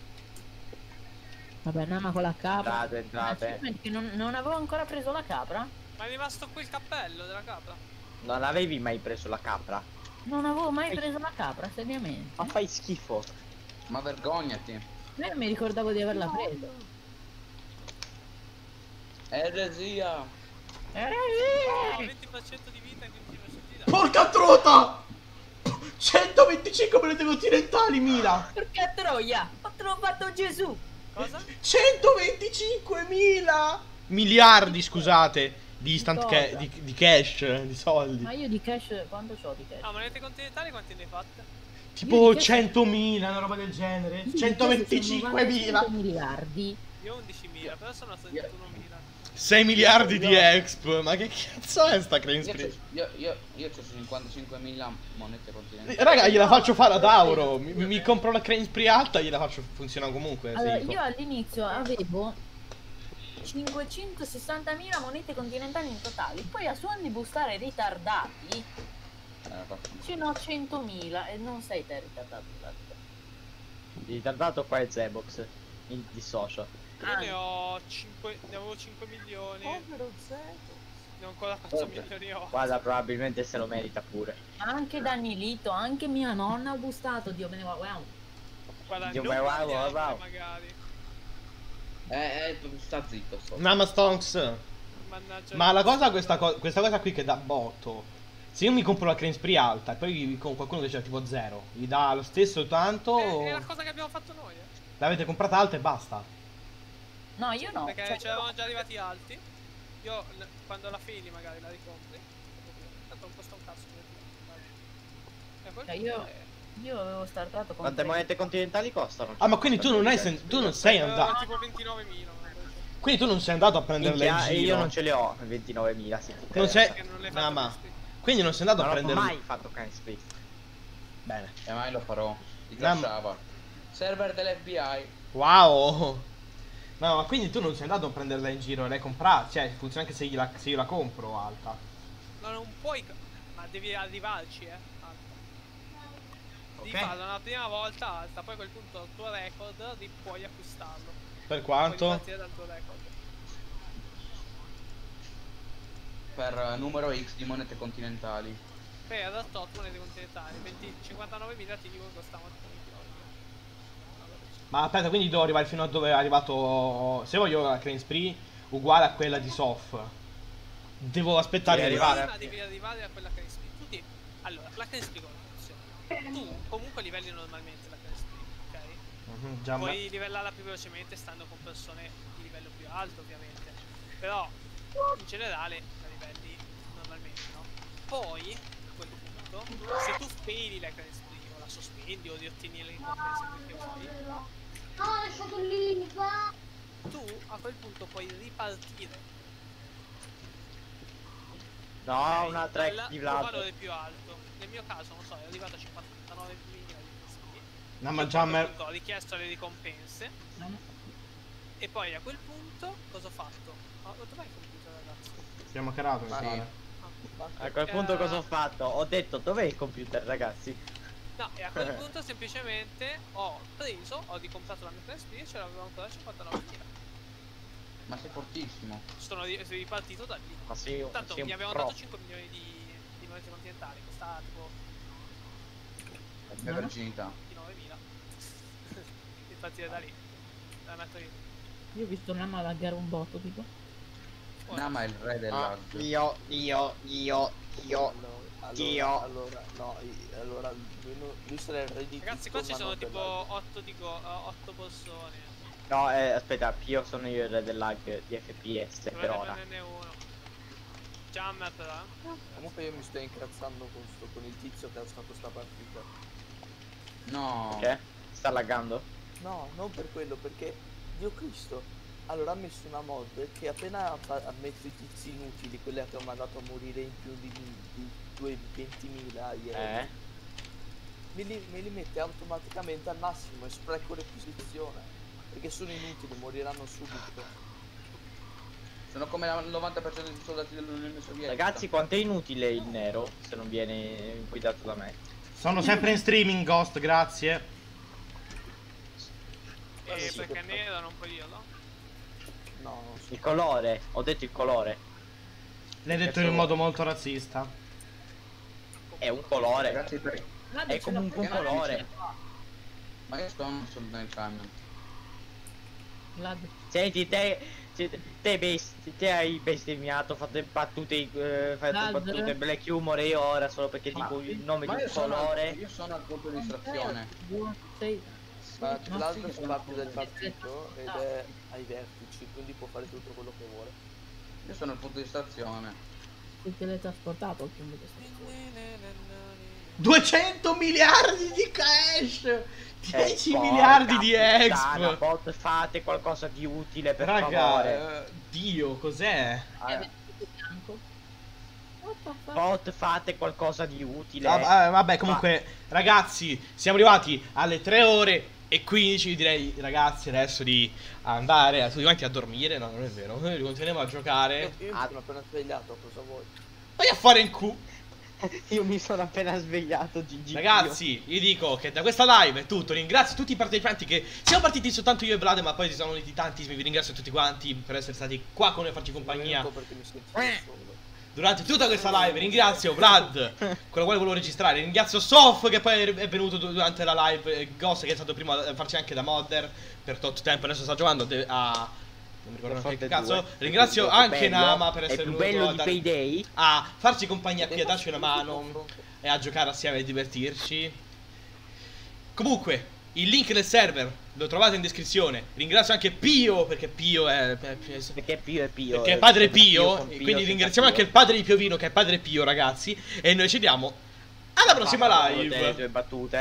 Vabbè, no, ma con la capra. Entrate, entrate. Che non, non avevo ancora preso la capra? Ma è rimasto qui il cappello della capra. Non avevi mai preso la capra? Non avevo mai preso la capra, seriamente. Ma fai schifo. Ma vergognati. Io non mi ricordavo di averla presa. Eresia. Oh, 20% di vita e 20% di danno. Porca trota! 125 monete continentali, Mila! Perché troia? Ho trovato Gesù! Cosa? 125.000 miliardi, scusate, di instant Cosa? ca- di, di cash, di soldi. Ma io di cash, quanto ho di cash? Ah, monete continentali quanti ne hai fatte? Tipo io di cash- 100.000, una roba del genere. Io di cash sono 125.000. 95 miliardi. Io 11.000, però sono a 71.000. 6 miliardi di exp. Ma che cazzo è sta crane Io spree? io, io, io c'ho 55.000 monete continentali. Raga, gliela faccio fare ad Auro. Mi, mi compro la crane spree alta e gliela faccio funzionare comunque. Allora, io all'inizio avevo 560.000 monete continentali in totale. Poi a suon di bustare ritardati, ce n'ho 100.000 e non sei te ritardato. Il ritardato qua è Zebox. Mi dissocio. Io ne ho 5, ne avevo 5 milioni, Povero Zebo. ne ho ancora 4 milioni ho. Guarda, probabilmente se lo merita pure. Anche Danielito, anche mia nonna ha gustato, Dio me ne va. Wow. Guarda, Dio, non wow, wow, parliamone wow. magari. Eh, eh, sta zitto, sto. Namastonks. Mannaggia. Ma la cosa, questa, co- questa cosa qui che dà botto. Se io mi compro la Crane Spree alta e poi con qualcuno che c'è tipo zero, gli dà lo stesso tanto È, o è la cosa che abbiamo fatto noi, eh. l'avete comprata alta e basta? No, io no. Perché cioè, ci eravamo già arrivati alti. Io quando la fili magari la ricompri. Tanto non costa un cazzo. E quel Cioè, io- io avevo startato con Quante monete continentali costano? Ah, ma quindi tu non, hai sen- tu non sei eh, andato. tipo 29.000. una cosa così. Quindi tu non sei andato a prenderla in giro. io non ce le ho 29.000 se ti Non sei- l'hai No, ma-. Quindi non sei andato a Non ho mai fatto cane split. Bene. E mai lo farò. Ti crashava. Server dell'FBI. Wow. No, ma quindi tu non sei andato a prenderla in giro, l'hai comprata. Cioè, funziona anche se io la, se io la compro alta. No, non puoi. Ma devi arrivarci, eh. Alta. Devi Ok. farla una prima volta alta, poi a quel punto il tuo record di- puoi acquistarlo. Per quanto? partire dal tuo record. Per eh, numero X di monete continentali. Per tot monete continentali, 20 59.000 ti dico costavano 8 milioni. Ma aspetta, quindi devo arrivare fino a dove è arrivato. Se voglio la Crane Spree uguale a quella di Sof. Devo aspettare di arrivare devi arrivare a quella che hai Tu ti... Allora, la Crane Spree come funziona? Tu comunque livelli normalmente la Crane Spree, ok? Già me- Puoi livellarla più velocemente stando con persone di livello più alto ovviamente Però in generale la livelli normalmente no? Poi a quel punto se tu faili la Grand Spree o la sospendi o riottieni le ricompense perché vuoi Ah, è stato lì, va. Tu a quel punto puoi ripartire No, ok? una track di Vlad. valore più alto Nel mio caso non so è arrivato a 59 milioni di No, ma già me- ho richiesto le ricompense e poi a quel punto cosa ho fatto? Ma dov'è il computer ragazzi? Siamo hackerato, mi Sì. pare. A quel punto cosa ho fatto? Ho detto dov'è il computer ragazzi? No, e a quel punto semplicemente ho preso, ho ricomprato la mia PSP e ce l'avevo ancora 59.000. Ma sei fortissimo. Sono ri- ripartito da lì. Ma sì, Tanto sei mi avevano pro. dato 5 milioni di, di monete continentali, costava tipo La mia virginità. 29.000. Ripartire da lì. La metto lì. Io ho visto Nama laggare un botto, tipo. Nama è il re del Ah, io, io, io, io. Allora, Dio. allora, no, allora, lui sarà il re di Ragazzi, tutto, qua ci sono per tipo lag. 8, dico, 8 persone. No, eh, aspetta, io sono io il re del lag di FPS per Dovrebbe ora. averne uno. Jammer però. eh. Comunque io mi sto incazzando con, sto, con il tizio che ha stato sta partita. No. Che? Sta laggando? No, non per quello, perché Dio Cristo. Allora ha messo una mod che appena ha messo i tizi inutili, quelli che ho mandato a morire in più di, di 2 20.000 ieri, Eh? me, li, me li mette automaticamente al massimo e spreco requisizione. Perché sono inutili, moriranno subito. Sono come il 90% dei soldati dell'Unione Sovietica. Ragazzi, quanto è inutile il nero se non viene guidato da me? Sono sempre in streaming, Ghost, grazie. E sì, perché per- nero non puoi dirlo? No, non so. Il colore, ho detto il colore. L'hai detto in modo molto razzista. È un colore. Ragazzi, per- È comunque un colore. Ma io sto sul nel camion. Vlad. Senti, te, te, te, best- te hai bestemmiato, fate battute, eh, fate Vlad. battute black humor e io ora solo perché Ma- dico il nome di un sono, colore. io sono al punto di distrazione. L'altro fa sono parte del partito ed è ai vertici, quindi può fare tutto quello che vuole. Io sono al punto di distrazione. Il teletrasportato. quindi questo. 200 miliardi di cash! Eh, 10 porca miliardi di exp! bot, fate qualcosa di utile per Raga, favore. eh, Dio, cos'è? The fuck? Bot, fate qualcosa di utile. Ah, ah, vabbè, comunque, ragazzi, siamo arrivati alle 3 ore e 15. Direi, ragazzi, adesso di andare a, tutti quanti a dormire. No, non è vero. Noi continuiamo a Io, giocare. io mi Ah. sono appena svegliato, cosa vuoi? Vai a fare in cu. (laughs) Io mi sono appena svegliato, GG. Ragazzi, io dico che da questa live è tutto. Ringrazio tutti i partecipanti che siamo partiti soltanto io e Vlad, ma poi si sono uniti tantissimi. Vi ringrazio tutti quanti per essere stati qua con noi a farci compagnia po' perché mi solo. Durante tutta questa live. Ringrazio Vlad, con la quale volevo registrare. Ringrazio Sof che poi è venuto du- durante la live. Ghost che è stato primo a farci anche da modder per tot tempo. Adesso sta giocando a. Non mi ricordo che cazzo. due. Ringrazio anche bello, Nama per essere venuto bello a Payday. a farci compagnia qui, a darci una mano e a giocare assieme e divertirci. Comunque, il link del server lo trovate in descrizione. Ringrazio anche Pio perché Pio è. Perché Pio è Pio. perché è eh, padre Pio. e Pio, quindi ringraziamo Pio. anche il padre di Piovino che è padre Pio, ragazzi. E noi ci diamo alla prossima Le live. tue battute,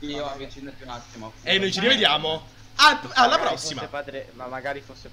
eh. Io avvicinati un attimo. E noi ci rivediamo al- alla prossima. fosse padre- ma magari fosse